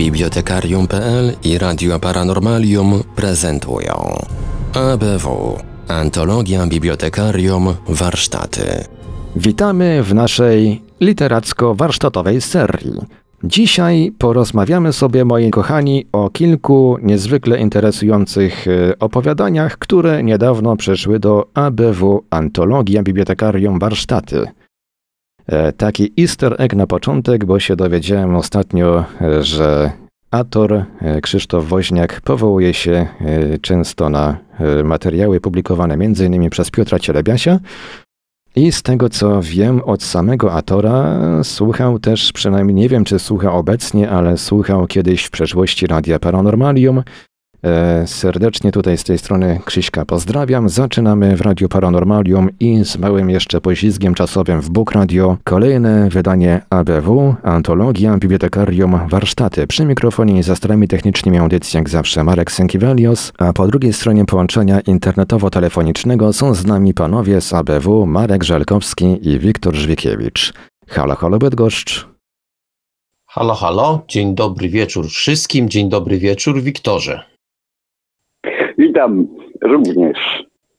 Bibliotekarium.pl i Radio Paranormalium prezentują ABW Antologia Bibliotekarium Warsztaty. Witamy w naszej literacko-warsztatowej serii. Dzisiaj porozmawiamy sobie, moi kochani, o kilku niezwykle interesujących e, opowiadaniach, które niedawno przeszły do ABW Antologia Bibliotekarium Warsztaty. E, taki easter egg na początek, bo się dowiedziałem ostatnio, e, że Ator e, Krzysztof Woźniak powołuje się często na materiały publikowane m.in. przez Piotra Cielebiasia. I z tego co wiem od samego Atora, słuchał też, przynajmniej nie wiem czy słucha obecnie, ale słuchał kiedyś w przeszłości Radia Paranormalium, serdecznie tutaj z tej strony Krzyśka pozdrawiam. Zaczynamy w Radiu Paranormalium i z małym jeszcze poślizgiem czasowym w Bóg Radio kolejne wydanie ABW, Antologia Bibliotekarium Warsztaty. Przy mikrofonie i za starami technicznymi audycji jak zawsze Marek Sękiewelios, a po drugiej stronie połączenia internetowo-telefonicznego są z nami panowie z ABW Marek Żelkowski i Wiktor Żwikiewicz. Halo, halo Bydgoszcz. Halo, halo, dzień dobry wieczór wszystkim, dzień dobry wieczór Wiktorze. Witam również.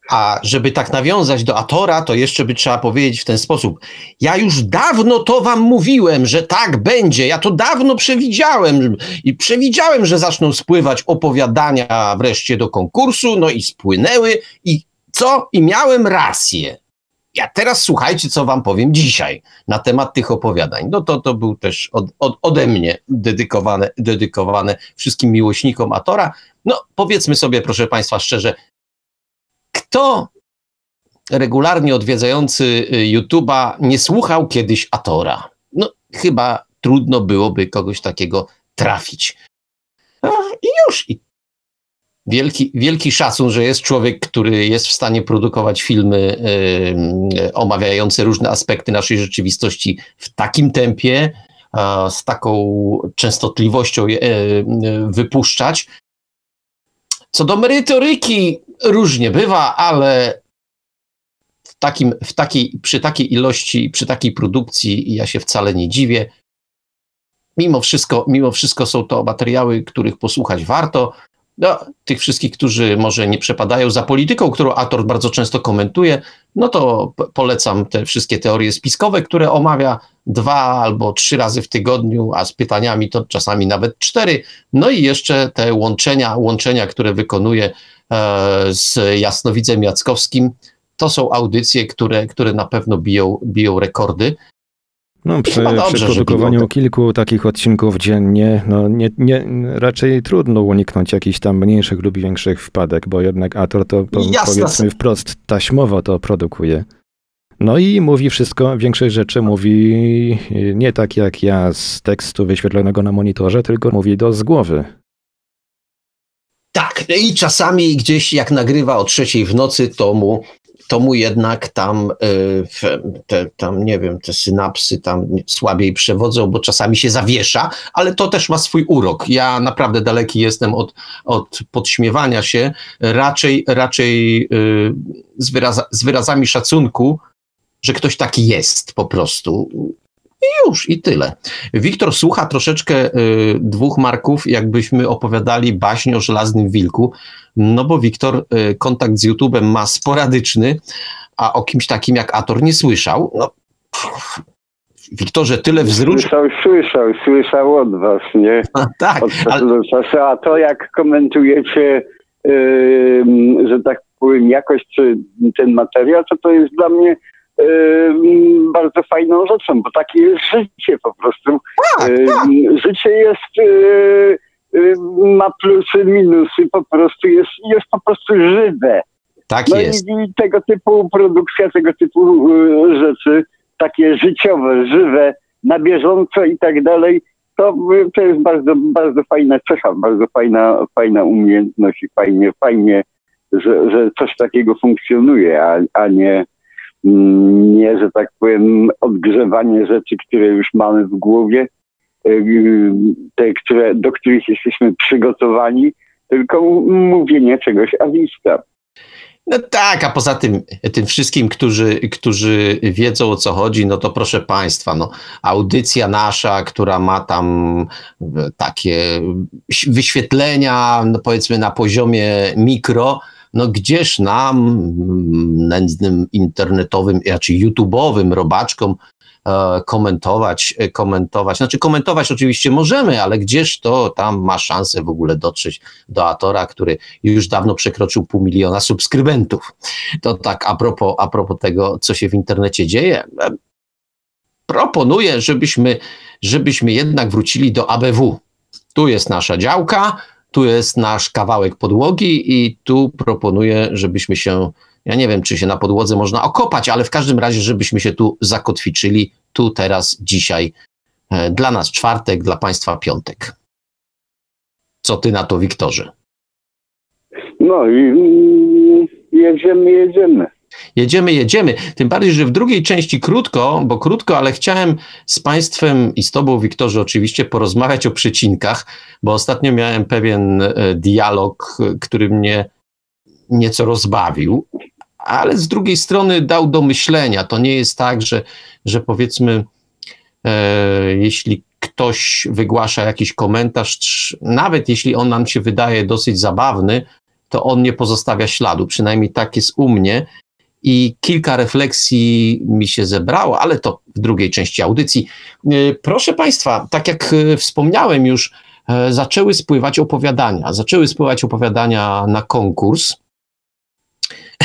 A żeby tak nawiązać do Atora, to jeszcze by trzeba powiedzieć w ten sposób. Ja już dawno to wam mówiłem, że tak będzie. Ja to dawno przewidziałem i przewidziałem, że zaczną spływać opowiadania wreszcie do konkursu, no i spłynęły i co? I miałem rację. Ja teraz słuchajcie, co wam powiem dzisiaj na temat tych opowiadań. No to to był też od, od, ode mnie dedykowane, dedykowane wszystkim miłośnikom Atora. No powiedzmy sobie, proszę państwa, szczerze, kto regularnie odwiedzający y, YouTube'a nie słuchał kiedyś Atora? No chyba trudno byłoby kogoś takiego trafić. I już. I wielki, wielki szacun, że jest człowiek, który jest w stanie produkować filmy yy, omawiające różne aspekty naszej rzeczywistości w takim tempie, yy, z taką częstotliwością yy, wypuszczać. Co do merytoryki, różnie bywa, ale w takim, w takiej, przy takiej ilości, przy takiej produkcji ja się wcale nie dziwię. Mimo wszystko, mimo wszystko są to materiały, których posłuchać warto no, tych wszystkich, którzy może nie przepadają za polityką, którą autor bardzo często komentuje, no to polecam te wszystkie teorie spiskowe, które omawia dwa albo trzy razy w tygodniu, a z pytaniami to czasami nawet cztery. No i jeszcze te łączenia, łączenia które wykonuje e, z Jasnowidzem Jackowskim, to są audycje, które, które na pewno biją, biją rekordy. No, przy, dobrze, przy produkowaniu kilku takich odcinków dziennie, no nie, nie, raczej trudno uniknąć jakichś tam mniejszych lub większych wpadek, bo jednak Ator to, to powiedzmy wprost taśmowo to produkuje. No i mówi wszystko, większość rzeczy mówi nie tak jak ja z tekstu wyświetlonego na monitorze, tylko mówi do z głowy. Tak, i czasami gdzieś jak nagrywa o trzeciej w nocy, to mu to mu jednak tam, y, te, tam, nie wiem, te synapsy tam słabiej przewodzą, bo czasami się zawiesza, ale to też ma swój urok. Ja naprawdę daleki jestem od, od podśmiewania się, raczej, raczej y, z, wyraza, z wyrazami szacunku, że ktoś taki jest po prostu. I już, i tyle. Wiktor słucha troszeczkę y, dwóch marków, jakbyśmy opowiadali baśń o żelaznym wilku, no bo Wiktor y, kontakt z YouTube'em ma sporadyczny, a o kimś takim jak Ator nie słyszał. No, Wiktorze, tyle wzrusz... Słyszał, słyszał, słyszał od was, nie? A, tak. Od czasu ale... do czasu, a to jak komentujecie, yy, że tak powiem, jakość ten materiał, to to jest dla mnie bardzo fajną rzeczą, bo takie jest życie po prostu. Tak, tak. Życie jest, y, y, ma plusy, minusy, po prostu jest, jest po prostu żywe. Tak no jest. I, tego typu produkcja, tego typu y, rzeczy, takie życiowe, żywe, na bieżąco i tak dalej, to, to jest bardzo, bardzo fajna cecha, bardzo fajna, fajna umiejętność i fajnie, fajnie, że, że coś takiego funkcjonuje, a, a nie nie, że tak powiem, odgrzewanie rzeczy, które już mamy w głowie, y, te, które, do których jesteśmy przygotowani, tylko mówienie czegoś a. No tak, a poza tym, tym wszystkim, którzy, którzy wiedzą o co chodzi, no to proszę Państwa, no, audycja nasza, która ma tam takie wyświetlenia, no powiedzmy na poziomie mikro, no gdzież nam, nędznym internetowym, znaczy YouTube'owym robaczkom E, komentować, e, komentować. Znaczy komentować oczywiście możemy, ale gdzież to tam ma szansę w ogóle dotrzeć do Atora, który już dawno przekroczył pół miliona subskrybentów. To tak a propos, a propos tego, co się w internecie dzieje. E, proponuję, żebyśmy, żebyśmy jednak wrócili do ABW. Tu jest nasza działka, tu jest nasz kawałek podłogi i tu proponuję, żebyśmy się ja nie wiem, czy się na podłodze można okopać, ale w każdym razie, żebyśmy się tu zakotwiczyli, tu, teraz, dzisiaj. E, dla nas czwartek, dla Państwa piątek. Co ty na to, Wiktorze? No i jedziemy, jedziemy. Jedziemy, jedziemy. Tym bardziej, że w drugiej części krótko, bo krótko, ale chciałem z Państwem i z Tobą, Wiktorze, oczywiście porozmawiać o przecinkach, bo ostatnio miałem pewien e, dialog, który mnie nieco rozbawił ale z drugiej strony dał do myślenia. To nie jest tak, że, że powiedzmy, e, jeśli ktoś wygłasza jakiś komentarz, nawet jeśli on nam się wydaje dosyć zabawny, to on nie pozostawia śladu. Przynajmniej tak jest u mnie. I kilka refleksji mi się zebrało, ale to w drugiej części audycji. E, proszę Państwa, tak jak e, wspomniałem już, e, zaczęły spływać opowiadania. Zaczęły spływać opowiadania na konkurs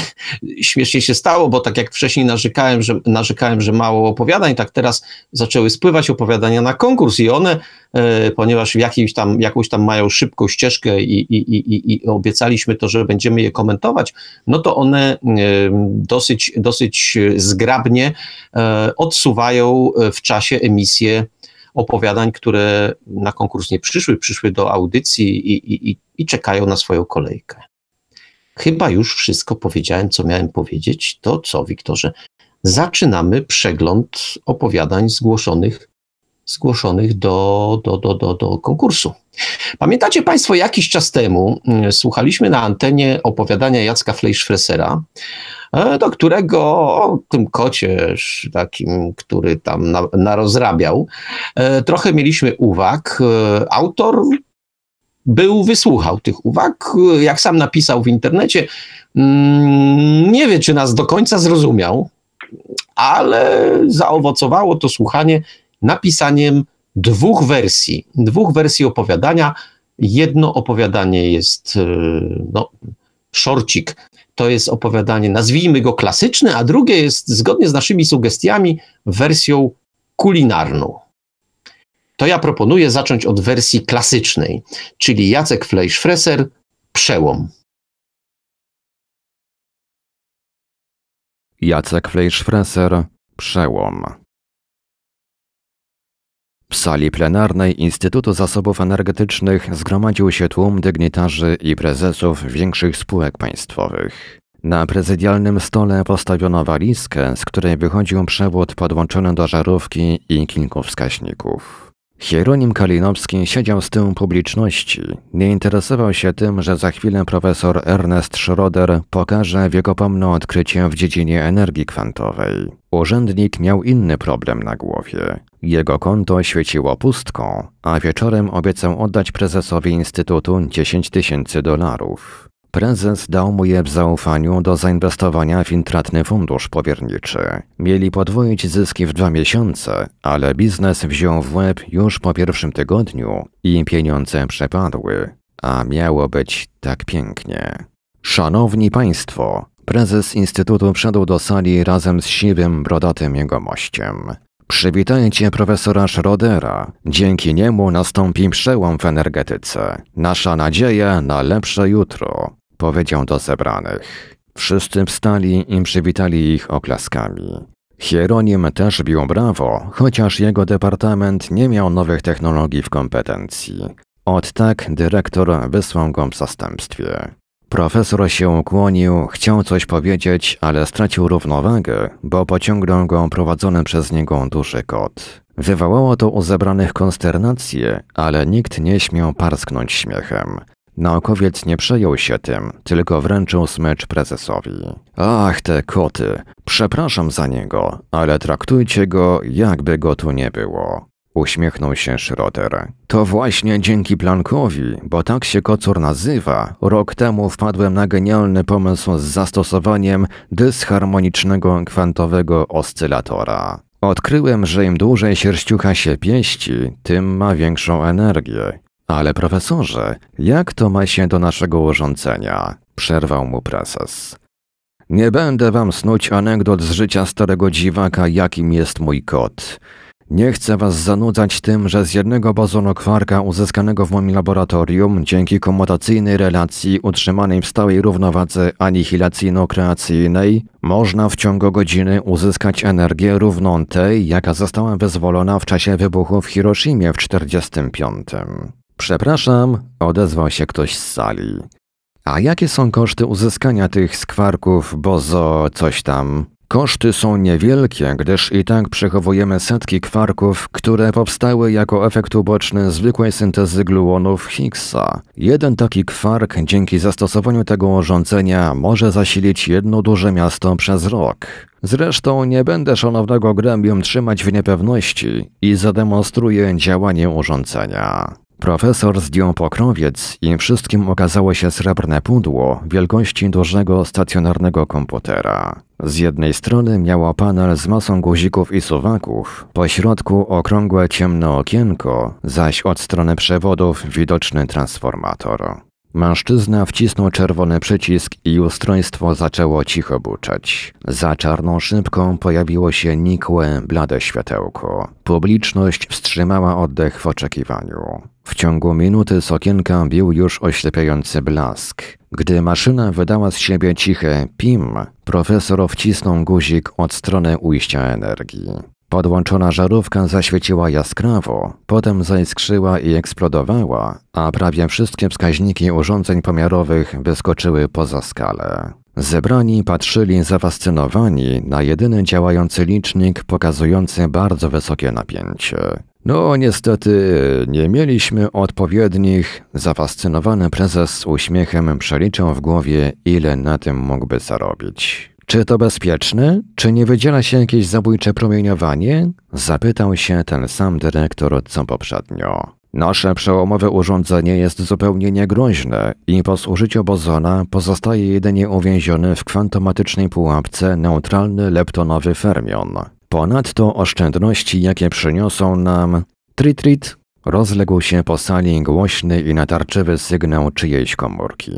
śmiesznie się stało, bo tak jak wcześniej narzekałem, że, narzekałem, że mało opowiadań, tak teraz zaczęły spływać opowiadania na konkurs i one, e, ponieważ jakimś tam, jakąś tam mają szybką ścieżkę i, i, i, i obiecaliśmy to, że będziemy je komentować, no to one e, dosyć, dosyć zgrabnie e, odsuwają w czasie emisję opowiadań, które na konkurs nie przyszły, przyszły do audycji i, i, i czekają na swoją kolejkę. Chyba już wszystko powiedziałem, co miałem powiedzieć. To co, Wiktorze? Zaczynamy przegląd opowiadań zgłoszonych, zgłoszonych do, do, do, do, do konkursu. Pamiętacie Państwo, jakiś czas temu mm, słuchaliśmy na antenie opowiadania Jacka Fleischfressera, e, do którego tym kocie takim, który tam na, narozrabiał, e, trochę mieliśmy uwag. E, autor był, wysłuchał tych uwag, jak sam napisał w internecie. Mm, nie wie, czy nas do końca zrozumiał, ale zaowocowało to słuchanie napisaniem dwóch wersji, dwóch wersji opowiadania. Jedno opowiadanie jest, e, no, szorcik, to jest opowiadanie, nazwijmy go klasyczne, a drugie jest zgodnie z naszymi sugestiami wersją kulinarną to ja proponuję zacząć od wersji klasycznej, czyli Jacek Fleischfresser, Przełom. Jacek Fleischfresser, Przełom. W sali plenarnej Instytutu Zasobów Energetycznych zgromadził się tłum dygnitarzy i prezesów większych spółek państwowych. Na prezydialnym stole postawiono walizkę, z której wychodził przewód podłączony do żarówki i kilku wskaźników. Hieronim Kalinowski siedział z tyłu publiczności. Nie interesował się tym, że za chwilę profesor Ernest Schroeder pokaże wiekopomne odkrycie w dziedzinie energii kwantowej. Urzędnik miał inny problem na głowie. Jego konto świeciło pustką, a wieczorem obiecał oddać prezesowi Instytutu 10 tysięcy dolarów. Prezes dał mu je w zaufaniu do zainwestowania w intratny fundusz powierniczy. Mieli podwoić zyski w dwa miesiące, ale biznes wziął w łeb już po pierwszym tygodniu i pieniądze przepadły. A miało być tak pięknie. Szanowni Państwo, prezes Instytutu wszedł do sali razem z siwym, brodatym jegomościem. Przywitajcie profesora Schrodera. Dzięki niemu nastąpi przełom w energetyce. Nasza nadzieja na lepsze jutro powiedział do zebranych. Wszyscy wstali i przywitali ich oklaskami. Hieronim też bił brawo, chociaż jego departament nie miał nowych technologii w kompetencji. Od tak dyrektor wysłał go w zastępstwie. Profesor się ukłonił, chciał coś powiedzieć, ale stracił równowagę, bo pociągnął go prowadzony przez niego duży kot. Wywołało to u zebranych konsternację, ale nikt nie śmiał parsknąć śmiechem. Naukowiec nie przejął się tym, tylko wręczył smycz prezesowi. Ach, te koty. Przepraszam za niego, ale traktujcie go, jakby go tu nie było. Uśmiechnął się Schroeder. To właśnie dzięki Planckowi, bo tak się kocur nazywa, rok temu wpadłem na genialny pomysł z zastosowaniem dysharmonicznego kwantowego oscylatora. Odkryłem, że im dłużej sierściucha się pieści, tym ma większą energię. Ale profesorze, jak to ma się do naszego urządzenia? Przerwał mu prezes. Nie będę wam snuć anegdot z życia starego dziwaka, jakim jest mój kot. Nie chcę was zanudzać tym, że z jednego bozonu kwarka uzyskanego w moim laboratorium dzięki komutacyjnej relacji utrzymanej w stałej równowadze anihilacyjno-kreacyjnej można w ciągu godziny uzyskać energię równą tej, jaka została wyzwolona w czasie wybuchu w Hiroshimie w 1945. Przepraszam, odezwał się ktoś z sali. A jakie są koszty uzyskania tych skwarków bozo coś tam? Koszty są niewielkie, gdyż i tak przechowujemy setki kwarków, które powstały jako efekt uboczny zwykłej syntezy gluonów Higgsa. Jeden taki kwark dzięki zastosowaniu tego urządzenia może zasilić jedno duże miasto przez rok. Zresztą nie będę szanownego gremium trzymać w niepewności i zademonstruję działanie urządzenia. Profesor zdjął pokrowiec i wszystkim okazało się srebrne pudło wielkości dużego stacjonarnego komputera. Z jednej strony miało panel z masą guzików i suwaków, po środku okrągłe ciemne okienko, zaś od strony przewodów widoczny transformator. Mężczyzna wcisnął czerwony przycisk i ustrojstwo zaczęło cicho buczeć. Za czarną szybką pojawiło się nikłe, blade światełko. Publiczność wstrzymała oddech w oczekiwaniu. W ciągu minuty z okienka bił już oślepiający blask. Gdy maszyna wydała z siebie ciche pim, profesor wcisnął guzik od strony ujścia energii. Podłączona żarówka zaświeciła jaskrawo, potem zaiskrzyła i eksplodowała, a prawie wszystkie wskaźniki urządzeń pomiarowych wyskoczyły poza skalę. Zebrani patrzyli zafascynowani na jedyny działający licznik pokazujący bardzo wysokie napięcie. No, niestety nie mieliśmy odpowiednich. Zafascynowany prezes z uśmiechem przeliczył w głowie, ile na tym mógłby zarobić. Czy to bezpieczne? Czy nie wydziela się jakieś zabójcze promieniowanie? Zapytał się ten sam dyrektor co poprzednio. Nasze przełomowe urządzenie jest zupełnie niegroźne i po zużyciu bozona pozostaje jedynie uwięziony w kwantomatycznej pułapce neutralny leptonowy fermion. Ponadto oszczędności, jakie przyniosą nam trit-trit, rozległ się po sali głośny i natarczywy sygnał czyjejś komórki.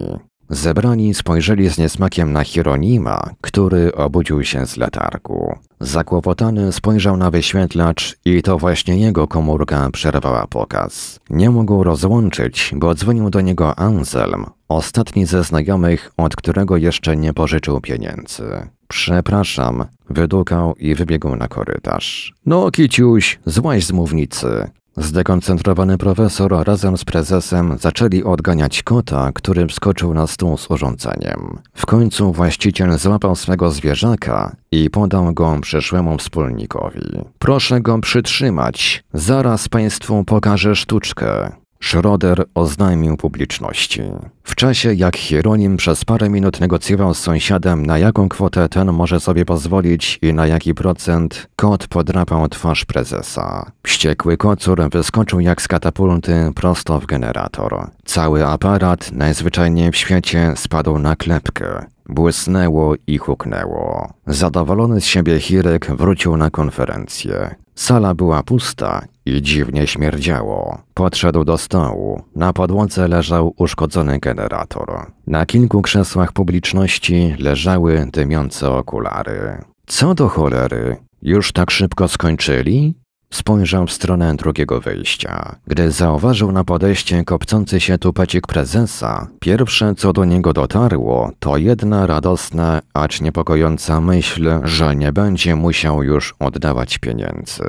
Zebrani spojrzeli z niesmakiem na Hieronima, który obudził się z letargu. Zakłopotany spojrzał na wyświetlacz i to właśnie jego komórka przerwała pokaz. Nie mógł rozłączyć, bo dzwonił do niego Anselm, ostatni ze znajomych, od którego jeszcze nie pożyczył pieniędzy. Przepraszam, wydukał i wybiegł na korytarz. No, Kiciuś, złaź z mównicy. Zdekoncentrowany profesor razem z prezesem zaczęli odganiać kota, który wskoczył na stół z urządzeniem. W końcu właściciel złapał swego zwierzaka i podał go przyszłemu wspólnikowi. Proszę go przytrzymać, zaraz państwu pokażę sztuczkę. Schroeder oznajmił publiczności. W czasie jak Hieronim przez parę minut negocjował z sąsiadem, na jaką kwotę ten może sobie pozwolić i na jaki procent, kot podrapał twarz prezesa. Wściekły kocur wyskoczył jak z katapulty prosto w generator. Cały aparat, najzwyczajniej w świecie, spadł na klepkę. Błysnęło i huknęło. Zadowolony z siebie Hirek wrócił na konferencję. Sala była pusta i dziwnie śmierdziało. Podszedł do stołu. Na podłodze leżał uszkodzony generator. Na kilku krzesłach publiczności leżały dymiące okulary. Co do cholery? Już tak szybko skończyli? Spojrzał w stronę drugiego wyjścia. Gdy zauważył na podejście kopcący się tupecik prezesa, pierwsze co do niego dotarło, to jedna radosna, acz niepokojąca myśl, że nie będzie musiał już oddawać pieniędzy.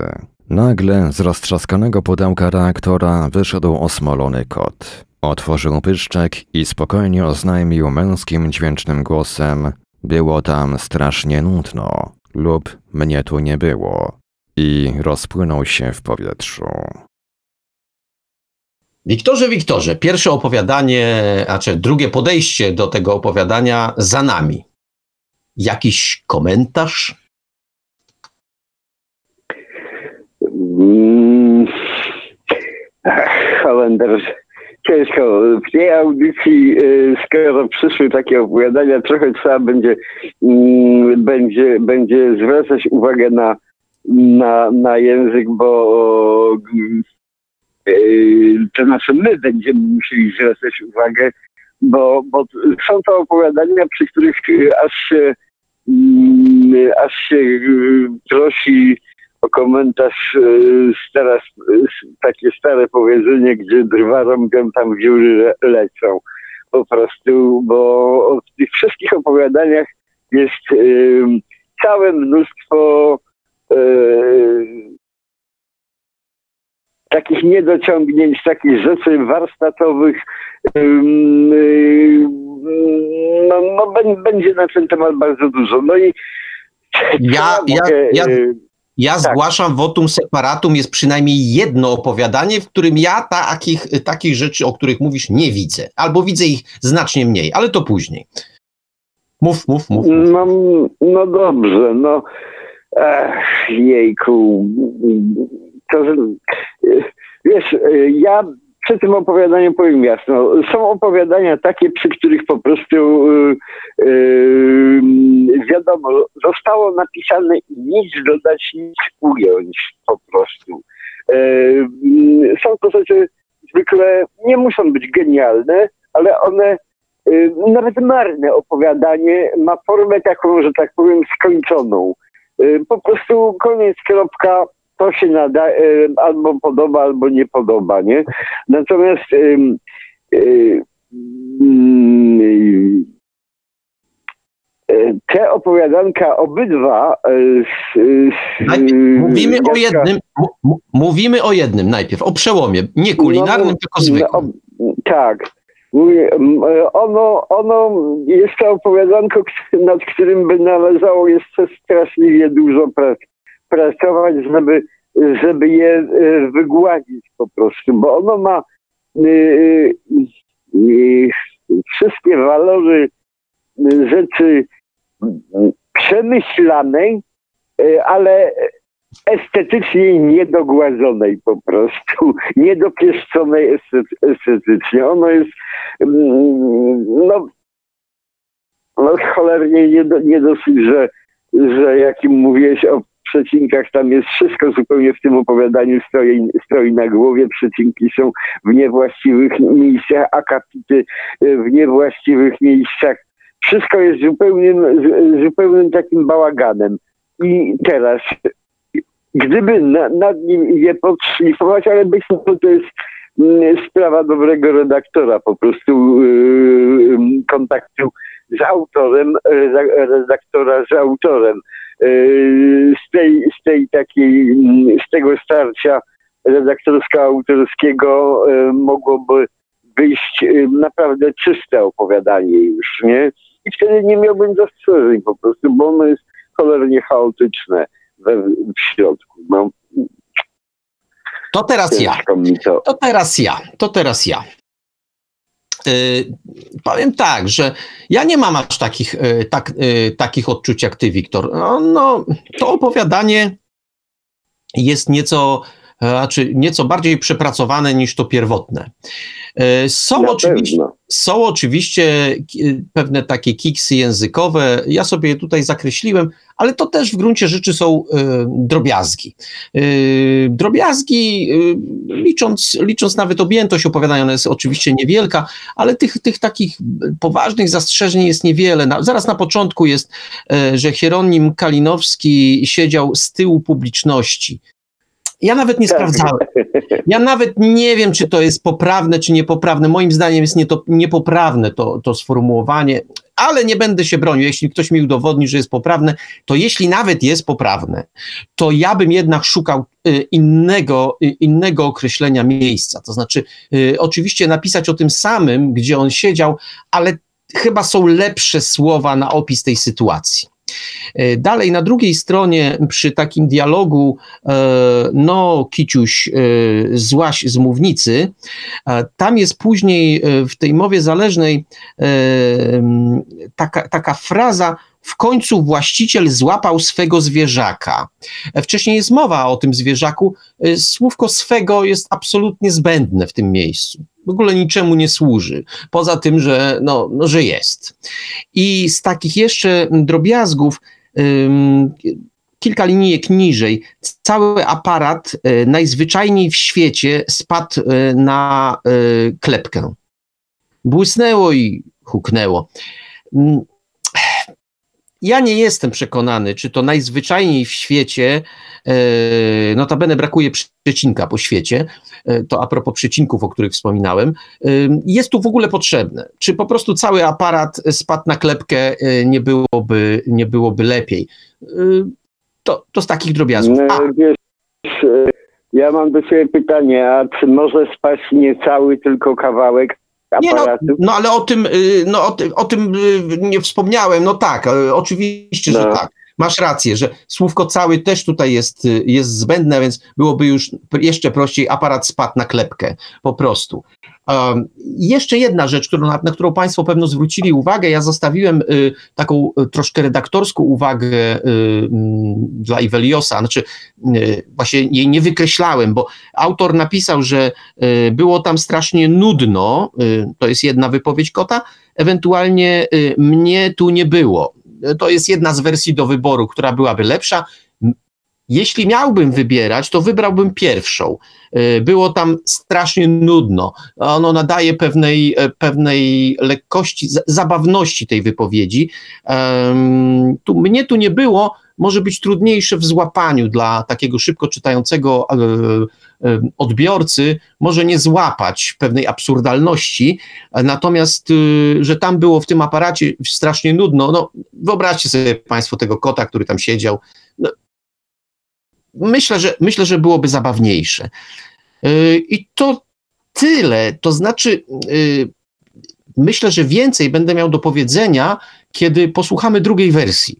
Nagle z roztrzaskanego pudełka reaktora wyszedł osmolony kot. Otworzył pyszczek i spokojnie oznajmił męskim dźwięcznym głosem: Było tam strasznie nudno, lub mnie tu nie było i rozpłynął się w powietrzu. Wiktorze, Wiktorze, pierwsze opowiadanie, a czy drugie podejście do tego opowiadania za nami. Jakiś komentarz? Mm, Holender, ciężko. W tej audycji, y, skoro przyszły takie opowiadania, trochę trzeba będzie, mm, będzie, będzie zwracać uwagę na, na, na język, bo y, to znaczy my będziemy musieli zwracać uwagę, bo, bo są to opowiadania, przy których aż się, mm, aż się prosi o komentarz stara, takie stare powiedzenie, gdzie drwa rąbią, tam dziury lecą. Po prostu, bo w tych wszystkich opowiadaniach jest całe mnóstwo takich niedociągnięć, takich rzeczy warsztatowych. Y, no, no, będzie na ten temat bardzo dużo. No i ja, ja, ja, ja tak. zgłaszam wotum separatum, jest przynajmniej jedno opowiadanie, w którym ja takich, takich rzeczy, o których mówisz, nie widzę. Albo widzę ich znacznie mniej, ale to później. Mów, mów, mów. mów. No, no dobrze, no. Ech, jejku. To, wiesz, ja przy tym opowiadaniu powiem jasno. Są opowiadania takie, przy których po prostu yy, yy, wiadomo, zostało napisane i nic dodać, nic ująć po prostu. Yy, są to rzeczy zwykle nie muszą być genialne, ale one y, nawet marne opowiadanie ma formę taką, że tak powiem, skończoną. Y, po prostu koniec, kropka, to się nada, albo podoba, albo nie podoba, nie? Natomiast te opowiadanka obydwa. mówimy o jednym, mówimy o jednym najpierw, o przełomie, nie kulinarnym, no, tylko zwykłym. No, tak. Ono, ono jest to opowiadanko, nad którym by należało jeszcze straszliwie dużo pracy pracować, żeby, żeby je e, wygładzić po prostu, bo ono ma y, wszystkie walory rzeczy przemyślanej, ale estetycznie niedogładzonej po prostu, niedopieszczonej estetycznie. Ono jest no, no cholernie nie, nie dosyć, że, że jakim mówiłeś o przecinkach tam jest wszystko zupełnie w tym opowiadaniu stoi, stoi na głowie, przecinki są w niewłaściwych miejscach, akapity e, w niewłaściwych miejscach. Wszystko jest zupełnym, zupełnym takim bałaganem. I teraz, gdyby na, nad nim je podszlifować, ale być może to jest mm, sprawa dobrego redaktora, po prostu yy, kontaktu z autorem, redaktora z autorem. Yy, z tej, z tej takiej, z tego starcia redaktorsko-autorskiego yy, mogłoby wyjść naprawdę czyste opowiadanie już, nie? I wtedy nie miałbym zastrzeżeń po prostu, bo ono jest cholernie chaotyczne we, w środku. No. To teraz ja. To. to teraz ja. To teraz ja. Y, powiem tak, że ja nie mam aż takich, y, tak, y, takich odczuć jak ty, Wiktor. No, no, to opowiadanie jest nieco, znaczy nieco bardziej przepracowane niż to pierwotne. Są, oczywiście, są oczywiście pewne takie kiksy językowe, ja sobie je tutaj zakreśliłem, ale to też w gruncie rzeczy są y, drobiazgi. Drobiazgi, licząc, licząc nawet objętość opowiadania, ona jest oczywiście niewielka, ale tych, tych takich poważnych zastrzeżeń jest niewiele. Na, zaraz na początku jest, że Hieronim Kalinowski siedział z tyłu publiczności. Ja nawet nie tak. sprawdzałem. Ja nawet nie wiem, czy to jest poprawne, czy niepoprawne. Moim zdaniem jest nie to, niepoprawne to, to sformułowanie, ale nie będę się bronił. Jeśli ktoś mi udowodni, że jest poprawne, to jeśli nawet jest poprawne, to ja bym jednak szukał y, innego, y, innego określenia miejsca. To znaczy, y, oczywiście napisać o tym samym, gdzie on siedział, ale chyba są lepsze słowa na opis tej sytuacji. E, dalej na drugiej stronie przy takim dialogu e, no Kiciuś e, złaś z mównicy, tam jest później w tej mowie zależnej taka, taka fraza w końcu właściciel złapał swego zwierzaka. Wcześniej jest mowa o tym zwierzaku. Słówko swego jest absolutnie zbędne w tym miejscu. W ogóle niczemu nie służy, poza tym, że, no, no, że jest. I z takich jeszcze drobiazgów kilka linijek niżej, cały aparat e, najzwyczajniej w świecie spadł e, na e, klepkę. Błysnęło i huknęło. Ja nie jestem przekonany, czy to najzwyczajniej w świecie, notabene brakuje przecinka po świecie, to a propos przecinków, o których wspominałem, jest tu w ogóle potrzebne. Czy po prostu cały aparat spadł na klepkę, nie byłoby, nie byłoby lepiej. To, to z takich drobiazgów. A. Ja mam do Ciebie pytanie, a czy może spaść nie cały, tylko kawałek? Nie, no, no ale o tym, y, no, o, o tym y, nie wspomniałem. No tak, oczywiście, no. że tak masz rację, że słówko cały też tutaj jest, jest zbędne, więc byłoby już jeszcze prościej, aparat spadł na klepkę, po prostu. Jeszcze jedna rzecz, na, którą Państwo pewno zwrócili uwagę, ja zostawiłem y, taką y, troszkę redaktorską uwagę y, mm, dla Iweliosa, znaczy właśnie jej nie wykreślałem, bo autor napisał, że było tam strasznie nudno, to jest jedna wypowiedź kota, ewentualnie mnie tu nie było. To jest jedna z wersji do wyboru, która byłaby lepsza. Jeśli miałbym wybierać, to wybrałbym pierwszą. E, było tam strasznie nudno. Ono nadaje pewnej, e, pewnej lekkości, zabawności tej wypowiedzi. Tu, mnie tu nie było, może być trudniejsze w złapaniu dla takiego szybko czytającego e, odbiorcy, może nie złapać pewnej absurdalności, natomiast, y, że tam było w tym aparacie strasznie nudno, no wyobraźcie sobie Państwo tego kota, który tam siedział. Myślę, że, myślę, że byłoby zabawniejsze. Y, I to tyle, to znaczy y, myślę, że więcej będę miał do powiedzenia, kiedy posłuchamy drugiej wersji,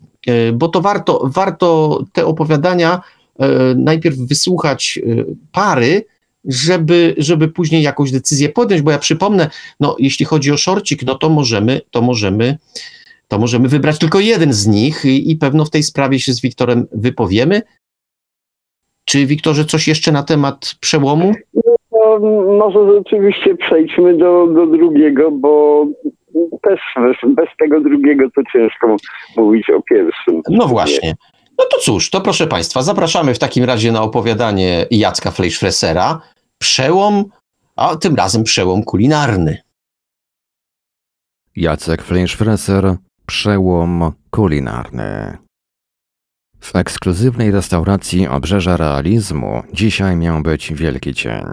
bo to warto, warto te opowiadania najpierw wysłuchać pary, żeby, żeby później jakąś decyzję podjąć, bo ja przypomnę, no jeśli chodzi o szorcik, no to możemy, to możemy, to możemy wybrać tylko jeden z nich i, i pewno w tej sprawie się z Wiktorem wypowiemy. Czy Wiktorze coś jeszcze na temat przełomu? No, może rzeczywiście przejdźmy do, do drugiego, bo też bez, bez tego drugiego to ciężko mówić o pierwszym. No właśnie. No to cóż, to proszę Państwa, zapraszamy w takim razie na opowiadanie Jacka Fleischfressera. Przełom, a tym razem przełom kulinarny. Jacek Fleischfresser, przełom kulinarny. W ekskluzywnej restauracji Obrzeża Realizmu dzisiaj miał być wielki cień.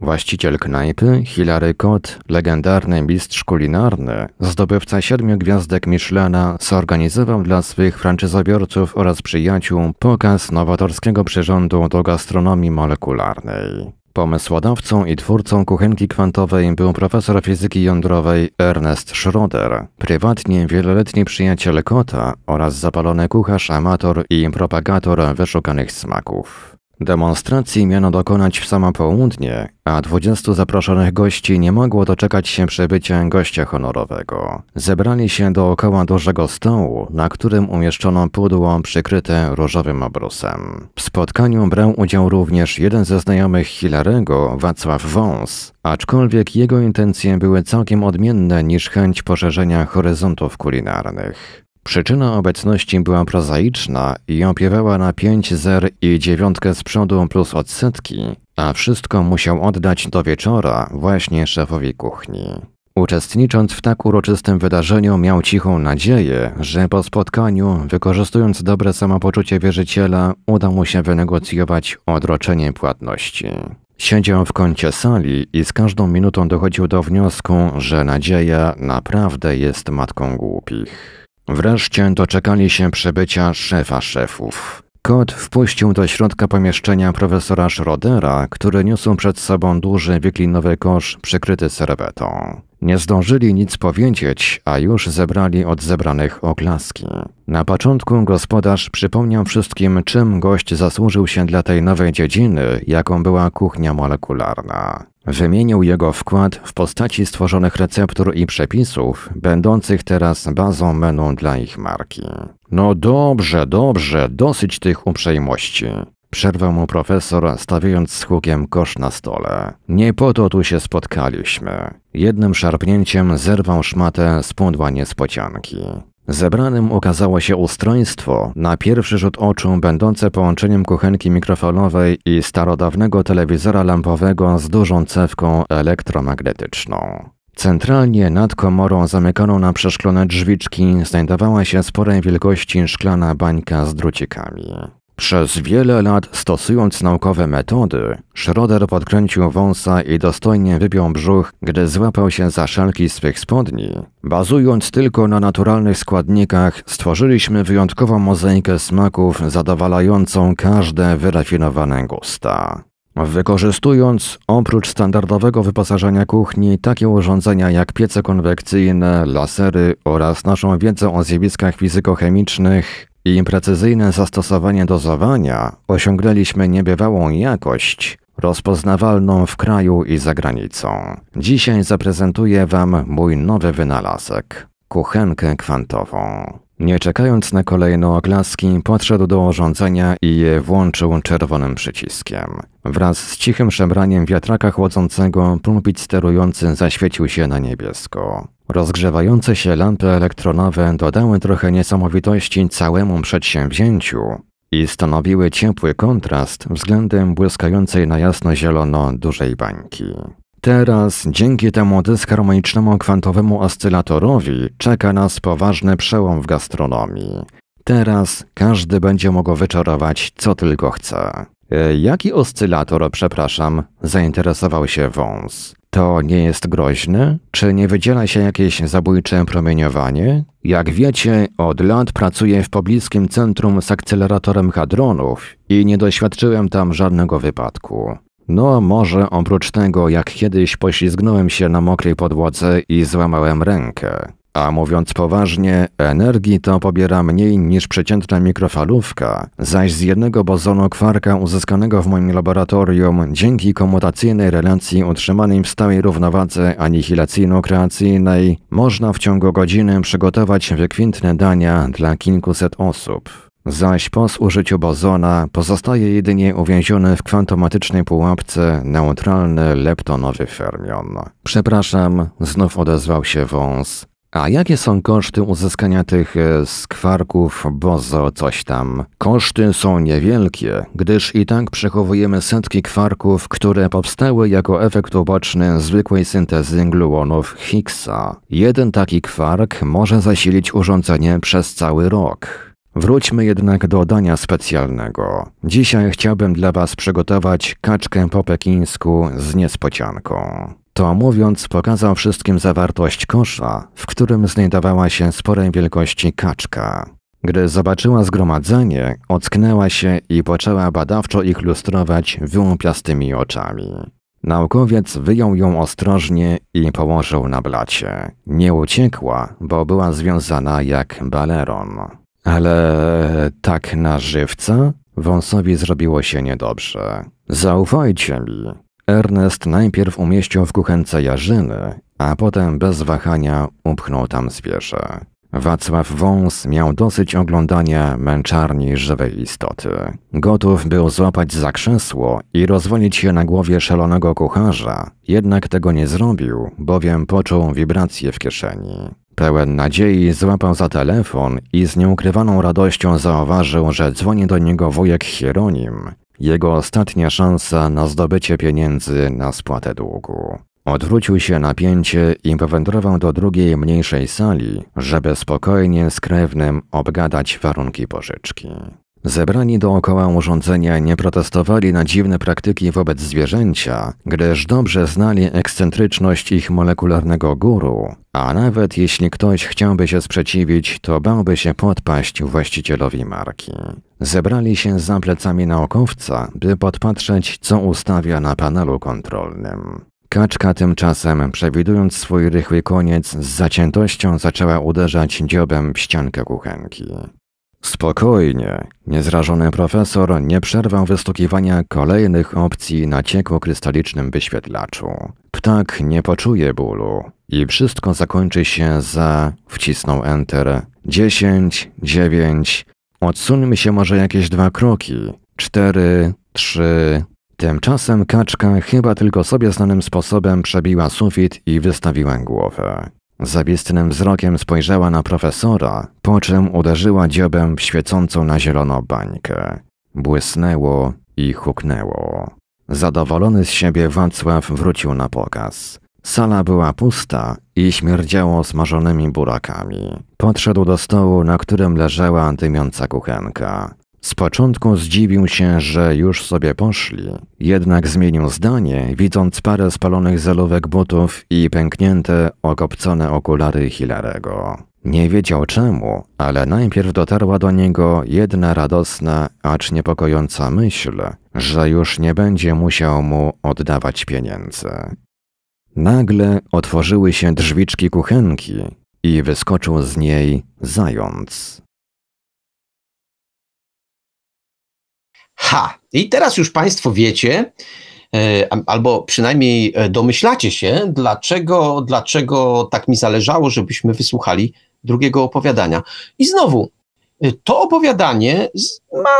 Właściciel knajpy, Hilary Kot, legendarny mistrz kulinarny, zdobywca siedmiu gwiazdek Michelina, zorganizował dla swych franczyzobiorców oraz przyjaciół pokaz nowatorskiego przyrządu do gastronomii molekularnej. Pomysłodawcą i twórcą kuchenki kwantowej był profesor fizyki jądrowej Ernest Schroeder, prywatnie wieloletni przyjaciel Kota oraz zapalony kucharz, amator i propagator wyszukanych smaków. Demonstracji miano dokonać w samo południe, a 20 zaproszonych gości nie mogło doczekać się przybycia gościa honorowego. Zebrali się dookoła dużego stołu, na którym umieszczono pudło przykryte różowym obrusem. W spotkaniu brał udział również jeden ze znajomych Hilarego, Wacław Wąs, aczkolwiek jego intencje były całkiem odmienne niż chęć poszerzenia horyzontów kulinarnych. Przyczyna obecności była prozaiczna i opiewała na pięć zer i dziewiątkę z przodu plus odsetki, a wszystko musiał oddać do wieczora właśnie szefowi kuchni. Uczestnicząc w tak uroczystym wydarzeniu, miał cichą nadzieję, że po spotkaniu, wykorzystując dobre samopoczucie wierzyciela, uda mu się wynegocjować odroczenie płatności. Siedział w kącie sali i z każdą minutą dochodził do wniosku, że nadzieja naprawdę jest matką głupich. Wreszcie doczekali się przybycia szefa szefów. Kot wpuścił do środka pomieszczenia profesora Schrodera, który niósł przed sobą duży wiklinowy kosz przykryty serwetą. Nie zdążyli nic powiedzieć, a już zebrali od zebranych oklaski. Na początku gospodarz przypomniał wszystkim, czym gość zasłużył się dla tej nowej dziedziny, jaką była kuchnia molekularna. Wymienił jego wkład w postaci stworzonych receptur i przepisów, będących teraz bazą menu dla ich marki. No dobrze, dobrze, dosyć tych uprzejmości. Przerwał mu profesor, stawiając z hukiem kosz na stole. Nie po to tu się spotkaliśmy. Jednym szarpnięciem zerwał szmatę z pudła niespodzianki. Zebranym okazało się ustrojstwo, na pierwszy rzut oczu będące połączeniem kuchenki mikrofalowej i starodawnego telewizora lampowego z dużą cewką elektromagnetyczną. Centralnie nad komorą zamykaną na przeszklone drzwiczki znajdowała się sporej wielkości szklana bańka z drucikami. Przez wiele lat stosując naukowe metody, Schroeder podkręcił wąsa i dostojnie wypiął brzuch, gdy złapał się za szalki swych spodni. Bazując tylko na naturalnych składnikach, stworzyliśmy wyjątkową mozaikę smaków zadowalającą każde wyrafinowane gusta. Wykorzystując oprócz standardowego wyposażenia kuchni takie urządzenia jak piece konwekcyjne, lasery oraz naszą wiedzę o zjawiskach fizykochemicznych, i precyzyjne zastosowanie dozowania osiągnęliśmy niebywałą jakość, rozpoznawalną w kraju i za granicą. Dzisiaj zaprezentuję Wam mój nowy wynalazek kuchenkę kwantową. Nie czekając na kolejne oklaski, podszedł do urządzenia i je włączył czerwonym przyciskiem. Wraz z cichym szemraniem wiatraka chłodzącego pulpit sterujący zaświecił się na niebiesko. Rozgrzewające się lampy elektronowe dodały trochę niesamowitości całemu przedsięwzięciu i stanowiły ciepły kontrast względem błyskającej na jasno-zielono dużej bańki. Teraz, dzięki temu dysharmonicznemu kwantowemu oscylatorowi, czeka nas poważny przełom w gastronomii. Teraz każdy będzie mógł wyczarować, co tylko chce. E, jaki oscylator, przepraszam, zainteresował się wąs. To nie jest groźne? Czy nie wydziela się jakieś zabójcze promieniowanie? Jak wiecie, od lat pracuję w pobliskim centrum z akceleratorem hadronów i nie doświadczyłem tam żadnego wypadku. No, może oprócz tego, jak kiedyś poślizgnąłem się na mokrej podłodze i złamałem rękę. A mówiąc poważnie, energii to pobiera mniej niż przeciętna mikrofalówka, zaś z jednego bozonu kwarka uzyskanego w moim laboratorium dzięki komutacyjnej relacji utrzymanej w stałej równowadze anihilacyjno-kreacyjnej można w ciągu godziny przygotować wykwintne dania dla kilkuset osób. Zaś po zużyciu bozona pozostaje jedynie uwięziony w kwantomatycznej pułapce neutralny leptonowy fermion. Przepraszam, znów odezwał się wąs. A jakie są koszty uzyskania tych e, skwarków bozo coś tam? Koszty są niewielkie, gdyż i tak przechowujemy setki kwarków, które powstały jako efekt uboczny zwykłej syntezy gluonów Higgsa. Jeden taki kwark może zasilić urządzenie przez cały rok. Wróćmy jednak do dania specjalnego. Dzisiaj chciałbym dla Was przygotować kaczkę po pekińsku z niespodzianką. To mówiąc, pokazał wszystkim zawartość kosza, w którym znajdowała się sporej wielkości kaczka. Gdy zobaczyła zgromadzenie, ocknęła się i poczęła badawczo ich lustrować wyłupiastymi oczami. Naukowiec wyjął ją ostrożnie i położył na blacie. Nie uciekła, bo była związana jak baleron. Ale tak na żywca? Wąsowi zrobiło się niedobrze. Zaufajcie mi, Ernest najpierw umieścił w kuchence jarzyny, a potem bez wahania upchnął tam zwierzę. Wacław Wąs miał dosyć oglądania męczarni żywej istoty. Gotów był złapać za krzesło i rozwolić się na głowie szalonego kucharza, jednak tego nie zrobił, bowiem poczuł wibrację w kieszeni. Pełen nadziei złapał za telefon i z nieukrywaną radością zauważył, że dzwoni do niego wujek Hieronim, jego ostatnia szansa na zdobycie pieniędzy na spłatę długu. Odwrócił się napięcie i powędrował do drugiej, mniejszej sali, żeby spokojnie z krewnym obgadać warunki pożyczki. Zebrani dookoła urządzenia nie protestowali na dziwne praktyki wobec zwierzęcia, gdyż dobrze znali ekscentryczność ich molekularnego guru, a nawet jeśli ktoś chciałby się sprzeciwić, to bałby się podpaść właścicielowi marki. Zebrali się za plecami naukowca, by podpatrzeć, co ustawia na panelu kontrolnym. Kaczka tymczasem, przewidując swój rychły koniec, z zaciętością zaczęła uderzać dziobem w ściankę kuchenki. Spokojnie. Niezrażony profesor nie przerwał wystukiwania kolejnych opcji na ciekło-krystalicznym wyświetlaczu. Ptak nie poczuje bólu i wszystko zakończy się za... wcisnął Enter. Dziesięć, dziewięć... Odsuńmy się może jakieś dwa kroki. Cztery, trzy... Tymczasem kaczka chyba tylko sobie znanym sposobem przebiła sufit i wystawiła głowę. Zawistnym wzrokiem spojrzała na profesora, po czym uderzyła dziobem w świecącą na zielono bańkę. Błysnęło i huknęło. Zadowolony z siebie Wacław wrócił na pokaz. Sala była pusta i śmierdziało smażonymi burakami. Podszedł do stołu, na którym leżała dymiąca kuchenka. Z początku zdziwił się, że już sobie poszli, jednak zmienił zdanie, widząc parę spalonych zelówek butów i pęknięte, okopcone okulary Hilarego. Nie wiedział czemu, ale najpierw dotarła do niego jedna radosna, acz niepokojąca myśl, że już nie będzie musiał mu oddawać pieniędzy. Nagle otworzyły się drzwiczki kuchenki i wyskoczył z niej zając. Ha! I teraz już Państwo wiecie, e, albo przynajmniej e, domyślacie się, dlaczego, dlaczego tak mi zależało, żebyśmy wysłuchali drugiego opowiadania. I znowu, e, to opowiadanie ma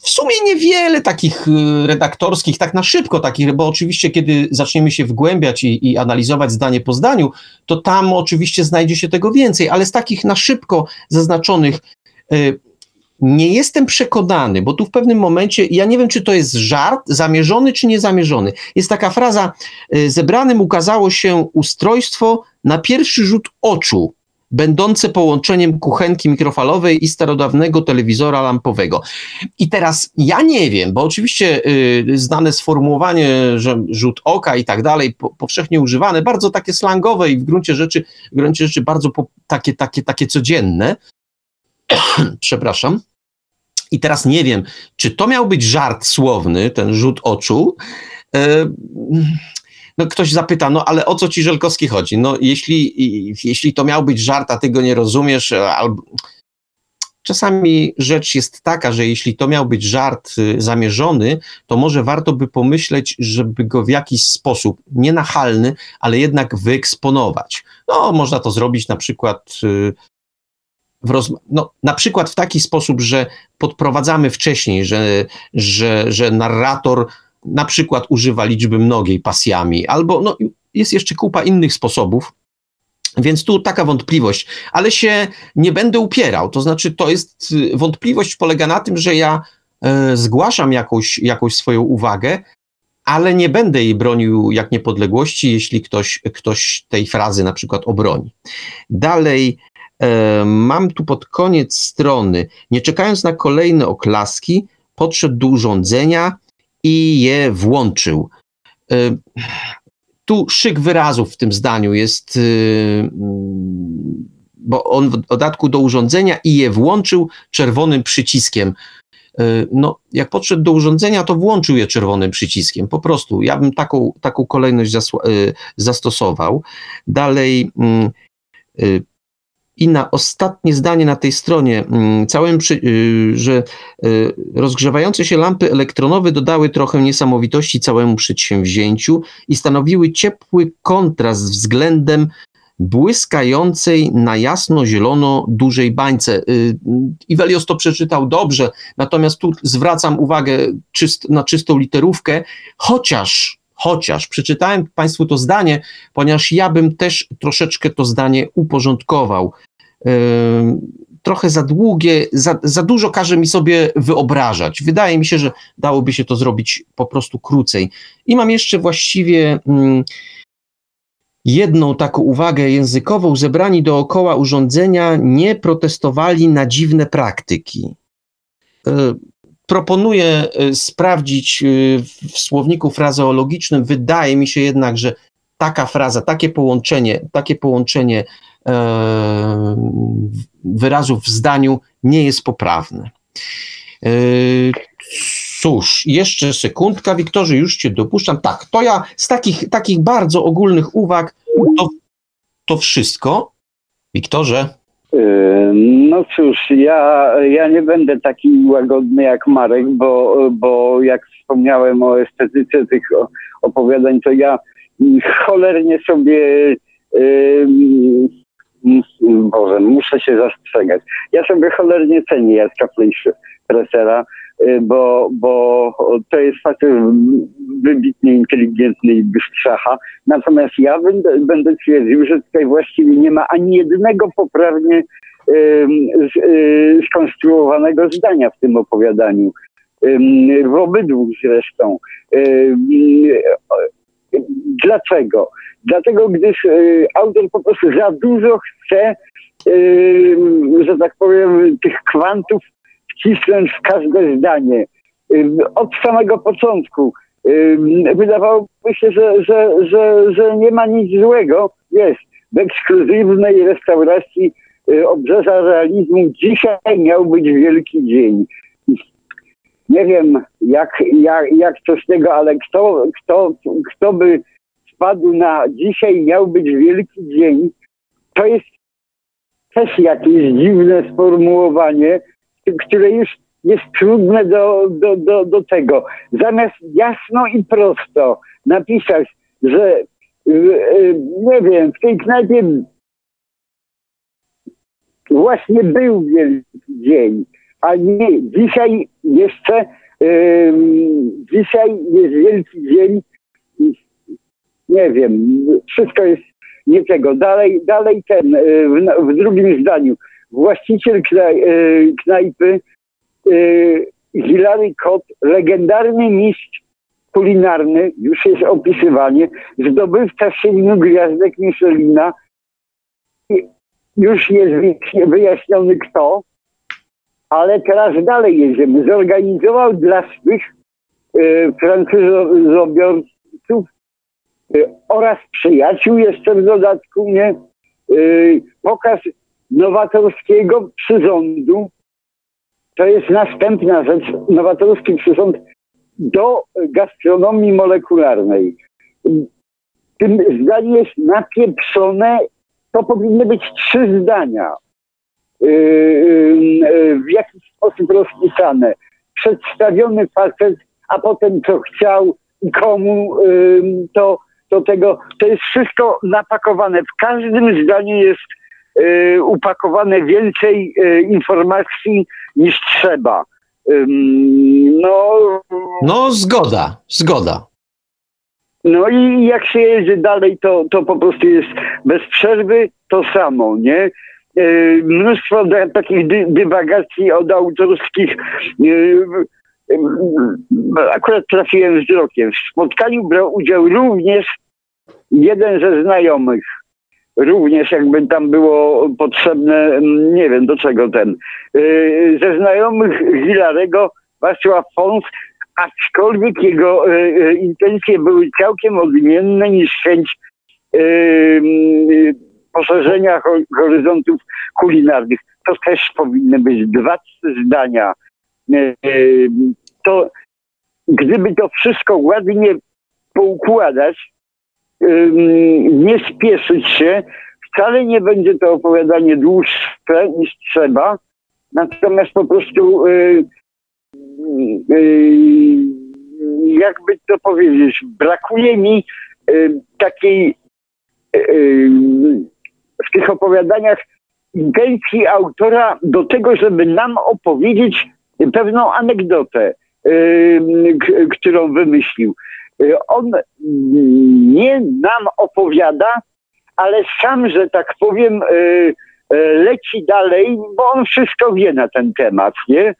w sumie niewiele takich redaktorskich, tak na szybko takich, bo oczywiście kiedy zaczniemy się wgłębiać i, i, analizować zdanie po zdaniu, to tam oczywiście znajdzie się tego więcej, ale z takich na szybko zaznaczonych nie jestem przekonany, bo tu w pewnym momencie, ja nie wiem, czy to jest żart zamierzony, czy niezamierzony. Jest taka fraza, y, zebranym ukazało się ustrojstwo na pierwszy rzut oczu, będące połączeniem kuchenki mikrofalowej i starodawnego telewizora lampowego. I teraz ja nie wiem, bo oczywiście y, znane sformułowanie, że rzut oka i tak dalej, po, powszechnie używane, bardzo takie slangowe i w gruncie rzeczy, w gruncie rzeczy bardzo po, takie, takie, takie codzienne. Przepraszam. I teraz nie wiem, czy to miał być żart słowny, ten rzut oczu. E, no ktoś zapyta, no ale o co ci Żelkowski chodzi? No jeśli, jeśli to miał być żart, a ty go nie rozumiesz, albo... Czasami rzecz jest taka, że jeśli to miał być żart y, zamierzony, to może warto by pomyśleć, żeby go w jakiś sposób, nienachalny, ale jednak wyeksponować. No, można to zrobić na przykład y, no, na przykład w taki sposób, że podprowadzamy wcześniej, że, że, że narrator na przykład używa liczby mnogiej pasjami, albo no, jest jeszcze kupa innych sposobów. Więc tu taka wątpliwość, ale się nie będę upierał. To znaczy, to jest y, wątpliwość polega na tym, że ja e, zgłaszam jakąś, jakąś swoją uwagę, ale nie będę jej bronił jak niepodległości, jeśli ktoś, ktoś tej frazy na przykład obroni. Dalej, mam tu pod koniec strony, nie czekając na kolejne oklaski, podszedł do urządzenia i je włączył. E, tu szyk wyrazów w tym zdaniu jest, e, bo on w dodatku do urządzenia i je włączył czerwonym przyciskiem. No, jak podszedł do urządzenia, to włączył je czerwonym przyciskiem. Po prostu ja bym taką, taką kolejność zastosował. Dalej, mm, i na ostatnie zdanie na tej stronie, mm, całym, y, że y, rozgrzewające się lampy elektronowe dodały trochę niesamowitości całemu przedsięwzięciu i stanowiły ciepły kontrast względem błyskającej na jasno-zielono dużej bańce. Y, Iwelios to przeczytał dobrze, natomiast tu zwracam uwagę czyst, na czystą literówkę, chociaż chociaż przeczytałem Państwu to zdanie, ponieważ ja bym też troszeczkę to zdanie uporządkował. Trochę za długie, za, za dużo każe mi sobie wyobrażać. Wydaje mi się, że dałoby się to zrobić po prostu krócej. I mam jeszcze właściwie jedną taką uwagę językową. Zebrani dookoła urządzenia nie protestowali na dziwne praktyki proponuję y, sprawdzić y, w słowniku frazeologicznym. Wydaje mi się jednak, że taka fraza, takie połączenie, takie połączenie e, wyrazów w zdaniu nie jest poprawne. E, Cóż, jeszcze sekundka, Wiktorze, już cię dopuszczam. Tak, to ja z takich, takich bardzo ogólnych uwag to, to wszystko. Wiktorze. No cóż, ja, ja nie będę taki łagodny jak Marek, bo, bo jak wspomniałem o estetyce tych opowiadań, to ja cholernie sobie Boże, muszę się zastrzegać. Ja sobie cholernie cenię Jacka Fleischer-Pressera, y, bo, bo to jest facet wybitnie inteligentny i bystrzacha. Natomiast ja będę, będę twierdził, że tutaj właściwie nie ma ani jednego poprawnie skonstruowanego zdania w tym opowiadaniu. W obydwu zresztą. Dlaczego? Dlatego, gdyż autor po prostu za dużo chce, że tak powiem, tych kwantów wcisnąć w każde zdanie. Od samego początku wydawałoby się, że, że, że, że nie ma nic złego. Jest. W ekskluzywnej restauracji y, Obrzeża Realizmu dzisiaj miał być wielki dzień. Nie wiem, jak, jak, jak coś tego, ale kto, kto, kto by wpadł na dzisiaj miał być wielki dzień, to jest też jakieś dziwne sformułowanie, które już jest trudne do, do, do, do tego. Zamiast jasno i prosto napisać, że y, y, nie wiem, w tej knajpie właśnie był wielki dzień, a nie dzisiaj jeszcze dzisiaj jest wielki dzień nie wiem, wszystko jest nie tego. Dalej, dalej ten, y, w, w drugim zdaniu, właściciel y, knajpy y, Hilary Kot, legendarny mistrz kulinarny, już jest opisywanie, zdobywca siedmiu gwiazdek Michelina, już jest wyjaśniony kto, ale teraz dalej jedziemy. Zorganizował dla swych y, francuzobiorców Y, oraz przyjaciół jeszcze w dodatku, nie? Y, pokaz nowatorskiego przyrządu. To jest następna rzecz. Nowatorski przyrząd do gastronomii molekularnej. Tym zdanie jest napieprzone. To powinny być trzy zdania. Y, w jakiś sposób rozpisane. Przedstawiony facet, a potem co chciał i komu to do tego, to jest wszystko napakowane. W każdym zdaniu jest upakowane więcej informacji niż trzeba. no, no, zgoda, zgoda. No i jak się jedzie dalej, to, to po prostu jest bez przerwy to samo, nie? Y, mnóstwo takich dy, dywagacji od autorskich. Akurat trafiłem wzrokiem. W spotkaniu brał udział również jeden ze znajomych, również jakby tam było potrzebne, nie wiem do czego ten, yy, ze znajomych Hilarego Wacław Fons, aczkolwiek jego yy, intencje były całkiem odmienne niż chęć yy, poszerzenia horyzontów kulinarnych. To też powinny być dwa, zdania. To gdyby to wszystko ładnie poukładać, nie spieszyć się. Wcale nie będzie to opowiadanie dłuższe niż trzeba, natomiast po prostu jakby to powiedzieć, brakuje mi y, takiej w tych opowiadaniach intencji autora do tego, żeby nam opowiedzieć pewną anegdotę, którą wymyślił. Y, on nie nam opowiada, ale sam, że tak powiem, y, y, leci dalej, bo on wszystko wie na ten temat, nie?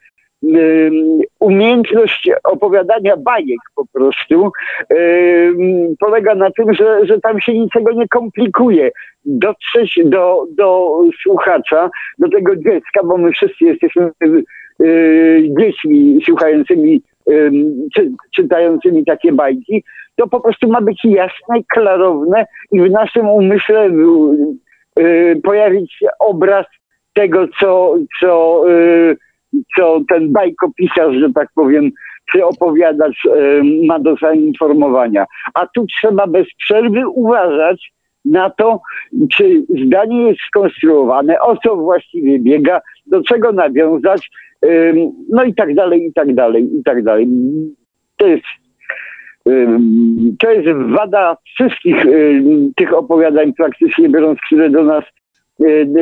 Umiejętność opowiadania bajek po prostu polega na tym, że, że tam się niczego nie komplikuje. Dotrzeć do, do słuchacza, do tego dziecka, bo my wszyscy jesteśmy dziećmi słuchającymi czy, czytającymi takie bajki, to po prostu ma być jasne, klarowne i w naszym umyśle y, pojawić się obraz tego, co, co, y, co ten bajkopisarz, że tak powiem, czy opowiadać ma do zainformowania. A tu trzeba bez przerwy uważać na to, czy zdanie jest skonstruowane, o co właściwie biega, do czego nawiązać, no i tak dalej, i tak dalej, i tak dalej. To jest to jest wada wszystkich tych opowiadań praktycznie biorąc, które do nas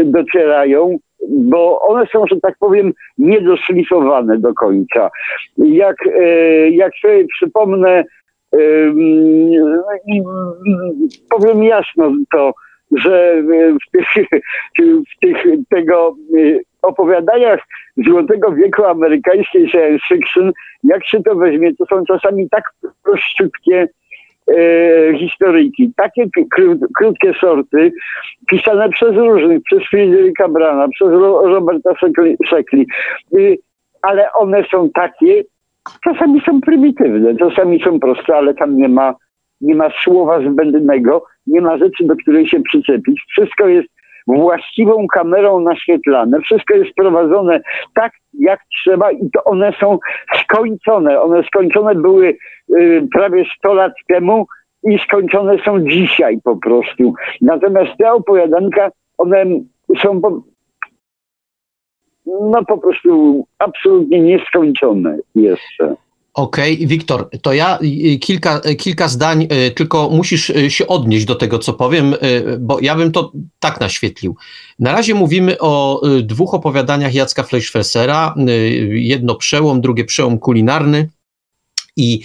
docierają, bo one są, że tak powiem, niedoszlifowane do końca. Jak, e, jak sobie przypomnę i powiem jasno to, że w tych, w tych tego opowiadaniach Złotego Wieku amerykańskiej science fiction, jak się to weźmie, to są czasami tak prościutkie e, historyjki, takie krótkie sorty, pisane przez różnych, przez Fryderyka Brana, przez Roberta Sheckley, y, ale one są takie, czasami są prymitywne, czasami są proste, ale tam nie ma, nie ma słowa zbędnego, nie ma rzeczy, do której się przyczepić. Wszystko jest właściwą kamerą naświetlane. Wszystko jest prowadzone tak, jak trzeba i to one są skończone. One skończone były y, prawie 100 lat temu i skończone są dzisiaj po prostu. Natomiast te opowiadanka, one są po, no po prostu absolutnie nieskończone jeszcze. Okej, okay. Wiktor, to ja kilka, kilka zdań, e, tylko musisz e, się odnieść do tego, co powiem, e, bo ja bym to tak naświetlił. Na razie mówimy o dwóch opowiadaniach Jacka Fleischfessera, jedno przełom, drugie przełom kulinarny i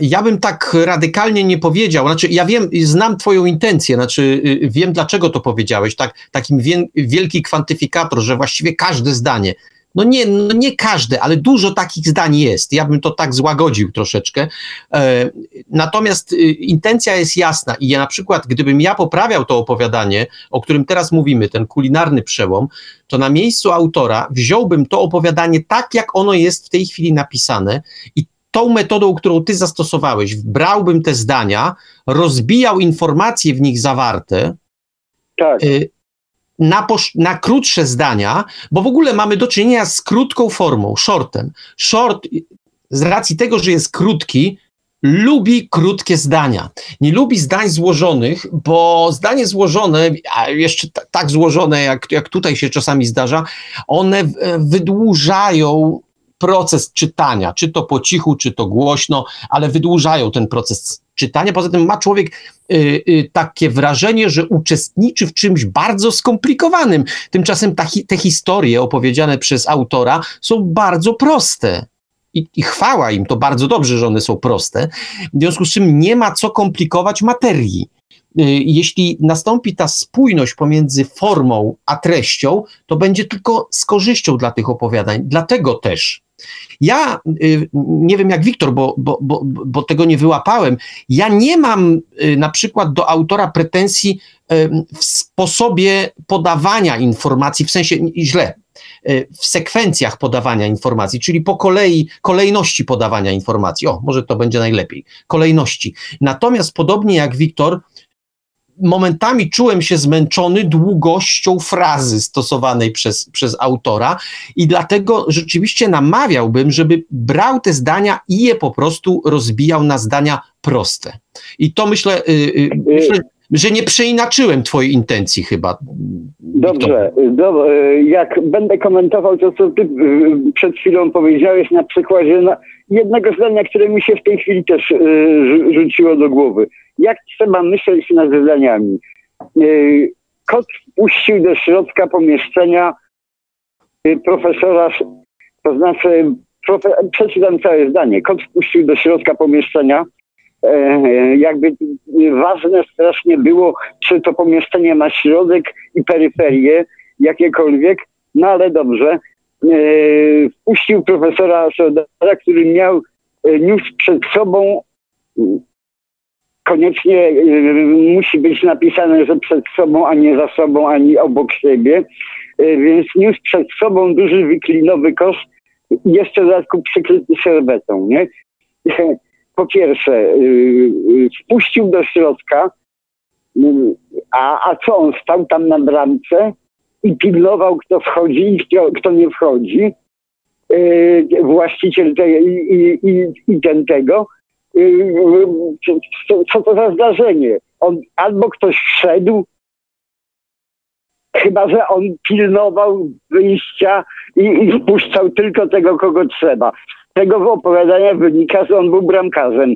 ja bym tak radykalnie nie powiedział, znaczy ja wiem, znam twoją intencję, znaczy wiem dlaczego to powiedziałeś, tak, takim wielki kwantyfikator, że właściwie każde zdanie no nie, no nie każde, ale dużo takich zdań jest. Ja bym to tak złagodził troszeczkę. E, natomiast y, intencja jest jasna i ja na przykład, gdybym ja poprawiał to opowiadanie, o którym teraz mówimy, ten kulinarny przełom, to na miejscu autora wziąłbym to opowiadanie tak, jak ono jest w tej chwili napisane i tą metodą, którą ty zastosowałeś, brałbym te zdania, rozbijał informacje w nich zawarte, tak. Y, na, na krótsze zdania, bo w ogóle mamy do czynienia z krótką formą, shortem. Short, z racji tego, że jest krótki, lubi krótkie zdania. Nie lubi zdań złożonych, bo zdanie złożone, a jeszcze tak złożone, jak, jak tutaj się czasami zdarza, one wydłużają proces czytania, czy to po cichu, czy to głośno, ale wydłużają ten proces czytania. Poza tym ma człowiek y, y, takie wrażenie, że uczestniczy w czymś bardzo skomplikowanym. Tymczasem ta, te historie opowiedziane przez autora są bardzo proste. I, I chwała im, to bardzo dobrze, że one są proste. W związku z czym nie ma co komplikować materii. Y, jeśli nastąpi ta spójność pomiędzy formą a treścią, to będzie tylko z korzyścią dla tych opowiadań. Dlatego też ja y, nie wiem jak Wiktor, bo, bo, bo, bo tego nie wyłapałem. Ja nie mam y, na przykład do autora pretensji w sposobie podawania informacji, w sensie źle, y, w sekwencjach podawania informacji, czyli po kolei, kolejności podawania informacji. O, może to będzie najlepiej. Kolejności. Natomiast podobnie jak Wiktor, momentami czułem się zmęczony długością frazy stosowanej przez, przez autora i dlatego rzeczywiście namawiałbym, żeby brał te zdania i je po prostu rozbijał na zdania proste. I to myślę, yy, myślę że nie przeinaczyłem twojej intencji chyba. Dobrze, do, jak będę komentował to, co ty y, przed chwilą powiedziałeś na przykładzie na jednego zdania, które mi się w tej chwili też y, rzuciło do głowy jak trzeba myśleć nad zadaniami. E, kot wpuścił do środka pomieszczenia profesora, to znaczy, profe, przeczytam całe zdanie. Kot wpuścił do środka pomieszczenia. E, jakby ważne strasznie było, czy to pomieszczenie ma środek i peryferię, jakiekolwiek, no ale dobrze. Wpuścił profesora Sodara, który miał, niósł przed sobą koniecznie musi być napisane, że przed sobą, a nie za sobą, ani obok siebie. Więc niósł przed sobą duży wiklinowy kosz, jeszcze w dodatku przykryty serwetą, nie? Po pierwsze, y, wpuścił do środka, a, a co on stał tam na bramce i pilnował, kto wchodzi i kto, kto nie wchodzi. właściciel te, i, i, i ten tego. Co, co to za zdarzenie? On, albo ktoś wszedł, chyba że on pilnował wyjścia i, i wpuszczał tylko tego, kogo trzeba. Tego opowiadania wynika, że on był bramkarzem,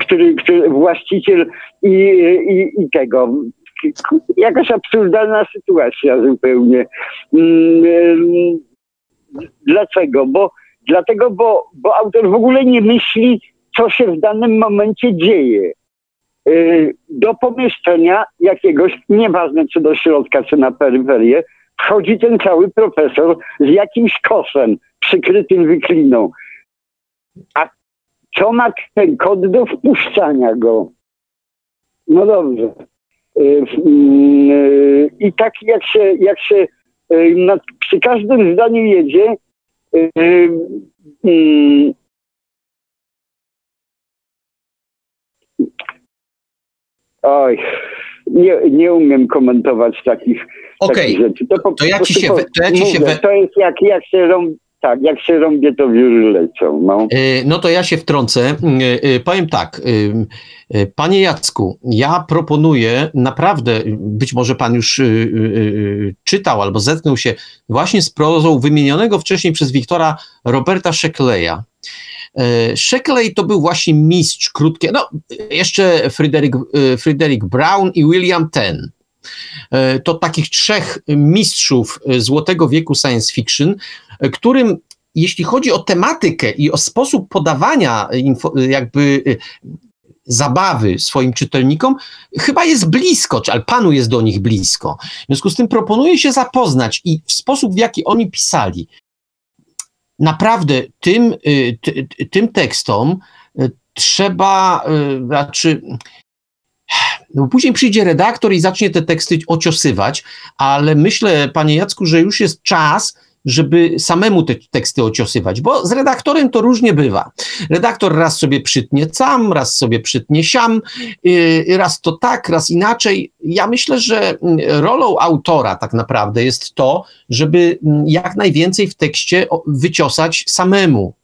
który, który właściciel i, i, i tego jakaś absurdalna sytuacja zupełnie. Mm, dlaczego? Bo, dlatego, bo, bo autor w ogóle nie myśli, co się w danym momencie dzieje. Y, do pomieszczenia jakiegoś, nieważne czy do środka, czy na peryferię, wchodzi ten cały profesor z jakimś koszem przykrytym wykliną. A co ma ten kod do wpuszczania go? No dobrze. Y, y, I tak jak się, jak się y, przy każdym zdaniu jedzie, oj, nie, nie umiem komentować takich, okay. takich rzeczy. To, to ja ci się, to ja ci się we... To jest jak, jak się rąb, tak, jak się rąbie, to wióry lecą. No. no to ja się wtrącę. Powiem tak, E, panie Jacku, ja proponuję naprawdę, być może pan już czytał albo zetknął się właśnie z prozą wymienionego wcześniej przez Wiktora Roberta Shekleya. E, Sheckley to był właśnie mistrz krótkie, no jeszcze Frederick Brown i William Ten. E, to takich trzech mistrzów złotego wieku science fiction, którym jeśli chodzi o tematykę i o sposób podawania info, jakby zabawy swoim czytelnikom, chyba jest blisko, czy, ale panu jest do nich blisko. W związku z tym proponuję się zapoznać i w sposób, w jaki oni pisali, naprawdę tym, tym tekstom trzeba, znaczy, no później przyjdzie redaktor i zacznie te teksty ociosywać, ale myślę, panie Jacku, że już jest czas, żeby samemu te teksty ociosywać, bo z redaktorem to różnie bywa. Redaktor raz sobie przytnie sam, raz sobie przytnie siam, yy, raz to tak, raz inaczej. Ja myślę, że mm, rolą autora tak naprawdę jest to, żeby mm, jak najwięcej w tekście wyciosać samemu.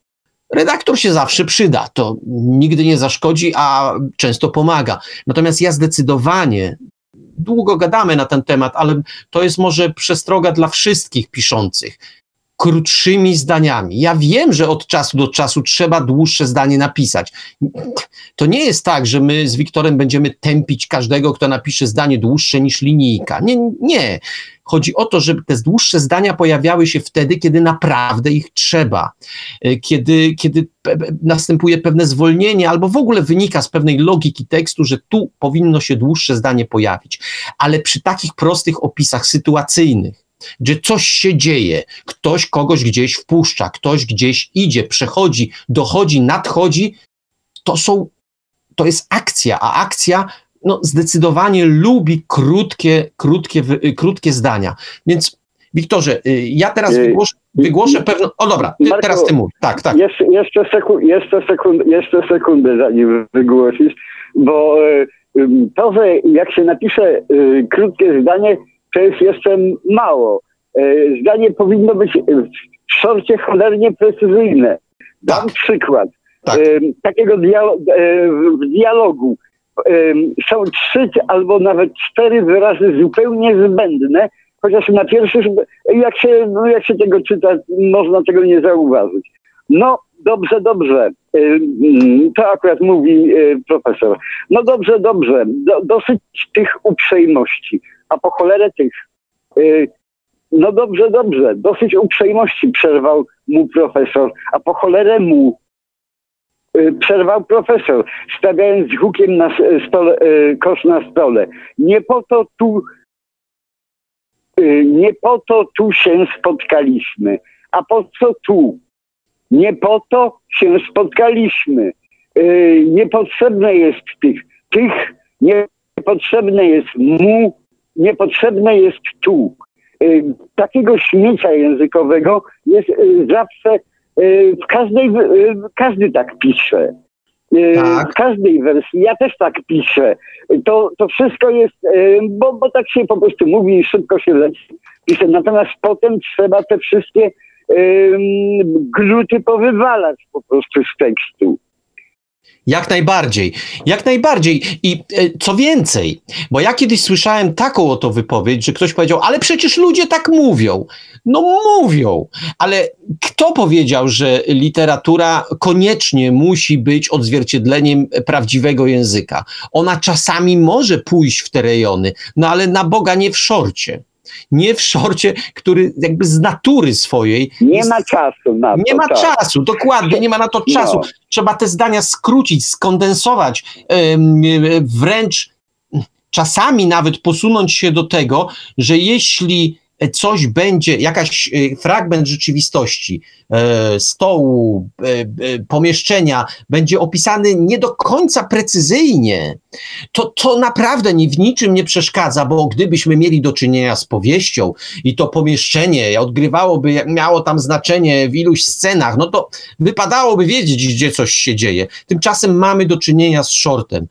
Redaktor się zawsze przyda, to nigdy nie zaszkodzi, a często pomaga. Natomiast ja zdecydowanie długo gadamy na ten temat, ale to jest może przestroga dla wszystkich piszących. Krótszymi zdaniami. Ja wiem, że od czasu do czasu trzeba dłuższe zdanie napisać. To nie jest tak, że my z Wiktorem będziemy tępić każdego, kto napisze zdanie dłuższe niż linijka. Nie, nie. Chodzi o to, żeby te dłuższe zdania pojawiały się wtedy, kiedy naprawdę ich trzeba, e, kiedy, kiedy następuje pewne zwolnienie, albo w ogóle wynika z pewnej logiki tekstu, że tu powinno się dłuższe zdanie pojawić. Ale przy takich prostych opisach sytuacyjnych, gdzie coś się dzieje, ktoś kogoś gdzieś wpuszcza, ktoś gdzieś idzie, przechodzi, dochodzi, nadchodzi, to są, to jest akcja, a akcja no, zdecydowanie lubi krótkie, krótkie, krótkie zdania. Więc Wiktorze, y, ja teraz wygłoszę, wygłoszę pewną. O dobra, ty, teraz ty mów. Tak, tak. Jeszcze, jeszcze, seku, jeszcze, sekund, jeszcze sekundę, zanim wygłosisz, bo y, to, że jak się napisze y, krótkie zdanie, to jest jeszcze mało. Zdanie powinno być w szorcie cholernie precyzyjne. Dam tak. przykład. Tak. Takiego dialogu, w dialogu są trzy albo nawet cztery wyrazy zupełnie zbędne, chociaż na pierwszy, jak się, no jak się tego czyta, można tego nie zauważyć. No, dobrze, dobrze. To akurat mówi profesor. No dobrze, dobrze. Do, dosyć tych uprzejmości. A po cholerę tych. Y, no dobrze, dobrze. Dosyć uprzejmości przerwał mu profesor. A po cholerę mu Y, przerwał profesor, stawiając hukiem na stole, y, kosz na stole. Nie po to tu y, nie po to tu się spotkaliśmy. A po co tu? Nie po to się spotkaliśmy. Niepotrzebne jest tych, tych, niepotrzebne jest mu, niepotrzebne jest tu. Takiego śmiecia językowego jest zawsze Y, w każdej, y, każdy tak pisze. Y, tak. W każdej wersji, ja też tak piszę. To, to wszystko jest, bo, bo tak się po prostu mówi i szybko się leci. Pisze. Natomiast potem trzeba te wszystkie gluty powywalać po prostu z tekstu. Jak najbardziej, jak najbardziej. I e, co więcej, bo ja kiedyś słyszałem taką oto wypowiedź, że ktoś powiedział, ale przecież ludzie tak mówią. No mówią, ale kto powiedział, że literatura koniecznie musi być odzwierciedleniem prawdziwego języka? Ona czasami może pójść w te rejony, no ale na Boga nie w szorcie nie w szorcie, który jakby z natury swojej. Nie jest, ma czasu na to. Nie ma tak. czasu, dokładnie, nie ma na to no. czasu. No. Trzeba te zdania skrócić, skondensować, wręcz czasami nawet posunąć się do tego, że jeśli coś będzie, jakaś e, fragment rzeczywistości, e, stołu, e, pomieszczenia będzie opisany nie do końca precyzyjnie, to, to naprawdę nie w niczym nie przeszkadza, bo gdybyśmy mieli do czynienia z powieścią i to pomieszczenie odgrywałoby, miało tam znaczenie w iluś scenach, no to wypadałoby wiedzieć, gdzie coś się dzieje. Tymczasem mamy do czynienia z shortem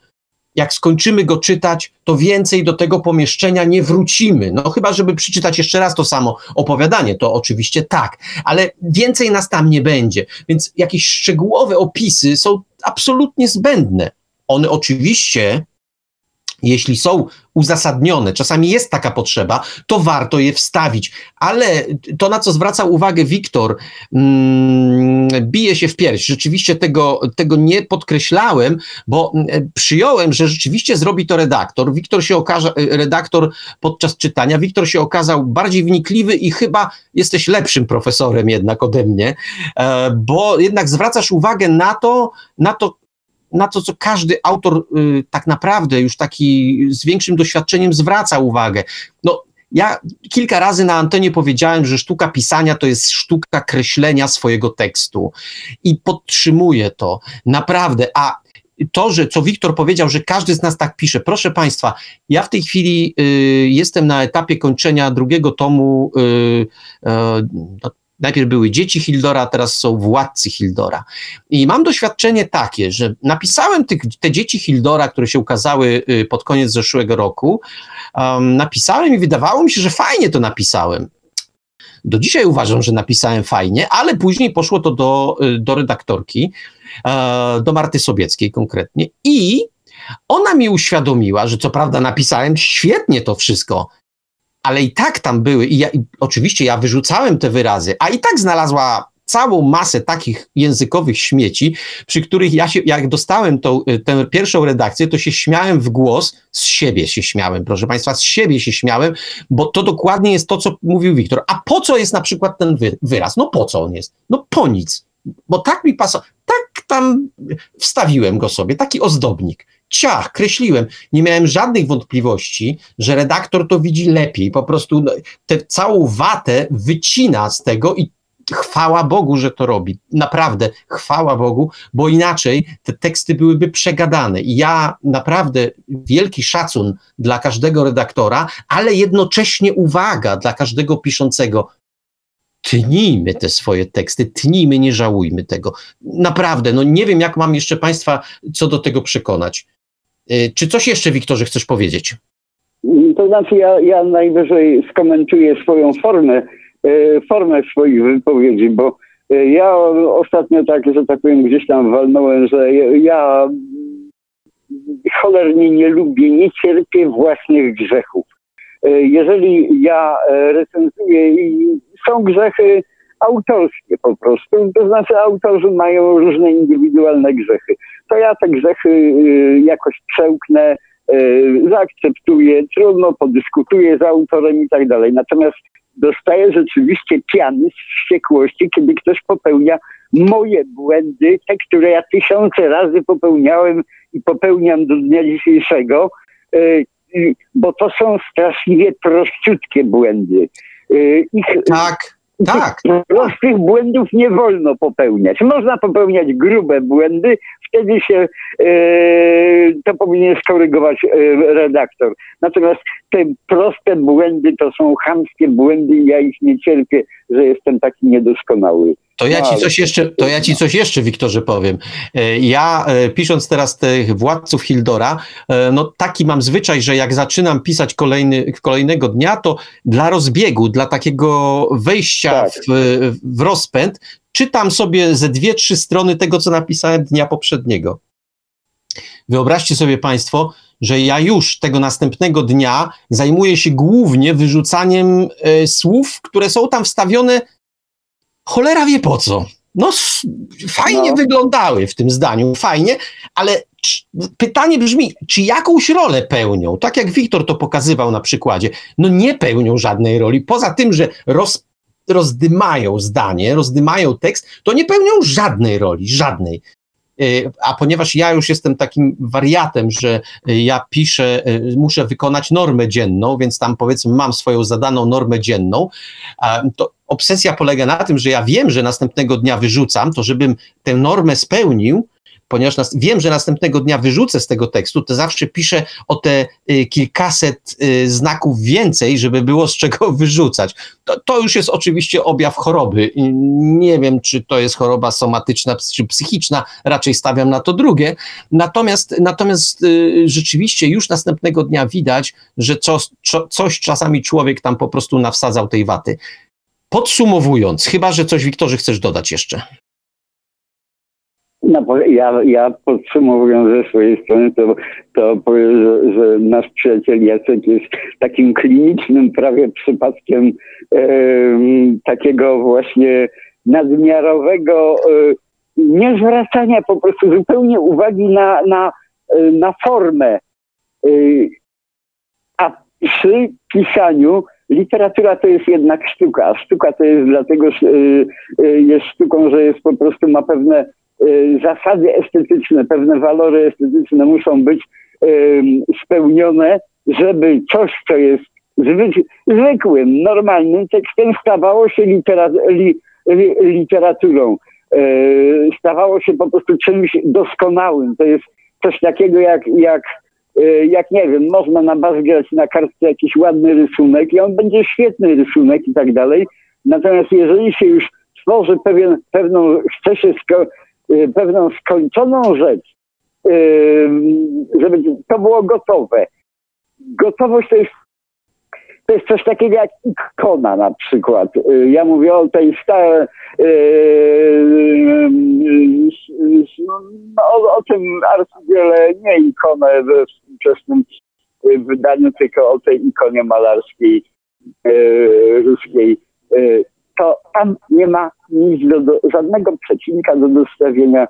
jak skończymy go czytać, to więcej do tego pomieszczenia nie wrócimy. No chyba, żeby przeczytać jeszcze raz to samo opowiadanie, to oczywiście tak, ale więcej nas tam nie będzie. Więc jakieś szczegółowe opisy są absolutnie zbędne. One oczywiście jeśli są uzasadnione, czasami jest taka potrzeba, to warto je wstawić. Ale to, na co zwracał uwagę Wiktor, mm, bije się w pierś. Rzeczywiście tego, tego nie podkreślałem, bo mm, przyjąłem, że rzeczywiście zrobi to redaktor. Wiktor się okaże, redaktor podczas czytania, Wiktor się okazał bardziej wnikliwy i chyba jesteś lepszym profesorem jednak ode mnie, e, bo jednak zwracasz uwagę na to, na to, na to, co każdy autor y, tak naprawdę już taki z większym doświadczeniem zwraca uwagę. No, ja kilka razy na antenie powiedziałem, że sztuka pisania to jest sztuka kreślenia swojego tekstu i podtrzymuję to naprawdę. A to, że co Wiktor powiedział, że każdy z nas tak pisze. Proszę Państwa, ja w tej chwili y, jestem na etapie kończenia drugiego tomu y, y, najpierw były dzieci Hildora, teraz są władcy Hildora. I mam doświadczenie takie, że napisałem te dzieci Hildora, które się ukazały y, pod koniec zeszłego roku, um, napisałem i wydawało mi się, że fajnie to napisałem. Do dzisiaj uważam, że napisałem fajnie, ale później poszło to do, y, do redaktorki, e, do Marty Sobieckiej konkretnie i ona mi uświadomiła, że co prawda napisałem świetnie to wszystko, ale i tak tam były, i, ja, i oczywiście ja wyrzucałem te wyrazy, a i tak znalazła całą masę takich językowych śmieci, przy których ja się, jak dostałem tą, y, tę pierwszą redakcję, to się śmiałem w głos, z siebie się śmiałem, proszę Państwa, z siebie się śmiałem, bo to dokładnie jest to, co mówił Wiktor. A po co jest na przykład ten wyraz? No po co on jest? No po nic. Bo tak mi pasował, tak tam wstawiłem go sobie, taki ozdobnik ciach, kreśliłem. Nie miałem żadnych wątpliwości, że redaktor to widzi lepiej. Po prostu no, tę całą watę wycina z tego i chwała Bogu, że to robi. Naprawdę, chwała Bogu, bo inaczej te teksty byłyby przegadane. I ja naprawdę wielki szacun dla każdego redaktora, ale jednocześnie uwaga dla każdego piszącego. Tnijmy te swoje teksty, tnijmy, nie żałujmy tego. Naprawdę, no nie wiem, jak mam jeszcze Państwa co do tego przekonać. Y, czy coś jeszcze, Wiktorze, chcesz powiedzieć? To znaczy, ja, ja najwyżej skomentuję swoją formę, y, formę swoich wypowiedzi, bo y, ja ostatnio tak, że tak powiem, gdzieś tam walnąłem, że ja cholernie nie lubię, nie cierpię własnych grzechów. Jeżeli ja recenzuję i są grzechy autorskie po prostu, to znaczy autorzy mają różne indywidualne grzechy to ja te grzechy y, jakoś przełknę, y, zaakceptuję, trudno podyskutuję z autorem i tak dalej. Natomiast dostaję rzeczywiście piany z wściekłości, kiedy ktoś popełnia moje błędy, te, które ja tysiące razy popełniałem i popełniam do dnia dzisiejszego, y, bo to są straszliwie prościutkie błędy. Ich, tak tak. Prostych błędów nie wolno popełniać. Można popełniać grube błędy, wtedy się e, to powinien skorygować redaktor. Natomiast te proste błędy to są chamskie błędy i ja ich nie cierpię, że jestem taki niedoskonały. To ja, ci coś jeszcze, to ja ci coś jeszcze, Wiktorze, powiem. E, ja e, pisząc teraz tych władców Hildora, e, no taki mam zwyczaj, że jak zaczynam pisać kolejny, kolejnego dnia, to dla rozbiegu, dla takiego wejścia tak. w, w rozpęd, czytam sobie ze dwie, trzy strony tego, co napisałem dnia poprzedniego. Wyobraźcie sobie Państwo, że ja już tego następnego dnia zajmuję się głównie wyrzucaniem y, słów, które są tam wstawione cholera wie po co. No, fajnie no. wyglądały w tym zdaniu, fajnie, ale pytanie brzmi, czy jakąś rolę pełnią? Tak jak Wiktor to pokazywał na przykładzie. No nie pełnią żadnej roli. Poza tym, że roz, rozdymają zdanie, rozdymają tekst, to nie pełnią żadnej roli, żadnej. E, a ponieważ ja już jestem takim wariatem, że e, ja piszę, e, muszę wykonać normę dzienną, więc tam powiedzmy mam swoją zadaną normę dzienną, to obsesja polega na tym, że ja wiem, że następnego dnia wyrzucam, to żebym tę normę spełnił, ponieważ nas, wiem, że następnego dnia wyrzucę z tego tekstu, to zawsze piszę o te y, kilkaset y, znaków więcej, żeby było z czego wyrzucać. To, to, już jest oczywiście objaw choroby. Nie wiem, czy to jest choroba somatyczna czy psychiczna, raczej stawiam na to drugie. Natomiast, natomiast y, rzeczywiście już następnego dnia widać, że co, co, coś czasami człowiek tam po prostu nawsadzał tej waty. Podsumowując, chyba że coś, Wiktorze, chcesz dodać jeszcze. No, ja, ja podsumowując ze swojej strony, to, to powiem, że, że nasz przyjaciel Jacek jest takim klinicznym prawie przypadkiem e, takiego właśnie nadmiarowego e, niezwracania po prostu zupełnie uwagi na, na, na formę. E, a przy pisaniu literatura to jest jednak sztuka, a sztuka to jest dlatego, że jest sztuką, że jest po prostu ma pewne zasady estetyczne, pewne walory estetyczne muszą być spełnione, żeby coś, co jest zwykłym, normalnym tekstem, stawało się litera li li literaturą. Y, stawało się po prostu czymś doskonałym. To jest coś takiego jak, jak, y, jak nie wiem, można nabazgać na kartce jakiś ładny rysunek i on będzie świetny rysunek i tak dalej. Natomiast jeżeli się już stworzy pewien, pewną, chce się Y, pewną skończoną rzecz, y, żeby to było gotowe. Gotowość to jest, to jest coś takiego jak ikona na przykład. Y, ja mówię o tej stałej, no, o, o tym arcydziele, nie ikonę we współczesnym wydaniu, tylko o tej ikonie malarskiej ruskiej to tam nie ma nic do, do, żadnego przecinka do dostawienia.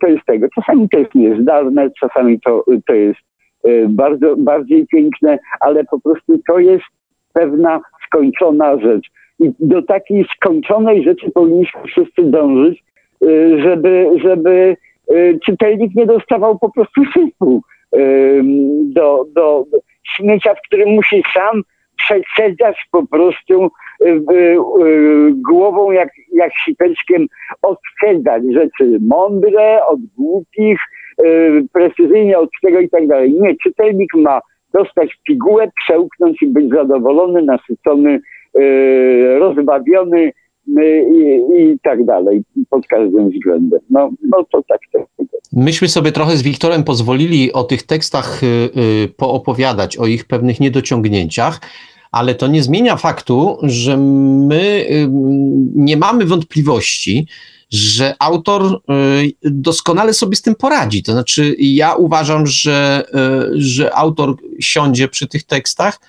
To jest tego. Czasami to jest niezdarne, czasami to, to jest y, bardzo, bardziej piękne, ale po prostu to jest pewna skończona rzecz. I do takiej skończonej rzeczy powinniśmy wszyscy dążyć, y, żeby, żeby y, czytelnik nie dostawał po prostu syfu do, do, do śmiecia, w którym musi sam przesedzać po prostu głową jak, jak siteczkiem odprzedzać rzeczy mądre od głupich, y, precyzyjnie od tego i tak dalej. Nie, czytelnik ma dostać pigułę, przełknąć i być zadowolony, nasycony, y, rozbawiony y, i, i tak dalej pod każdym względem. No, no to tak to Myśmy sobie trochę z Wiktorem pozwolili o tych tekstach poopowiadać, o ich pewnych niedociągnięciach ale to nie zmienia faktu, że my nie mamy wątpliwości, że autor y, doskonale sobie z tym poradzi. To znaczy, ja uważam, że, y, że autor siądzie przy tych tekstach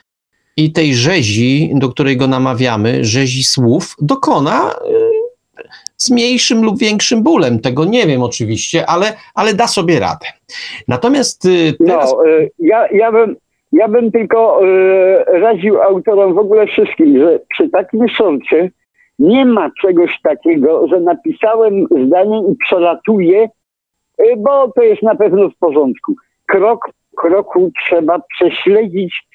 i tej rzezi, do której go namawiamy, rzezi słów, dokona y, z mniejszym lub większym bólem. Tego nie wiem oczywiście, ale, ale da sobie radę. Natomiast teraz... No, ja, ja bym ja bym tylko y, radził autorom w ogóle wszystkim, że przy takim sorcie nie ma czegoś takiego, że napisałem zdanie i przelatuję, y, bo to jest na pewno w porządku. Krok kroku trzeba prześledzić y,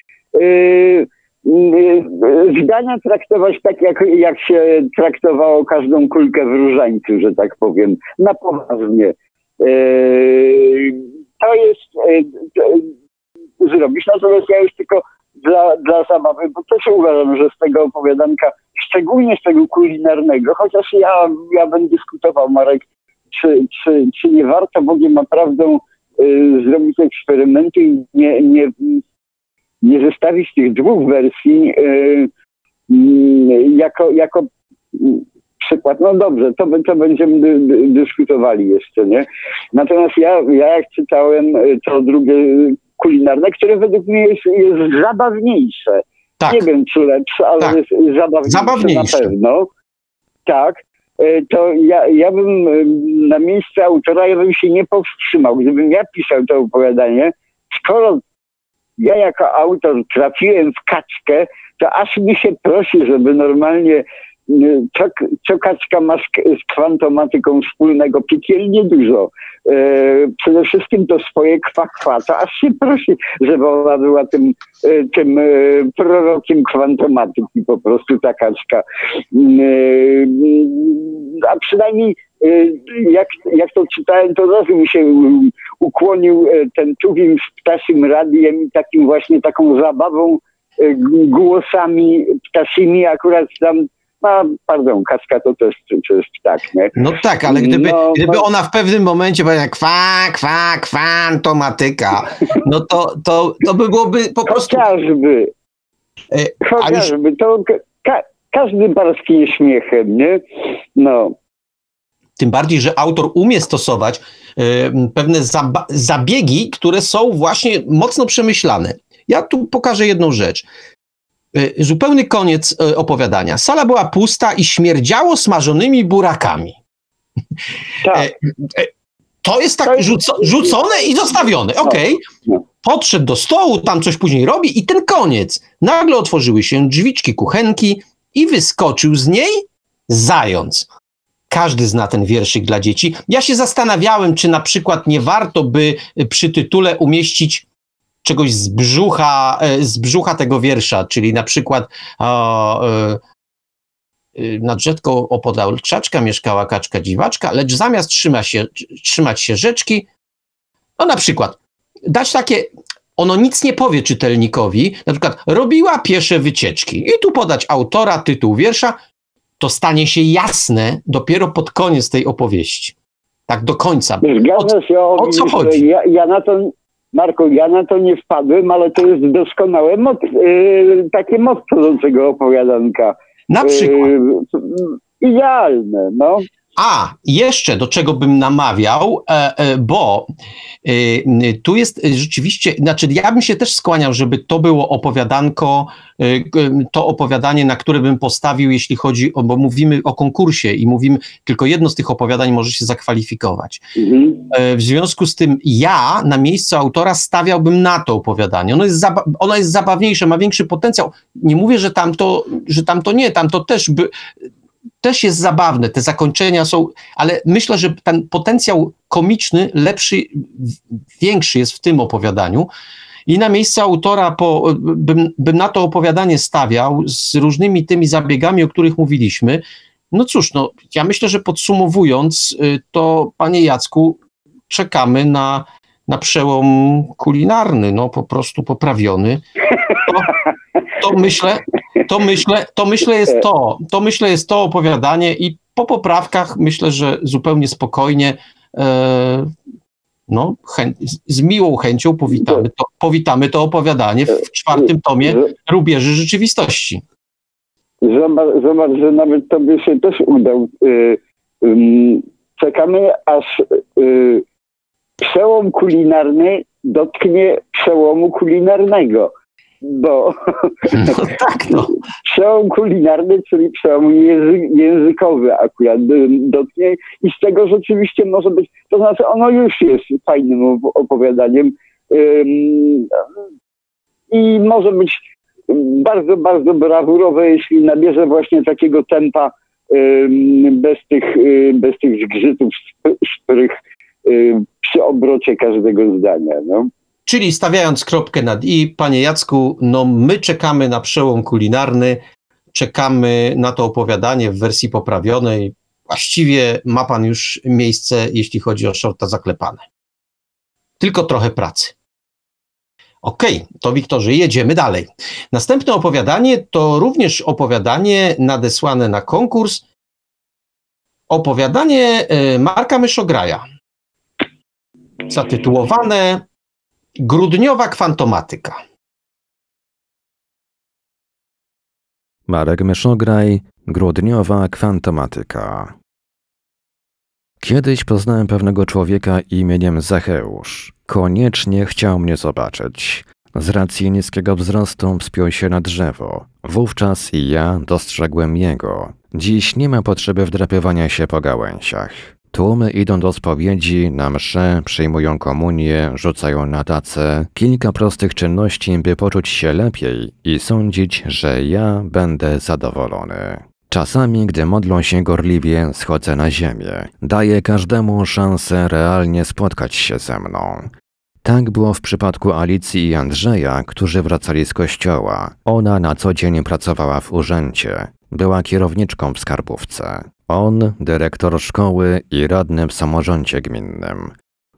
zdania traktować tak, jak, jak się traktowało każdą kulkę w różańcu, że tak powiem, na poważnie. To jest, robić. Natomiast ja już tylko dla, dla zabawy, bo też uważam, że z tego opowiadanka, szczególnie z tego kulinarnego, chociaż ja, ja bym dyskutował, Marek, czy, czy, czy nie warto Bogiem naprawdę y, zrobić eksperymentu i nie, nie, nie zestawić tych dwóch wersji y, y, jako, jako przykład. No dobrze, to, to będziemy dy, dy, dyskutowali jeszcze, nie? Natomiast ja, ja jak czytałem y, to drugie kulinarne, które według mnie jest, jest zabawniejsze. Tak. Nie wiem, czy lepsze, ale tak. jest zabawniejsze, zabawniejsze na pewno. Tak. Y, to ja, ja bym y, na miejsce autora, ja bym się nie powstrzymał. Gdybym ja pisał to opowiadanie, skoro ja jako autor trafiłem w kaczkę, to aż mi się prosi, żeby normalnie co, co ma z, z kwantomatyką wspólnego? Piekielnie dużo. E, przede wszystkim to swoje kwa, To aż się prosi, żeby ona była tym, e, tym e, prorokiem kwantomatyki, po prostu ta kaczka. E, a przynajmniej e, jak, jak to czytałem, to razu mi się ukłonił ten Tuwim z ptasim radiem i takim właśnie taką zabawą głosami ptasimi, akurat tam no, pardon, kaczka to też, to jest ptak, nie? No tak, ale gdyby, no, gdyby no- ona w pewnym momencie powiedziała kwa, kwa, kwantomatyka, no to, to, to by byłoby po prostu... Chociażby. E, Chociażby. Już... To ka każdy barsknie śmiechem, nie? No. Tym bardziej, że autor umie stosować y, pewne zabiegi, które są właśnie mocno przemyślane. Ja tu pokażę jedną rzecz. Y, zupełny koniec y, opowiadania. Sala była pusta i śmierdziało smażonymi burakami. Tak. E, e, to jest tak rzuco rzucone i zostawione. No. Okej. Okay. Podszedł do stołu, tam coś później robi i ten koniec. Nagle otworzyły się drzwiczki kuchenki i wyskoczył z niej zając. Każdy zna ten wierszyk dla dzieci. Ja się zastanawiałem, czy na przykład nie warto by przy tytule umieścić czegoś z brzucha, e, z brzucha tego wiersza, czyli na przykład o, e, e, nad rzeczką opodał krzaczka mieszkała kaczka dziwaczka, lecz zamiast trzyma się, trzymać się rzeczki, no na przykład dać takie, ono nic nie powie czytelnikowi, na przykład robiła piesze wycieczki i tu podać autora, tytuł wiersza, to stanie się jasne dopiero pod koniec tej opowieści. Tak do końca. Zgadza się, o, o co chodzi? Ja, ja na to Marko, ja na to nie wpadłem, ale to jest doskonałe moc, yy, takie motto do tego opowiadanka. Na przykład? Yy, idealne, no. A, jeszcze do czego bym namawiał, e, e, bo e, tu jest rzeczywiście, znaczy ja bym się też skłaniał, żeby to było opowiadanko, to opowiadanie, na które bym postawił, jeśli chodzi o, bo mówimy o konkursie i mówimy, tylko jedno z tych opowiadań może się zakwalifikować. Mhm. W związku z tym ja na miejscu autora stawiałbym na to opowiadanie. Ono jest, ono jest zabawniejsze, ma większy potencjał. Nie mówię, że tamto, że tamto nie, tamto też by też jest zabawne, te zakończenia są, ale myślę, że ten potencjał komiczny, lepszy, większy jest w tym opowiadaniu. I na miejsce autora po, bym, bym na to opowiadanie stawiał z różnymi tymi zabiegami, o których mówiliśmy. No cóż, no, ja myślę, że podsumowując, y, to panie Jacku, czekamy na, na przełom kulinarny, no po prostu poprawiony. To, to myślę, to myślę, to myślę jest to, to myślę jest to opowiadanie i po poprawkach myślę, że zupełnie spokojnie e, no, chę, z miłą chęcią powitamy to, powitamy to opowiadanie w czwartym tomie Rubieży Rzeczywistości. Zobacz, zobacz że nawet tobie się też udał. Y, czekamy, aż y, przełom kulinarny dotknie przełomu kulinarnego bo no, tak, no. przełom kulinarny, czyli przełom językowy akurat dotknie i z tego rzeczywiście może być, to znaczy ono już jest fajnym opowiadaniem i może być bardzo, bardzo brawurowe, jeśli nabierze właśnie takiego tempa bez tych, bez tych zgrzytów, z których przy obrocie każdego zdania. No. Czyli stawiając kropkę nad i, panie Jacku, no my czekamy na przełom kulinarny, czekamy na to opowiadanie w wersji poprawionej. Właściwie ma pan już miejsce, jeśli chodzi o shorta zaklepane. Tylko trochę pracy. Okej, okay, to Wiktorze, jedziemy dalej. Następne opowiadanie to również opowiadanie nadesłane na konkurs. Opowiadanie e, Marka Myszograja, zatytułowane Grudniowa kwantomatyka. Marek Myszograj, Grudniowa kwantomatyka. Kiedyś poznałem pewnego człowieka imieniem Zacheusz. Koniecznie chciał mnie zobaczyć. Z racji niskiego wzrostu wspiął się na drzewo. Wówczas i ja dostrzegłem jego. Dziś nie ma potrzeby wdrapywania się po gałęziach. Tłumy idą do spowiedzi, na msze, przyjmują komunię, rzucają na tacę. Kilka prostych czynności, by poczuć się lepiej i sądzić, że ja będę zadowolony. Czasami, gdy modlą się gorliwie, schodzę na ziemię. Daję każdemu szansę realnie spotkać się ze mną. Tak było w przypadku Alicji i Andrzeja, którzy wracali z kościoła. Ona na co dzień pracowała w urzędzie. Była kierowniczką w skarbówce. On, dyrektor szkoły i radny w samorządzie gminnym.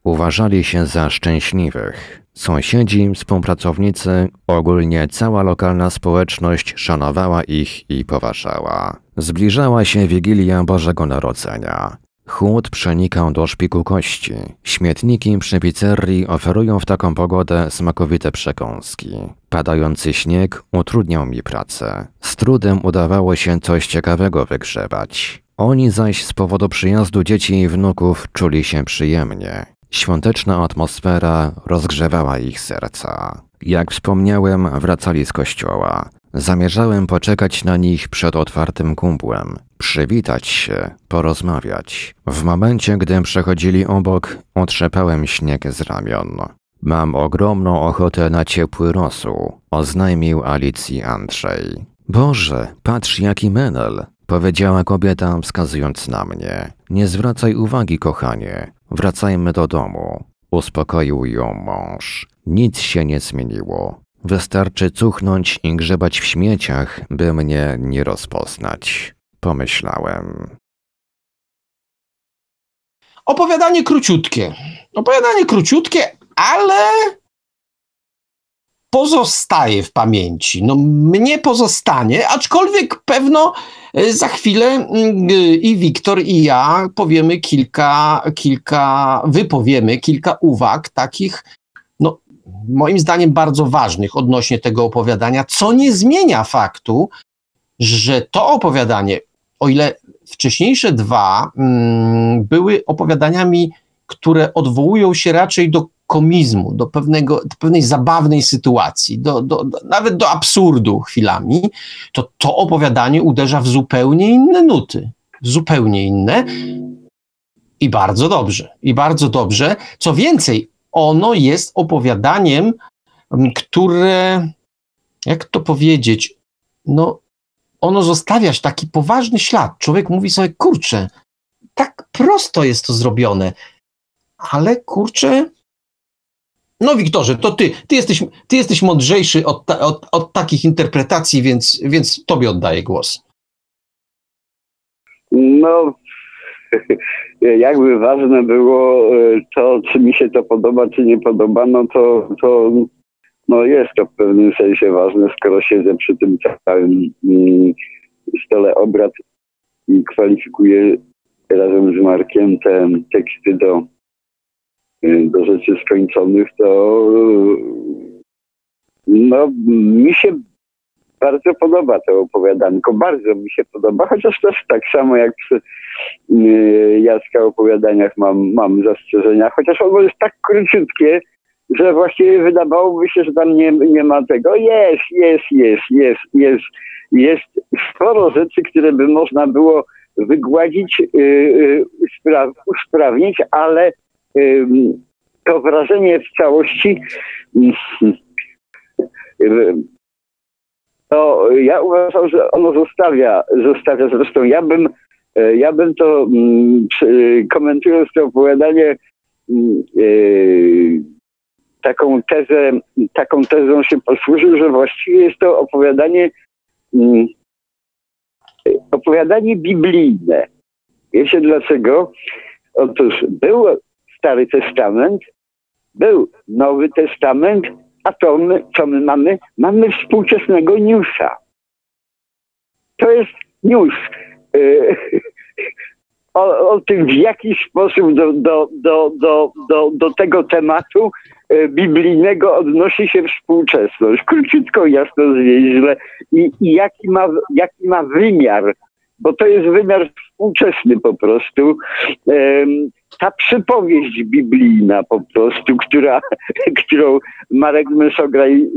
Uważali się za szczęśliwych. Sąsiedzi, współpracownicy, ogólnie cała lokalna społeczność szanowała ich i poważała. Zbliżała się Wigilia Bożego Narodzenia. Chłód przenikał do szpiku kości. Śmietniki przy pizzerii oferują w taką pogodę smakowite przekąski. Padający śnieg utrudniał mi pracę. Z trudem udawało się coś ciekawego wygrzebać. Oni zaś z powodu przyjazdu dzieci i wnuków czuli się przyjemnie. Świąteczna atmosfera rozgrzewała ich serca. Jak wspomniałem, wracali z kościoła. Zamierzałem poczekać na nich przed otwartym kumpłem, przywitać się, porozmawiać. W momencie, gdy przechodzili obok, otrzepałem śnieg z ramion. Mam ogromną ochotę na ciepły rosół, oznajmił Alicji Andrzej. Boże, patrz jaki menel, powiedziała kobieta wskazując na mnie. Nie zwracaj uwagi, kochanie, wracajmy do domu. Uspokoił ją mąż. Nic się nie zmieniło. Wystarczy cuchnąć i grzebać w śmieciach, by mnie nie rozpoznać. Pomyślałem. Opowiadanie króciutkie. Opowiadanie króciutkie, ale pozostaje w pamięci. No, mnie pozostanie, aczkolwiek pewno za chwilę mm, i Wiktor, i ja powiemy kilka, kilka, wypowiemy kilka uwag takich moim zdaniem bardzo ważnych odnośnie tego opowiadania, co nie zmienia faktu, że to opowiadanie, o ile wcześniejsze dwa mm, były opowiadaniami, które odwołują się raczej do komizmu, do, pewnego, do pewnej zabawnej sytuacji, do, do, do, nawet do absurdu chwilami, to to opowiadanie uderza w zupełnie inne nuty. Zupełnie inne. I bardzo dobrze. I bardzo dobrze. Co więcej, ono jest opowiadaniem, które, jak to powiedzieć, no, ono zostawia taki poważny ślad. Człowiek mówi sobie, kurczę, tak prosto jest to zrobione, ale kurczę, no Wiktorze, to ty, ty jesteś, ty jesteś mądrzejszy od, ta, od, od takich interpretacji, więc, więc tobie oddaję głos. No, jakby ważne było e, to, czy mi się to podoba, czy nie podoba, no to, to no jest to w pewnym sensie ważne, skoro siedzę przy tym całym mm, stole obrad i kwalifikuję razem z Markiem te teksty do, do rzeczy skończonych, to no, mi się bardzo podoba to opowiadanko, bardzo mi się podoba, chociaż też tak samo jak przy yy, opowiadaniach mam, mam zastrzeżenia, chociaż ono jest tak króciutkie, że właściwie wydawałoby się, że tam nie, nie ma tego. Jest, jest, jest, jest, jest, jest sporo rzeczy, które by można było wygładzić, yy, spra usprawnić, ale to wrażenie w całości yy, to ja uważam, że ono zostawia, zostawia. Zresztą ja bym, e, ja bym to mm, komentując to opowiadanie mm, e, taką tezę, taką tezą się posłużył, że właściwie jest to opowiadanie mm, opowiadanie biblijne. Wiecie dlaczego? Otóż był Stary Testament, był Nowy Testament A to my, co my mamy? Mamy współczesnego newsa. To jest news. O, o tym, w jaki sposób do, do, do, do, do, do tego tematu y, biblijnego odnosi się współczesność. Króciutko, jasno, zwięźle. I, i jaki, ma, jaki ma wymiar bo to jest wymiar współczesny po prostu. Ta przypowieść biblijna po prostu, która, którą Marek Mysograj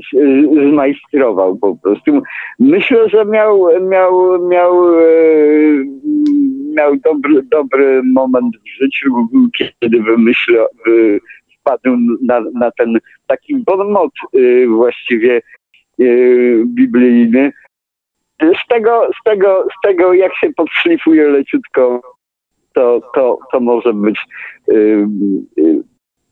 zmajstrował po prostu. Myślę, że miał, miał, miał, miał dobry, dobry moment w życiu, kiedy wymyślał, wpadł na, na ten taki bon mot e, właściwie e, biblijny, z tego, z tego, z tego jak się podszlifuje leciutko, to, to, to może być yy, yy,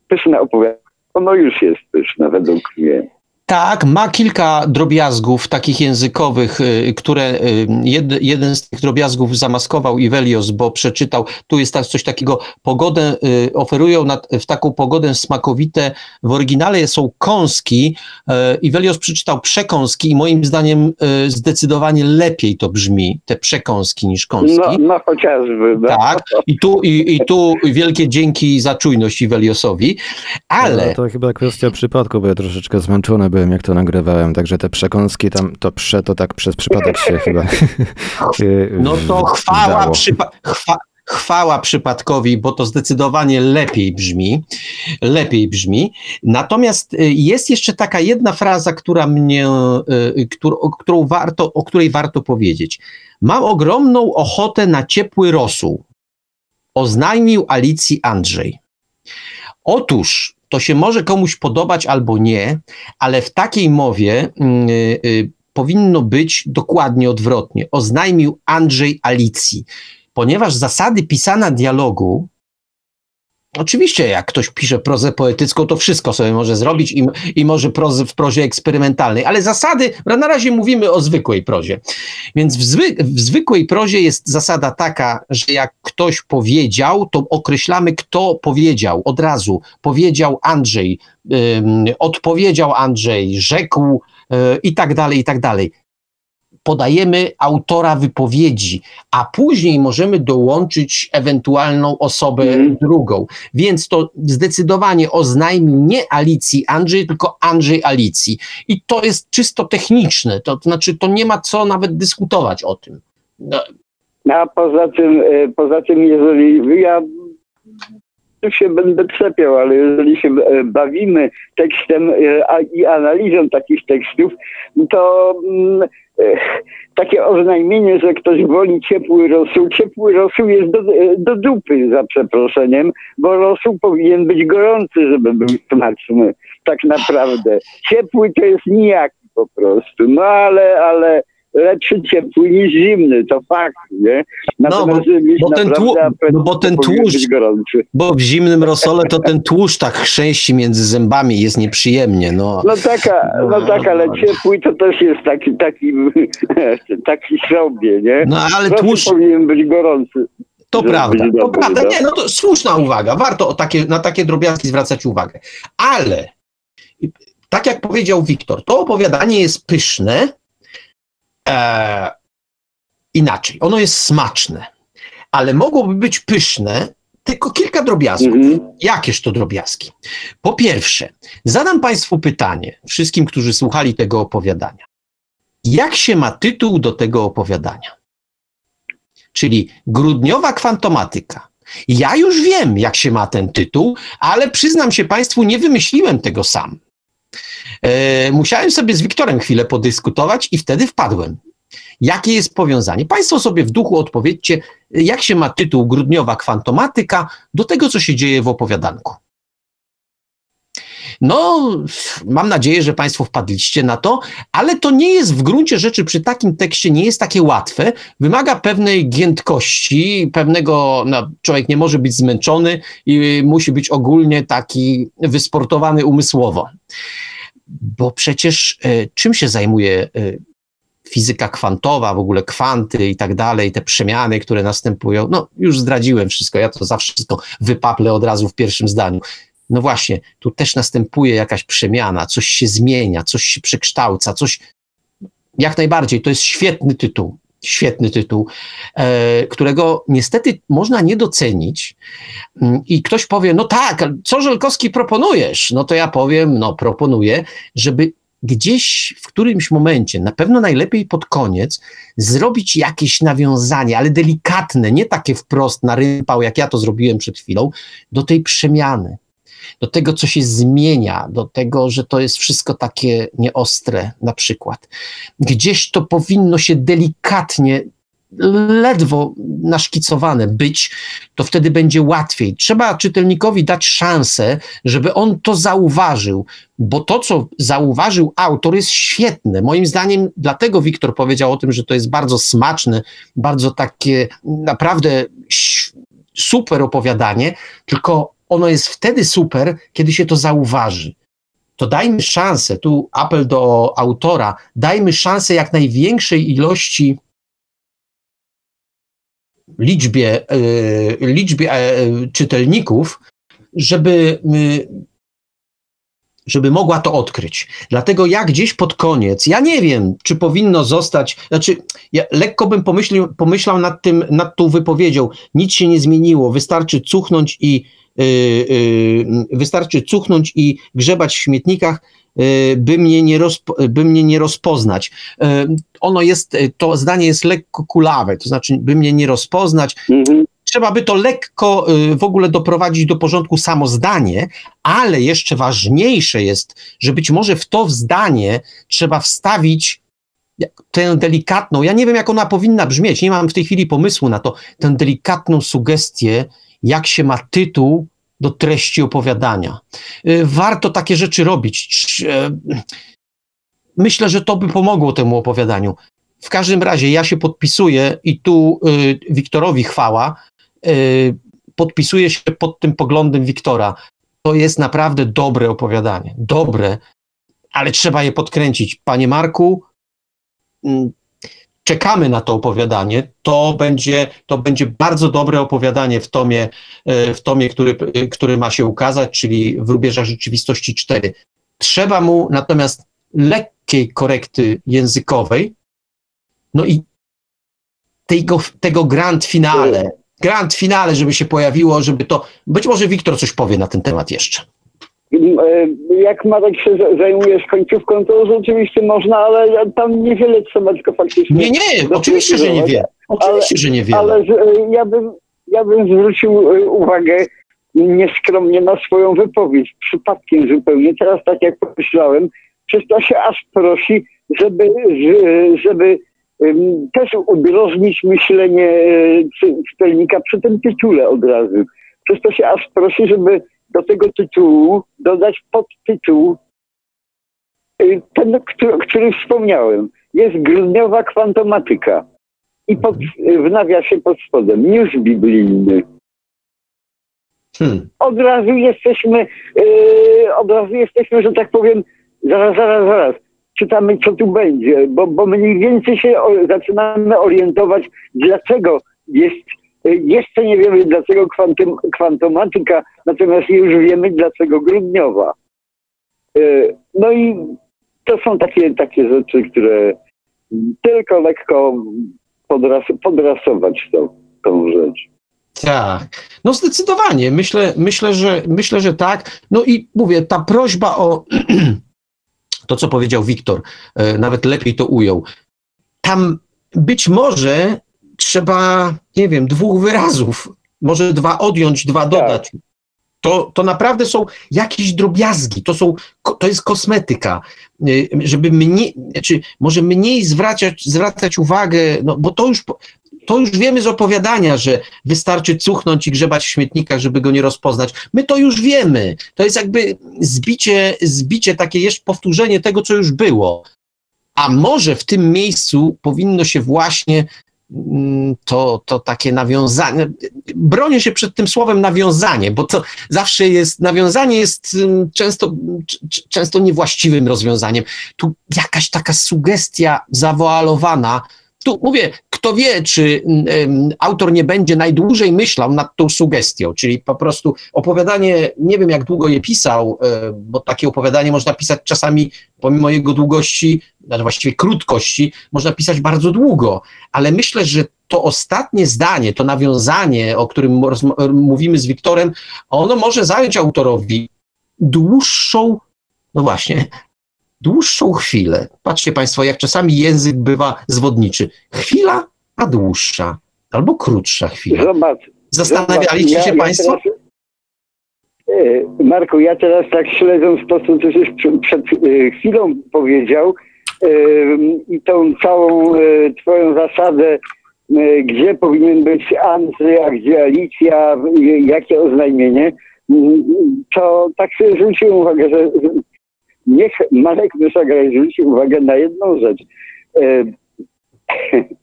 pyszne opowiadanie. Ono już jest pyszne według mnie. Tak, ma kilka drobiazgów takich językowych, y, które y, jed, jeden z tych drobiazgów zamaskował Ivelios, bo przeczytał, tu jest coś takiego, pogodę, y, oferują na, w taką pogodę smakowite, w oryginale są kąski, Ivelios przeczytał przekąski i moim zdaniem zdecydowanie lepiej to brzmi, te przekąski niż kąski. No, no chociażby. No. Tak, i tu, i, i tu wielkie dzięki za czujność Iveliosowi, ale... No, to chyba kwestia przypadku, bo ja troszeczkę zmęczony byłem, jak to nagrywałem, także te przekąski tam, to prze, to tak przez przypadek się chyba No to chwała, przypa chwa chwała przypadkowi, bo to zdecydowanie lepiej brzmi, lepiej brzmi. Natomiast y, jest jeszcze taka jedna fraza, która mnie, y, którą, którą warto, o której warto powiedzieć. Mam ogromną ochotę na ciepły rosół, oznajmił Alicji Andrzej. Otóż to się może komuś podobać albo nie, ale w takiej mowie y, y, powinno być dokładnie odwrotnie. Oznajmił Andrzej Alicji, ponieważ zasady pisania dialogu Oczywiście, jak ktoś pisze prozę poetycką, to wszystko sobie może zrobić i, i może prozę, w prozie eksperymentalnej, ale zasady, na razie mówimy o zwykłej prozie. Więc w, w zwykłej prozie jest zasada taka, że jak ktoś powiedział, to określamy, kto powiedział od razu. Powiedział Andrzej, odpowiedział Andrzej, rzekł yy, i tak dalej, i tak dalej podajemy autora wypowiedzi, a później możemy dołączyć ewentualną osobę mm. drugą. Więc to zdecydowanie oznajmił nie Alicji Andrzej, tylko Andrzej Alicji. I to jest czysto techniczne, to, to znaczy to nie ma co nawet dyskutować o tym. No. A poza tym, e, poza tym, jeżeli ja się będę przepiał, ale jeżeli się e, bawimy tekstem e, i analizą takich tekstów, to mm, takie oznajmienie, że ktoś woli ciepły rosół. Ciepły rosół jest do, do dupy, za przeproszeniem, bo rosół powinien być gorący, żeby był smaczny, tak naprawdę. Ciepły to jest nijaki po prostu. No ale, ale lepszy ciepły niż zimny, to fakt, nie? Natomiast no, bo, bo ten, tłu, no bo ten tłuszcz, bo w zimnym rosole to ten tłuszcz tak chrzęści między zębami, jest nieprzyjemnie, no. No taka, no tak, ale ciepły to też jest taki, taki, taki sobie, nie? No ale tłuszcz... powinien być gorący. To prawda, to prawda. Nie, no to słuszna uwaga. Warto takie, na takie drobiazgi zwracać uwagę. Ale tak jak powiedział Wiktor, to opowiadanie jest pyszne, e, inaczej. Ono jest smaczne, ale mogłoby być pyszne tylko kilka drobiazgów. Mm -hmm. Jakież to drobiazgi? Po pierwsze, zadam Państwu pytanie, wszystkim, którzy słuchali tego opowiadania. Jak się ma tytuł do tego opowiadania? Czyli grudniowa kwantomatyka. Ja już wiem, jak się ma ten tytuł, ale przyznam się Państwu, nie wymyśliłem tego sam. E, musiałem sobie z Wiktorem chwilę podyskutować i wtedy wpadłem. Jakie jest powiązanie? Państwo sobie w duchu odpowiedzcie, jak się ma tytuł Grudniowa Kwantomatyka do tego, co się dzieje w opowiadanku. No, mam nadzieję, że Państwo wpadliście na to, ale to nie jest w gruncie rzeczy przy takim tekście nie jest takie łatwe. Wymaga pewnej giętkości, pewnego, no, człowiek nie może być zmęczony i musi być ogólnie taki wysportowany umysłowo bo przecież e, czym się zajmuje e, fizyka kwantowa, w ogóle kwanty i tak dalej, te przemiany, które następują. No, już zdradziłem wszystko, ja to zawsze wszystko wypaplę od razu w pierwszym zdaniu. No właśnie, tu też następuje jakaś przemiana, coś się zmienia, coś się przekształca, coś. Jak najbardziej, to jest świetny tytuł świetny tytuł, e, którego niestety można nie docenić. Mm, I ktoś powie, no tak, co Żelkowski proponujesz? No to ja powiem, no proponuję, żeby gdzieś w którymś momencie, na pewno najlepiej pod koniec, zrobić jakieś nawiązanie, ale delikatne, nie takie wprost na rympał, jak ja to zrobiłem przed chwilą, do tej przemiany do tego, co się zmienia, do tego, że to jest wszystko takie nieostre, na przykład. Gdzieś to powinno się delikatnie, ledwo naszkicowane być, to wtedy będzie łatwiej. Trzeba czytelnikowi dać szansę, żeby on to zauważył, bo to, co zauważył autor, jest świetne. Moim zdaniem, dlatego Wiktor powiedział o tym, że to jest bardzo smaczne, bardzo takie naprawdę super opowiadanie, tylko ono jest wtedy super, kiedy się to zauważy. To dajmy szansę, tu apel do autora, dajmy szansę jak największej ilości liczbie, y, liczbie y, czytelników, żeby y, żeby mogła to odkryć. Dlatego ja gdzieś pod koniec, ja nie wiem, czy powinno zostać, znaczy ja lekko bym pomyślał, nad tym, nad tą wypowiedzią, nic się nie zmieniło, wystarczy cuchnąć i wystarczy cuchnąć i grzebać w śmietnikach, y, by mnie nie, rozpo, by mnie nie rozpoznać. Ono jest, to zdanie jest lekko kulawe, to znaczy, by mnie nie rozpoznać. Mhm. Trzeba by to lekko w ogóle doprowadzić do porządku samo zdanie, ale jeszcze ważniejsze jest, że być może w to zdanie trzeba wstawić tę delikatną, ja nie wiem jak ona powinna brzmieć, nie mam w tej chwili pomysłu na to, tę delikatną sugestię, jak się ma tytuł do treści opowiadania. Y, warto takie rzeczy robić. Y, myślę, że to by pomogło temu opowiadaniu. W każdym razie ja się podpisuję i tu y, Wiktorowi chwała. Podpisuję się pod tym poglądem Wiktora. To jest naprawdę dobre opowiadanie. Dobre, ale trzeba je podkręcić. Panie Marku, mm, czekamy na to opowiadanie. To będzie, to będzie bardzo dobre opowiadanie w tomie, e, w tomie który, który ma się ukazać, czyli w rubieżach rzeczywistości 4. Trzeba mu natomiast lekkiej korekty językowej, no i tego, tego grand finale, grand finale, żeby się pojawiło, żeby to, być może Wiktor coś powie na ten temat jeszcze. E, jak Marek się zajmujesz końcówką, to rzeczywiście można, ale tam niewiele trzeba, tylko faktycznie... Nie, nie, oczywiście, że nie wie. Oczywiście, ale, że nie wie. Ale ja bym, ja bym zwrócił e, uwagę nieskromnie na swoją wypowiedź, przypadkiem zupełnie. Teraz tak jak pomyślałem, przez to się aż prosi, żeby, żeby też udrożnić myślenie e, czytelnika przy tym tytule od razu. Przez to się aż prosi, żeby do tego tytułu dodać podtytuł, y, ten, który, który wspomniałem. Jest grudniowa kwantomatyka. I pod, w nawiasie pod spodem news biblijny. Hmm. Od razu jesteśmy, yy, od razu jesteśmy, że tak powiem, zaraz, zaraz, zaraz. Czytamy, co tu będzie, bo, bo mniej więcej się o, zaczynamy orientować, dlaczego jest jeszcze nie wiemy, dlaczego kwantum, kwantomatyka, natomiast już wiemy, dlaczego grudniowa. E, no i to są takie, takie rzeczy, które tylko lekko podras, podrasować to, tą rzecz. Tak, no zdecydowanie. Myślę, myślę, że, myślę, że tak. No i mówię, ta prośba o to, co powiedział Wiktor, e, nawet lepiej to ujął. Tam być może trzeba, nie wiem, dwóch wyrazów, może dwa odjąć, dwa tak. dodać. To, to naprawdę są jakieś drobiazgi, to, są, to jest kosmetyka, y, żeby mniej, znaczy może mniej zwracać, zwracać uwagę, no bo to już, to już wiemy z opowiadania, że wystarczy cuchnąć i grzebać w śmietnikach, żeby go nie rozpoznać. My to już wiemy. To jest jakby zbicie, zbicie takie jeszcze powtórzenie tego, co już było. A może w tym miejscu powinno się właśnie to, to takie nawiązanie. Bronię się przed tym słowem nawiązanie, bo to zawsze jest, nawiązanie jest mm, często, często niewłaściwym rozwiązaniem. Tu jakaś taka sugestia zawoalowana, tu mówię, kto wie, czy um, autor nie będzie najdłużej myślał nad tą sugestią, czyli po prostu opowiadanie, nie wiem jak długo je pisał, e, bo takie opowiadanie można pisać czasami, pomimo jego długości, znaczy właściwie krótkości, można pisać bardzo długo, ale myślę, że to ostatnie zdanie, to nawiązanie, o którym mówimy z Wiktorem, ono może zająć autorowi dłuższą, no właśnie, dłuższą chwilę. Patrzcie Państwo, jak czasami język bywa zwodniczy. Chwila, a dłuższa, albo krótsza chwila. Zobacz. Zastanawialiście się ja, Państwo? Ja teraz, e, Marku, ja teraz tak śledząc to, co ty już przed, e, chwilą powiedział e, i tą całą twoją zasadę, gdzie powinien być Andrzej, a gdzie Alicja, jakie oznajmienie, to tak sobie zwróciłem uwagę, że niech Marek Wyszagraj zwróci uwagę na jedną rzecz.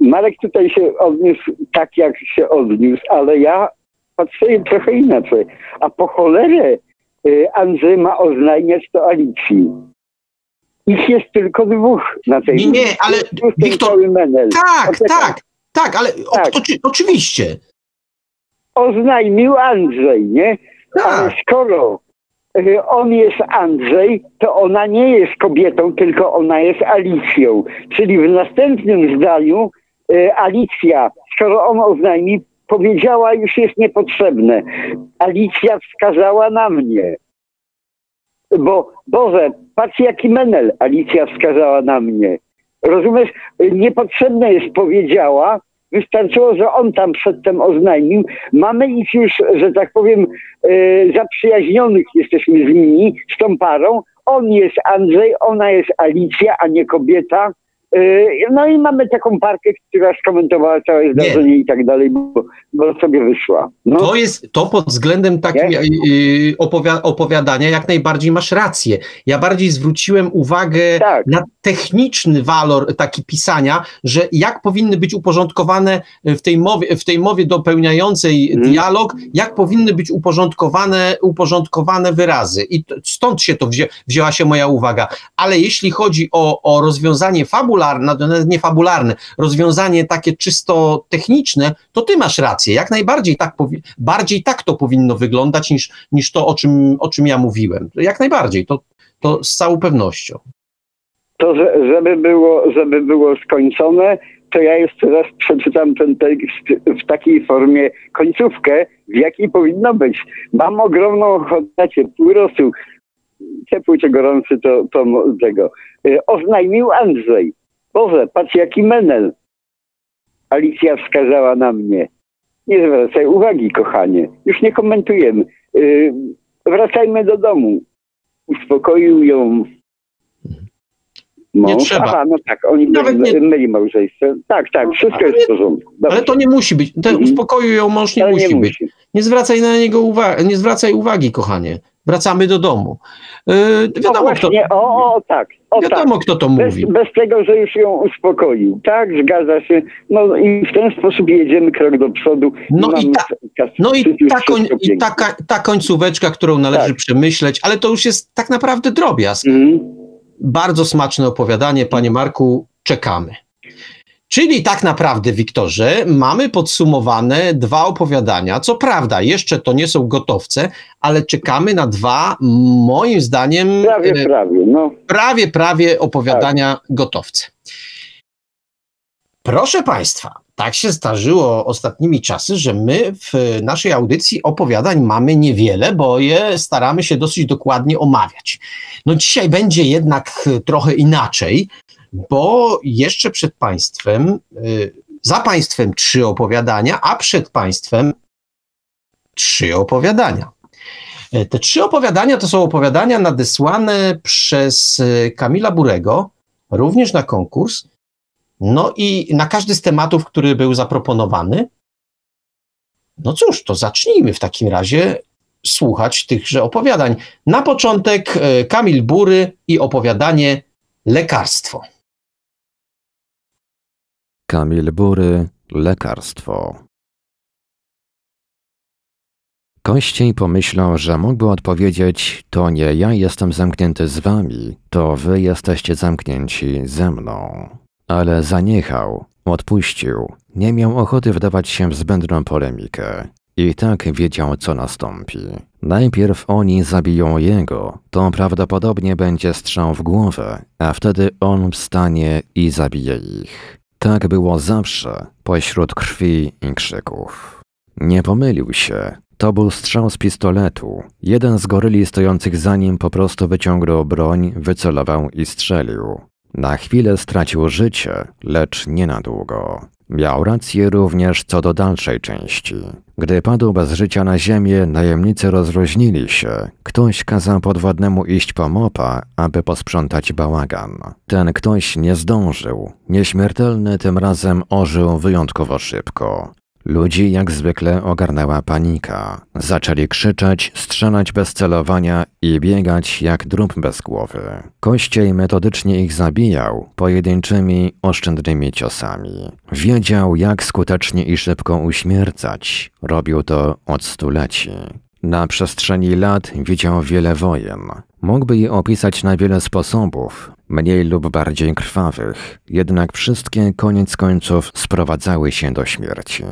Marek tutaj się odniósł tak, jak się odniósł, ale ja patrzę trochę inaczej. A po cholerę y, Andrzej ma oznajmiać to Alicji. Ich jest tylko dwóch na tej Nie, nie, ale Wiktor, tak, tak, tak, ale tak. O, oczy, oczywiście. Oznajmił Andrzej, nie? Tak. Ale skoro on jest Andrzej, to ona nie jest kobietą, tylko ona jest Alicją. Czyli w następnym zdaniu y, Alicja, skoro on oznajmi, powiedziała, już jest niepotrzebne. Alicja wskazała na mnie. Bo, Boże, patrz jaki menel Alicja wskazała na mnie. Rozumiesz? Niepotrzebne jest powiedziała, wystarczyło, że on tam przedtem oznajmił. Mamy ich już, że tak powiem, yy, zaprzyjaźnionych jesteśmy z nimi, z tą parą. On jest Andrzej, ona jest Alicja, a nie kobieta. Yy, no i mamy taką parkę, która skomentowała całe zdarzenie i tak dalej, bo, bo sobie wyszła. No. To jest, to pod względem takim yy, opowiadania jak najbardziej masz rację. Ja bardziej zwróciłem uwagę tak. na techniczny walor taki pisania, że jak powinny być uporządkowane w tej mowie, w tej mowie dopełniającej hmm. dialog, jak powinny być uporządkowane, uporządkowane wyrazy. I stąd się to wzię, wzięła się moja uwaga. Ale jeśli chodzi o, o rozwiązanie fabularne, fabularne, nie fabularne, rozwiązanie takie czysto techniczne, to ty masz rację. Jak najbardziej tak, bardziej tak to powinno wyglądać niż, niż to, o czym, o czym ja mówiłem. Jak najbardziej, to, to z całą pewnością. To, żeby było, żeby było skończone, to ja jeszcze raz przeczytam ten tekst w takiej formie końcówkę, w jakiej powinno być. Mam ogromną ochotę ciepły rosół. Ciepły czy gorący to, to tego. Y, oznajmił Andrzej. Boże, patrz jaki menel. Alicja wskazała na mnie. Nie zwracaj uwagi, kochanie. Już nie komentujemy. Yy, wracajmy do domu. Uspokoił ją mąż. Nie trzeba. Aha, no tak, oni Nawet nie... myli małżeństwo. Tak, tak, wszystko ale jest w porządku. Dobrze. Ale to nie musi być. Ten mhm. uspokoił ją mąż nie, musi, nie być. Nie zwracaj na niego uwagi, nie zwracaj uwagi, kochanie wracamy do domu. Yy, wiadomo, właśnie, kto, o, o, tak, o, wiadomo tak. kto to bez, mówi. Bez tego, że już ją uspokoił. Tak, zgadza się. No i w ten sposób jedziemy krok do przodu. No i, ta, no i, ta, koń, i ta, ta końcóweczka, którą należy tak. przemyśleć, ale to już jest tak naprawdę drobiazg. Mhm. Bardzo smaczne opowiadanie, panie Marku, czekamy. Czyli tak naprawdę, Wiktorze, mamy podsumowane dwa opowiadania. Co prawda, jeszcze to nie są gotowce, ale czekamy na dwa, moim zdaniem. Prawie, e, prawie. No. Prawie, prawie opowiadania tak. gotowce. Proszę Państwa, tak się zdarzyło ostatnimi czasy, że my w naszej audycji opowiadań mamy niewiele, bo je staramy się dosyć dokładnie omawiać. No dzisiaj będzie jednak trochę inaczej, bo jeszcze przed państwem, y, za państwem trzy opowiadania, a przed państwem trzy opowiadania. E, te trzy opowiadania to są opowiadania nadesłane przez y, Kamila Burego, również na konkurs. No i na każdy z tematów, który był zaproponowany. No cóż, to zacznijmy w takim razie słuchać tychże opowiadań. Na początek y, Kamil Bury i opowiadanie Lekarstwo. Kamil Bury, lekarstwo. Kościej pomyślał, że mógłby odpowiedzieć: To nie ja jestem zamknięty z wami, to wy jesteście zamknięci ze mną. ale zaniechał, odpuścił, nie miał ochoty wdawać się w zbędną polemikę. I tak wiedział, co nastąpi. Najpierw oni zabiją jego, to prawdopodobnie będzie strzał w głowę, a wtedy on wstanie i zabije ich. Tak było zawsze, pośród krwi i krzyków. Nie pomylił się. To był strzał z pistoletu. Jeden z goryli stojących za nim po prostu wyciągnął broń, wycelował i strzelił. Na chwilę stracił życie, lecz nie na długo. Miał rację również co do dalszej części. Gdy padł bez życia na ziemię, najemnicy rozluźnili się. Ktoś kazał podwodnemu iść po mopa, aby posprzątać bałagan. Ten ktoś nie zdążył. Nieśmiertelny tym razem ożył wyjątkowo szybko. Ludzi jak zwykle ogarnęła panika. Zaczęli krzyczeć, strzelać bez celowania i biegać jak drób bez głowy. Kościej metodycznie ich zabijał, pojedynczymi, oszczędnymi ciosami. Wiedział, jak skutecznie i szybko uśmiercać. Robił to od stuleci. Na przestrzeni lat widział wiele wojen. Mógłby je opisać na wiele sposobów, mniej lub bardziej krwawych, jednak wszystkie koniec końców sprowadzały się do śmierci.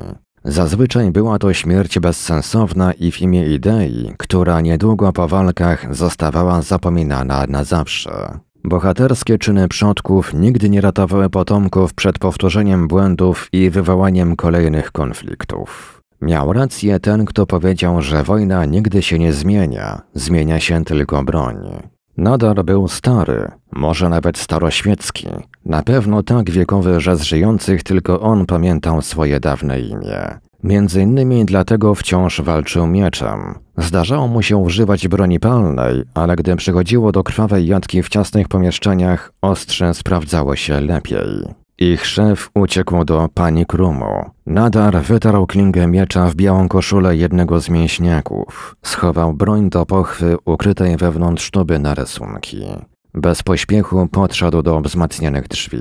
Zazwyczaj była to śmierć bezsensowna i w imię idei, która niedługo po walkach zostawała zapominana na zawsze. Bohaterskie czyny przodków nigdy nie ratowały potomków przed powtórzeniem błędów i wywołaniem kolejnych konfliktów. Miał rację ten, kto powiedział, że wojna nigdy się nie zmienia, zmienia się tylko broń. Nadal był stary, może nawet staroświecki, na pewno tak wiekowy, że z żyjących tylko on pamiętał swoje dawne imię. Między innymi dlatego wciąż walczył mieczem. Zdarzało mu się używać broni palnej, ale gdy przychodziło do krwawej jatki w ciasnych pomieszczeniach, ostrze sprawdzało się lepiej. Ich szef uciekł do pani Krumu. Nadar wytarł klingę miecza w białą koszulę jednego z mięśniaków. Schował broń do pochwy ukrytej wewnątrz tuby na rysunki. Bez pośpiechu podszedł do wzmacnianych drzwi.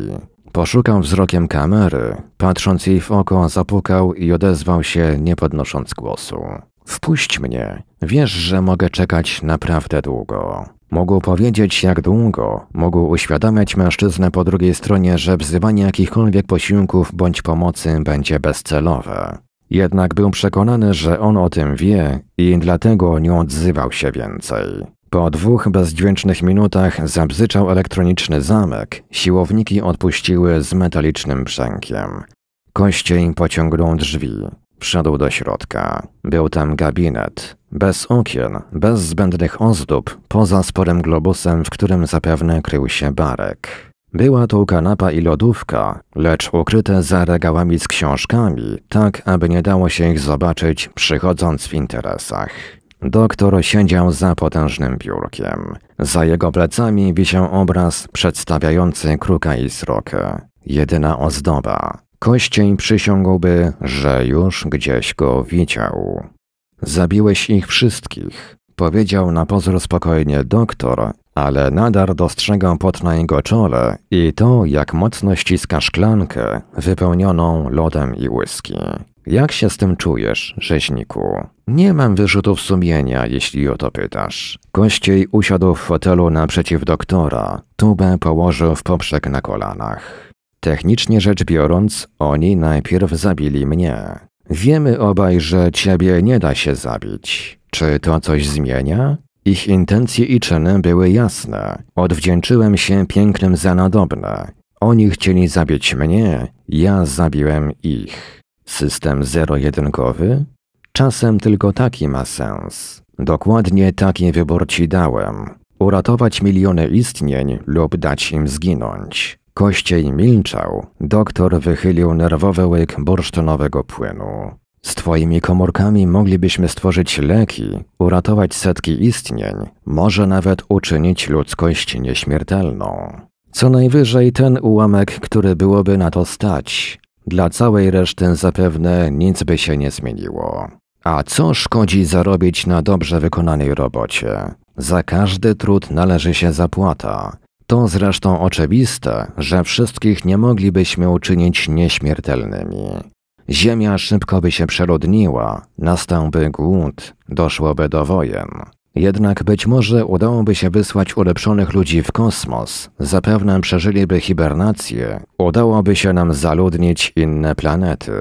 Poszukał wzrokiem kamery, patrząc jej w oko, zapukał i odezwał się, nie podnosząc głosu. Wpuść mnie. Wiesz, że mogę czekać naprawdę długo. Mógł powiedzieć jak długo, mógł uświadamiać mężczyznę po drugiej stronie, że wzywanie jakichkolwiek posiłków bądź pomocy będzie bezcelowe. Jednak był przekonany, że on o tym wie i dlatego nie odzywał się więcej. Po dwóch bezdźwięcznych minutach zabzyczał elektroniczny zamek, siłowniki odpuściły z metalicznym brzękiem. Kościej pociągnął drzwi. Wszedł do środka. Był tam gabinet. Bez okien, bez zbędnych ozdób, poza sporym globusem, w którym zapewne krył się barek. Była tu kanapa i lodówka, lecz ukryte za regałami z książkami, tak aby nie dało się ich zobaczyć przychodząc w interesach. Doktor siedział za potężnym biurkiem. Za jego plecami wisiał obraz przedstawiający kruka i srokę. Jedyna ozdoba. Koścień przysiągłby, że już gdzieś go widział. Zabiłeś ich wszystkich, powiedział na pozór spokojnie doktor, ale nadal dostrzegał pot na jego czole i to, jak mocno ściska szklankę wypełnioną lodem i whisky. Jak się z tym czujesz, rzeźniku? Nie mam wyrzutów sumienia, jeśli o to pytasz. Kościej usiadł w fotelu naprzeciw doktora. Tubę położył w poprzek na kolanach. Technicznie rzecz biorąc, oni najpierw zabili mnie. Wiemy obaj, że ciebie nie da się zabić. Czy to coś zmienia? Ich intencje i czyny były jasne. Odwdzięczyłem się pięknym za nadobne. Oni chcieli zabić mnie, ja zabiłem ich. System zero-jedynkowy? Czasem tylko taki ma sens. Dokładnie taki wybór ci dałem. Uratować miliony istnień lub dać im zginąć. Kościej milczał. Doktor wychylił nerwowy łyk bursztynowego płynu. Z twoimi komórkami moglibyśmy stworzyć leki, uratować setki istnień, może nawet uczynić ludzkość nieśmiertelną. Co najwyżej ten ułamek, który byłoby na to stać. Dla całej reszty zapewne nic by się nie zmieniło. A co szkodzi zarobić na dobrze wykonanej robocie? Za każdy trud należy się zapłata. To zresztą oczywiste, że wszystkich nie moglibyśmy uczynić nieśmiertelnymi. Ziemia szybko by się przeludniła, nastałby głód, doszłoby do wojen. Jednak być może udałoby się wysłać ulepszonych ludzi w kosmos, zapewne przeżyliby hibernację, udałoby się nam zaludnić inne planety.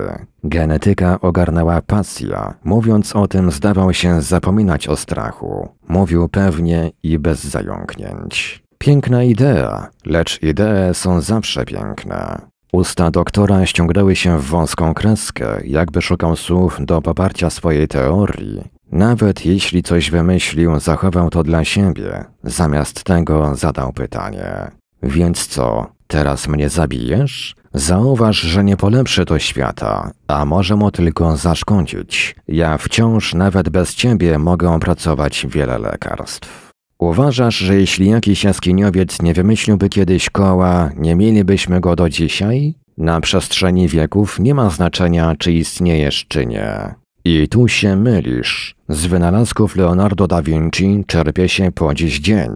Genetyka ogarnęła pasja. Mówiąc o tym, zdawał się zapominać o strachu. Mówił pewnie i bez zająknięć. Piękna idea, lecz idee są zawsze piękne. Usta doktora ściągnęły się w wąską kreskę, jakby szukał słów do poparcia swojej teorii. Nawet jeśli coś wymyślił, zachował to dla siebie. Zamiast tego zadał pytanie. Więc co, teraz mnie zabijesz? Zauważ, że nie polepszy to świata, a może mu tylko zaszkodzić. Ja wciąż nawet bez ciebie mogę opracować wiele lekarstw. Uważasz, że jeśli jakiś jaskiniowiec nie wymyśliłby kiedyś koła, nie mielibyśmy go do dzisiaj? Na przestrzeni wieków nie ma znaczenia, czy istniejesz, czy nie. I tu się mylisz. Z wynalazków Leonardo da Vinci czerpie się po dziś dzień.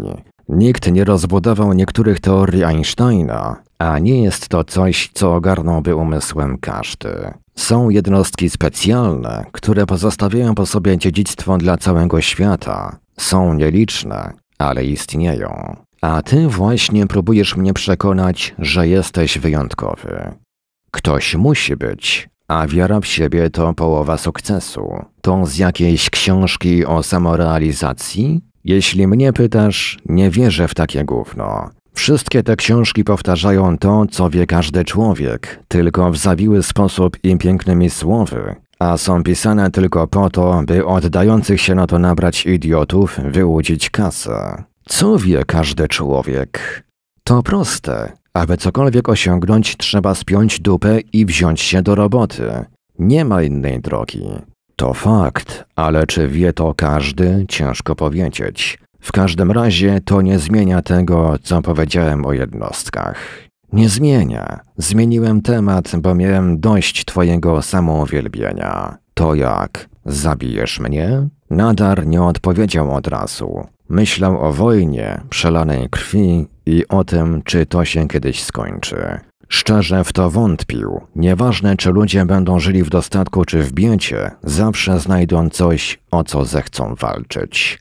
Nikt nie rozbudował niektórych teorii Einsteina, a nie jest to coś, co ogarnąłby umysłem każdy. Są jednostki specjalne, które pozostawiają po sobie dziedzictwo dla całego świata. Są nieliczne, ale istnieją. A ty właśnie próbujesz mnie przekonać, że jesteś wyjątkowy. Ktoś musi być, a wiara w siebie to połowa sukcesu. To z jakiejś książki o samorealizacji? Jeśli mnie pytasz, nie wierzę w takie gówno. Wszystkie te książki powtarzają to, co wie każdy człowiek, tylko w zawiły sposób i pięknymi słowy, a są pisane tylko po to, by oddających się na to nabrać idiotów wyłudzić kasę. Co wie każdy człowiek? To proste. Aby cokolwiek osiągnąć, trzeba spiąć dupę i wziąć się do roboty. Nie ma innej drogi. To fakt, ale czy wie to każdy, ciężko powiedzieć. W każdym razie to nie zmienia tego, co powiedziałem o jednostkach. Nie zmienia. Zmieniłem temat, bo miałem dość twojego samouwielbienia. To jak? Zabijesz mnie? Nadar nie odpowiedział od razu. Myślał o wojnie, przelanej krwi i o tym, czy to się kiedyś skończy. Szczerze w to wątpił. Nieważne, czy ludzie będą żyli w dostatku czy w biecie, zawsze znajdą coś, o co zechcą walczyć.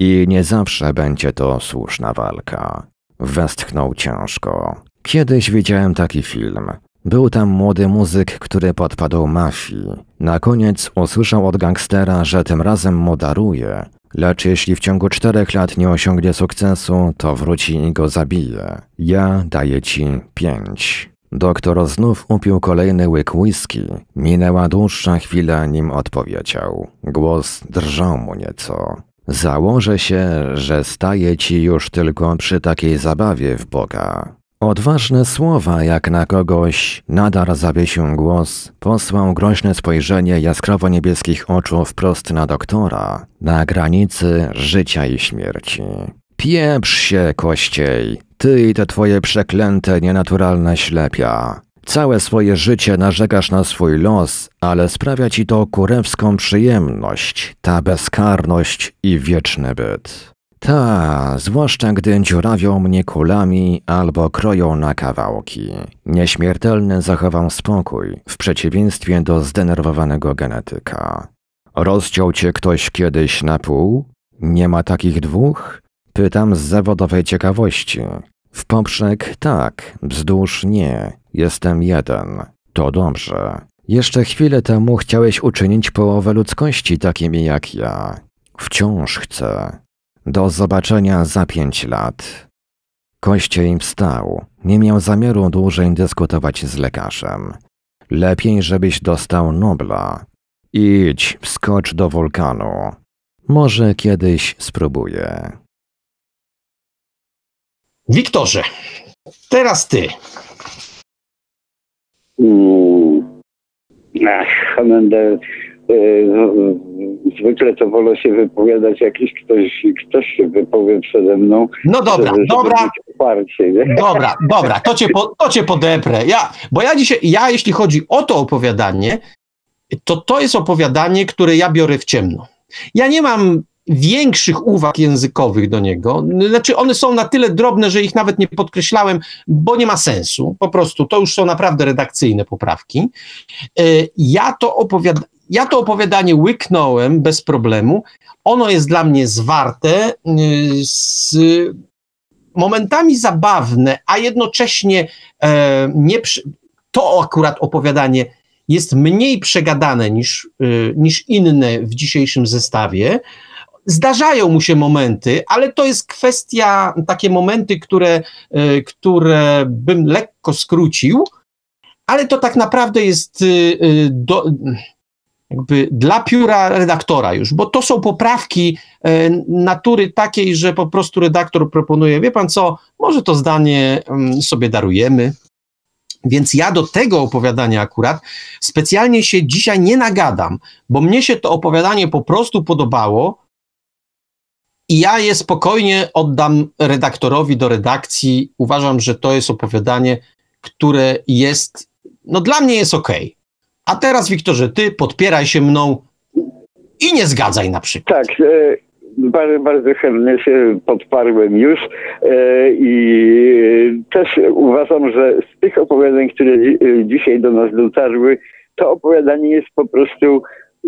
I nie zawsze będzie to słuszna walka. Westchnął ciężko. Kiedyś widziałem taki film. Był tam młody muzyk, który podpadł mafii. Na koniec usłyszał od gangstera, że tym razem mu daruje, lecz jeśli w ciągu czterech lat nie osiągnie sukcesu, to wróci i go zabije. Ja daję ci pięć. Doktor znów upił kolejny łyk whisky. Minęła dłuższa chwila, nim odpowiedział. Głos drżał mu nieco. Założę się, że staje ci już tylko przy takiej zabawie w Boga. Odważne słowa, jak na kogoś, nadar zawiesił głos, posłał groźne spojrzenie jaskrawo niebieskich oczu wprost na doktora, na granicy życia i śmierci. Pieprz się, kościej, ty i te twoje przeklęte, nienaturalne ślepia. Całe swoje życie narzekasz na swój los, ale sprawia ci to kurewską przyjemność, ta bezkarność i wieczny byt. Ta, zwłaszcza gdy dziurawią mnie kulami albo kroją na kawałki. Nieśmiertelny zachowam spokój, w przeciwieństwie do zdenerwowanego genetyka. Rozciął cię ktoś kiedyś na pół? Nie ma takich dwóch? Pytam z zawodowej ciekawości. W poprzek tak, wzdłuż nie. Jestem jeden. To dobrze. Jeszcze chwilę temu chciałeś uczynić połowę ludzkości takimi jak ja. Wciąż chcę. Do zobaczenia za pięć lat. Kościej wstał. Nie miał zamiaru dłużej dyskutować z lekarzem. Lepiej, żebyś dostał Nobla. Idź, wskocz do wulkanu. Może kiedyś spróbuję. Wiktorze, teraz ty. Mm. Ach, będę zwykle to wolę się wypowiadać, jakiś ktoś, ktoś się wypowie przede mną. No dobra, żeby, dobra. Oparcie, nie? Dobra, dobra, to cię, po, to cię podeprę. Ja, bo ja dzisiaj, ja jeśli chodzi o to opowiadanie, to to jest opowiadanie, które ja biorę w ciemno. Ja nie mam większych uwag językowych do niego. Znaczy, one są na tyle drobne, że ich nawet nie podkreślałem, bo nie ma sensu. Po prostu to już są naprawdę redakcyjne poprawki. E, ja to opowiadam. Ja to opowiadanie łyknąłem bez problemu. Ono jest dla mnie zwarte, y, z momentami zabawne, a jednocześnie e, nie, to akurat opowiadanie jest mniej przegadane niż, y, niż inne w dzisiejszym zestawie. Zdarzają mu się momenty, ale to jest kwestia, takie momenty, które, y, które bym lekko skrócił, ale to tak naprawdę jest do, jakby dla pióra redaktora już, bo to są poprawki e, natury takiej, że po prostu redaktor proponuje, wie pan co, może to zdanie mm, sobie darujemy. Więc ja do tego opowiadania akurat specjalnie się dzisiaj nie nagadam, bo mnie się to opowiadanie po prostu podobało i ja je spokojnie oddam redaktorowi do redakcji. Uważam, że to jest opowiadanie, które jest, no dla mnie jest ok. A teraz, Wiktorze, ty podpieraj się mną i nie zgadzaj na przykład. Tak, e, bardzo, bardzo chętnie się podparłem już e, i też uważam, że z tych opowiadań, które e, dzisiaj do nas dotarły, to opowiadanie jest po prostu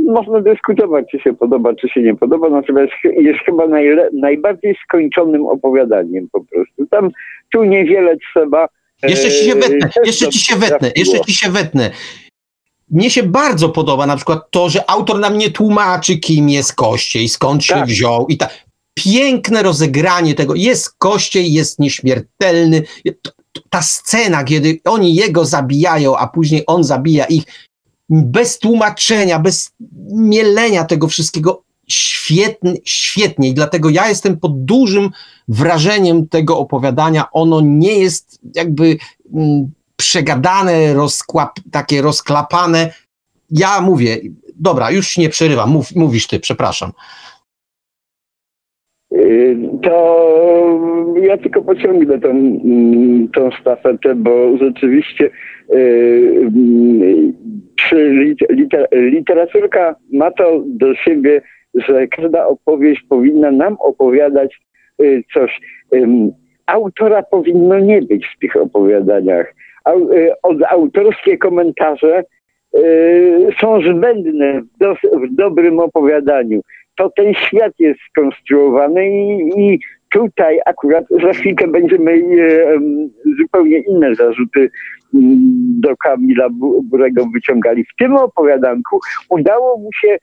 można dyskutować, czy się podoba, czy się nie podoba, natomiast jest chyba najbardziej skończonym opowiadaniem po prostu. Tam tu niewiele trzeba. Jeszcze ci się wetnę, jeszcze ci się wetnę, jeszcze ci się wetnę. Mnie się bardzo podoba na przykład to, że autor nam nie tłumaczy, kim jest Kościej, skąd się tak. wziął i tak. Piękne rozegranie tego. Jest Kościej, jest nieśmiertelny. Ta scena, kiedy oni jego zabijają, a później on zabija ich, bez tłumaczenia, bez mielenia tego wszystkiego, świetnie, świetnie. I dlatego ja jestem pod dużym wrażeniem tego opowiadania. Ono nie jest jakby mm, przegadane, rozkłap, takie rozklapane. Ja mówię, dobra, już nie przerywam, Mów, mówisz ty, przepraszam. Y, to ja tylko pociągnę tą, mm, tą stafetę, bo rzeczywiście y, liter, literaturka ma to do siebie, że każda opowieść powinna nam opowiadać coś. Autora powinno nie być w tych opowiadaniach. Y, od autorskie komentarze y, są zbędne w, do, w dobrym opowiadaniu. To ten świat jest skonstruowany i, i tutaj akurat za chwilkę będziemy e, zupełnie inne zarzuty mm, do Kamila Burego wyciągali. W tym opowiadanku udało mu się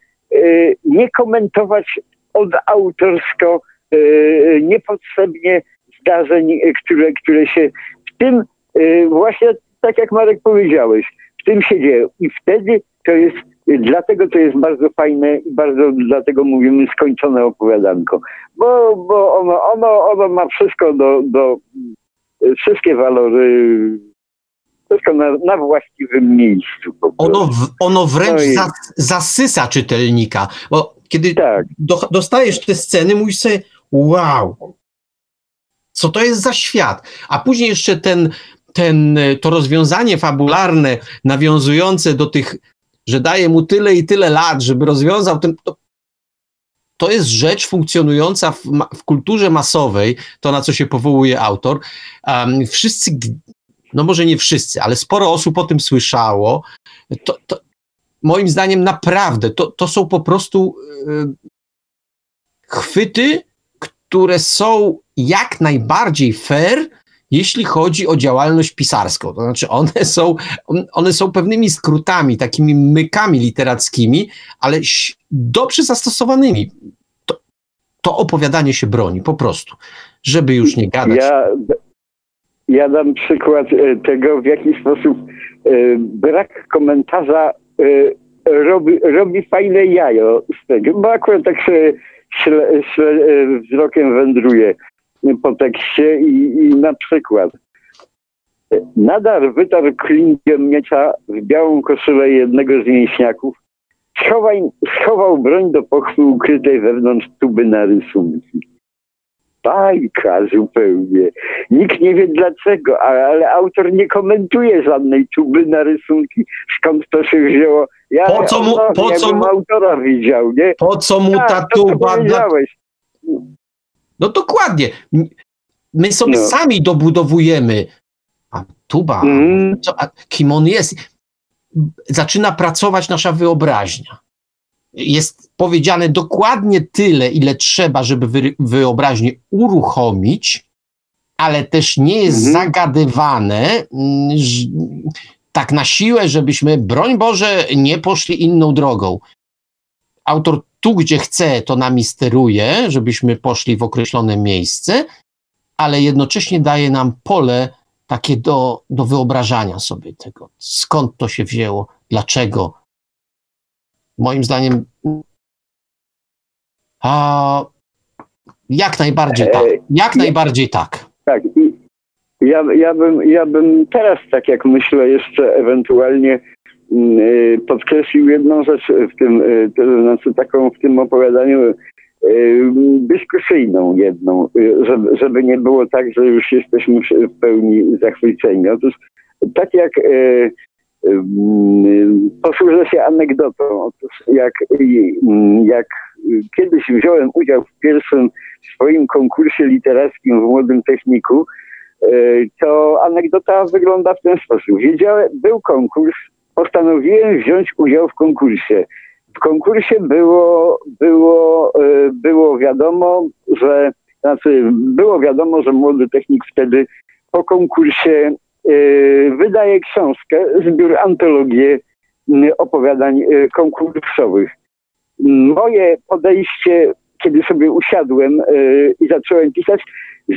nie komentować odautorsko, e, niepotrzebnie zdarzeń, które, które się w tym Y, właśnie tak jak Marek powiedziałeś, w tym się dzieje. I wtedy to jest, dlatego to jest bardzo fajne i bardzo dlatego mówimy skończone opowiadanko. Bo, bo ono, ono, ono ma wszystko do, do wszystkie walory wszystko na, na właściwym miejscu. Ono, w, ono wręcz no i... zas, zasysa czytelnika, bo kiedy tak. do, dostajesz te sceny, mówisz sobie, wow, co to jest za świat? A później jeszcze ten ten, to rozwiązanie fabularne nawiązujące do tych, że daje mu tyle i tyle lat, żeby rozwiązał ten. To, to jest rzecz funkcjonująca w, w, kulturze masowej, to na co się powołuje autor. Um, wszyscy, no może nie wszyscy, ale sporo osób o tym słyszało. To, to moim zdaniem naprawdę to, to są po prostu yy, chwyty, które są jak najbardziej fair jeśli chodzi o działalność pisarską. To znaczy, one są, one są pewnymi skrótami, takimi mykami literackimi, ale dobrze zastosowanymi. To, to opowiadanie się broni, po prostu, żeby już nie gadać. Ja, ja dam przykład e, tego, w jaki sposób e, brak komentarza e, robi, robi fajne jajo z tego, bo akurat tak się śle, śle, wzrokiem wędruje po tekście i, i na przykład Nadar wytarł klinkiem miecza w białą koszulę jednego z mięśniaków, schowaj, schował broń do pochwy ukrytej wewnątrz tuby na rysunki. Bajka zupełnie. Nikt nie wie dlaczego, ale autor nie komentuje żadnej tuby na rysunki, skąd to się wzięło. Ja po co mu, po co mu, autora widział, nie? Po co mu tak, ta tuba? No dokładnie. My sobie no. sami dobudowujemy. A tuba, mm. co, a kim on jest? Zaczyna pracować nasza wyobraźnia. jest powiedziane dokładnie tyle, ile trzeba, żeby wy, wyobraźnię uruchomić, ale też nie jest mhm. zagadywane mm, tak na siłę, żebyśmy, broń Boże, nie poszli inną drogą. Autor tu, gdzie chce, to nami steruje, żebyśmy poszli w określone miejsce, ale jednocześnie daje nam pole takie do, do wyobrażania sobie tego, skąd to się wzięło, dlaczego. Moim zdaniem, a, jak najbardziej tak. Jak najbardziej tak. Tak. Ja, ja, bym, ja bym teraz, tak jak myślę, jeszcze ewentualnie podkreślił jedną rzecz w tym, y, to znaczy taką w tym opowiadaniu y, dyskusyjną jedną, żeby, nie było tak, że już jesteśmy w pełni zachwyceni. Otóż tak jak posłużę się anegdotą. Otóż jak, jak kiedyś wziąłem udział w pierwszym swoim konkursie literackim w Młodym Techniku, to anegdota wygląda w ten sposób. Wiedziałem, był konkurs, postanowiłem wziąć udział w konkursie. W konkursie było, było, e, było wiadomo, że znaczy było wiadomo, że młody technik wtedy po konkursie e, wydaje książkę, zbiór antologię opowiadań konkursowych. Moje podejście kiedy sobie usiadłem i zacząłem pisać,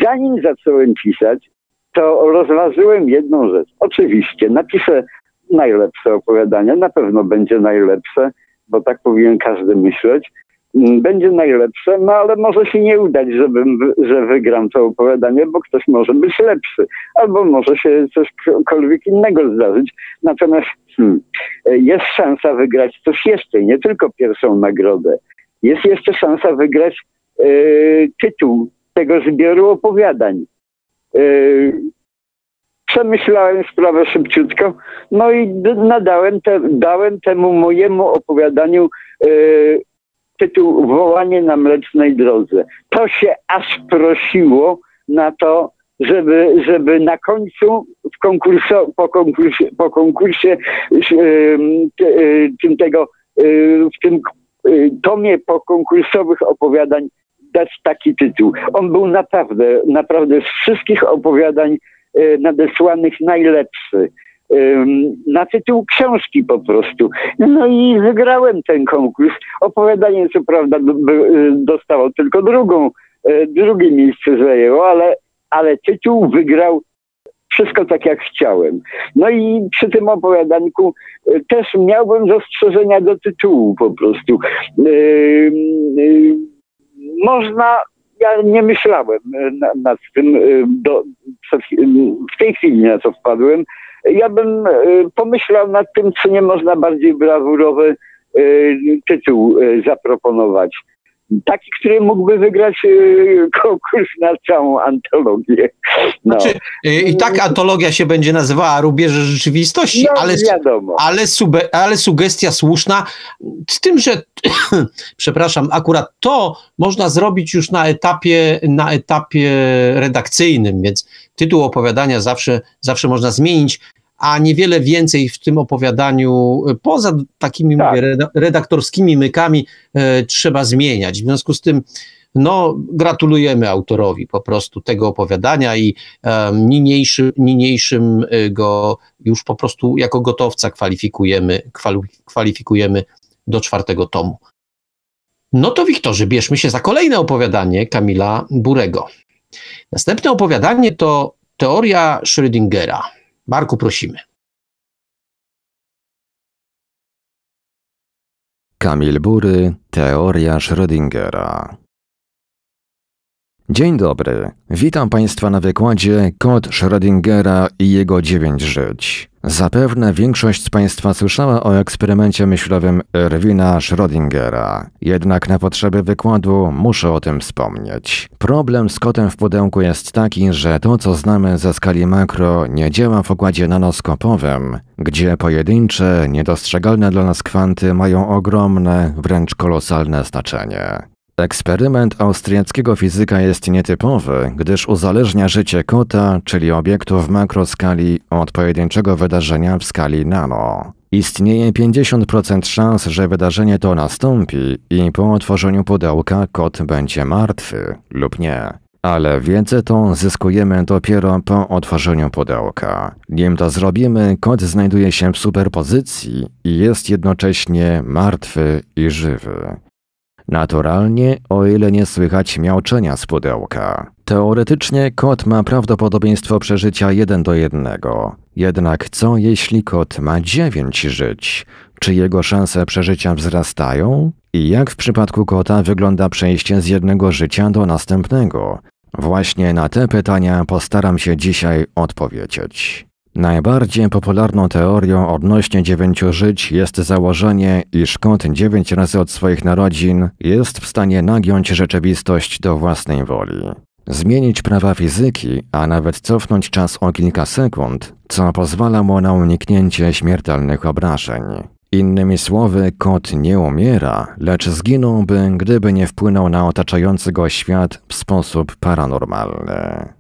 zanim zacząłem pisać, to rozważyłem jedną rzecz. Oczywiście napiszę najlepsze opowiadanie, na pewno będzie najlepsze, bo tak powinien każdy myśleć. Mm, będzie najlepsze, no ale może się nie udać, żebym, że wygram to opowiadanie, bo ktoś może być lepszy, albo może się cośkolwiek innego zdarzyć. Natomiast hmm, jest szansa wygrać coś jeszcze, nie tylko pierwszą nagrodę jest jeszcze szansa wygrać e, tytuł tego zbioru opowiadań. E, przemyślałem sprawę szybciutko, no i nadałem te, dałem temu mojemu opowiadaniu e, tytuł Wołanie na mlecznej drodze. To się aż prosiło na to, żeby, żeby na końcu w konkurso, po konkursie, po konkursie tym tego, w tym tomie pokonkursowych opowiadań dać taki tytuł. On był naprawdę, naprawdę z wszystkich opowiadań nadesłanych najlepszy. Na tytuł książki po prostu. No i wygrałem ten konkurs. Opowiadanie co prawda y, dostało tylko drugą, drugie miejsce zajęło, ale, ale tytuł wygrał wszystko tak jak chciałem. No i przy tym opowiadanku też miałbym zastrzeżenia do tytułu po prostu. Można, ja nie myślałem na, nad tym yy, do, w tej chwili na co wpadłem. Ja bym pomyślał nad tym, czy nie można bardziej brawurowy tytuł zaproponować taki, który mógłby wygrać y, konkurs na całą antologię. No. Znaczy, y, I tak antologia się będzie nazywała Rubieże Rzeczywistości, no, ale, wiadomo. Ale, sube, ale sugestia słuszna, z tym, że przepraszam, akurat to można zrobić już na etapie, na etapie redakcyjnym, więc tytuł opowiadania zawsze, zawsze można zmienić a niewiele więcej w tym opowiadaniu, e, poza takimi tak. mówię, redaktorskimi mykami, e, trzeba zmieniać. W związku z tym, no, gratulujemy autorowi po prostu tego opowiadania i e, niniejszy, niniejszym e, go już po prostu jako gotowca kwalifikujemy, kwalifikujemy do czwartego tomu. No to Wiktorze, bierzmy się za kolejne opowiadanie Kamila Burego. Następne opowiadanie to teoria Schrödingera. Marku, prosimy. Kamil Bury, Teoria Schrödingera. Dzień dobry. Witam Państwa na wykładzie Kod Schrödingera i jego dziewięć żyć. Zapewne większość z Państwa słyszała o eksperymencie myślowym Erwina Schrödingera. Jednak na potrzeby wykładu muszę o tym wspomnieć. Problem z kotem w pudełku jest taki, że to co znamy ze skali makro nie działa w układzie nanoskopowym, gdzie pojedyncze, niedostrzegalne dla nas kwanty mają ogromne, wręcz kolosalne znaczenie. Eksperyment austriackiego fizyka jest nietypowy, gdyż uzależnia życie kota, czyli obiektu w makroskali, od pojedynczego wydarzenia w skali nano. Istnieje 50% szans, że wydarzenie to nastąpi i po otworzeniu pudełka kot będzie martwy lub nie. Ale wiedzę tą zyskujemy dopiero po otworzeniu pudełka. Nim to zrobimy, kot znajduje się w superpozycji i jest jednocześnie martwy i żywy. Naturalnie, o ile nie słychać miauczenia z pudełka. Teoretycznie kot ma prawdopodobieństwo przeżycia 1 do 1. Jednak co jeśli kot ma 9 żyć? Czy jego szanse przeżycia wzrastają? I jak w przypadku kota wygląda przejście z jednego życia do następnego? Właśnie na te pytania postaram się dzisiaj odpowiedzieć. Najbardziej popularną teorią odnośnie dziewięciu żyć jest założenie, iż kot dziewięć razy od swoich narodzin jest w stanie nagiąć rzeczywistość do własnej woli. Zmienić prawa fizyki, a nawet cofnąć czas o kilka sekund, co pozwala mu na uniknięcie śmiertelnych obrażeń. Innymi słowy, kot nie umiera, lecz zginąłby, gdyby nie wpłynął na otaczający go świat w sposób paranormalny.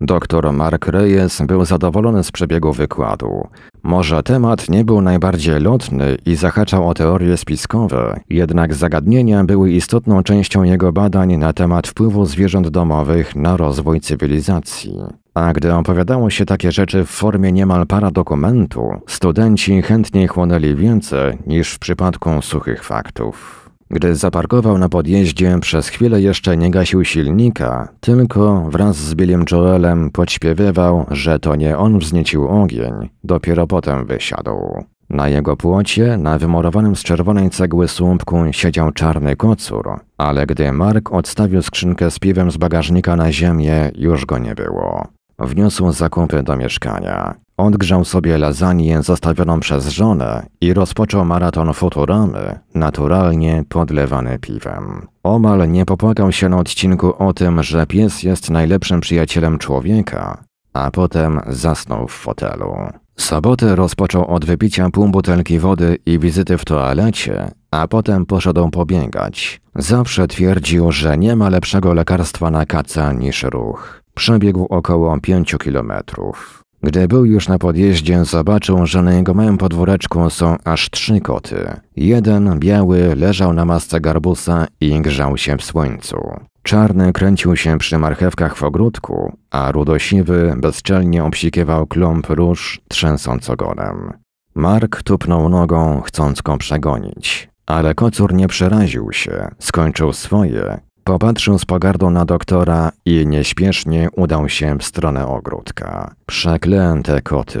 Doktor Mark Reyes był zadowolony z przebiegu wykładu. Może temat nie był najbardziej lotny i zahaczał o teorie spiskowe, jednak zagadnienia były istotną częścią jego badań na temat wpływu zwierząt domowych na rozwój cywilizacji. A gdy opowiadało się takie rzeczy w formie niemal paradokumentu, studenci chętniej chłonęli więcej niż w przypadku suchych faktów. Gdy zaparkował na podjeździe, przez chwilę jeszcze nie gasił silnika, tylko wraz z Billem Joelem podśpiewywał, że to nie on wzniecił ogień, dopiero potem wysiadł. Na jego płocie, na wymorowanym z czerwonej cegły słupku siedział czarny kocur, ale gdy Mark odstawił skrzynkę z piwem z bagażnika na ziemię, już go nie było. Wniósł zakupy do mieszkania. Odgrzał sobie lasagne zostawioną przez żonę i rozpoczął maraton Futuramy, naturalnie podlewany piwem. Omal nie popłakał się na odcinku o tym, że pies jest najlepszym przyjacielem człowieka, a potem zasnął w fotelu. Sobotę rozpoczął od wypicia pół butelki wody i wizyty w toalecie, a potem poszedł pobiegać. Zawsze twierdził, że nie ma lepszego lekarstwa na kaca niż ruch. Przebiegł około pięciu kilometrów. Gdy był już na podjeździe, zobaczył, że na jego małym podwóreczku są aż trzy koty. Jeden, biały, leżał na masce garbusa i grzał się w słońcu. Czarny kręcił się przy marchewkach w ogródku, a rudosiwy bezczelnie obsikiwał klomp róż, trzęsąc ogonem. Mark tupnął nogą, chcąc go przegonić. Ale kocur nie przeraził się, skończył swoje Popatrzył z pogardą na doktora i nieśpiesznie udał się w stronę ogródka. Przeklęte koty.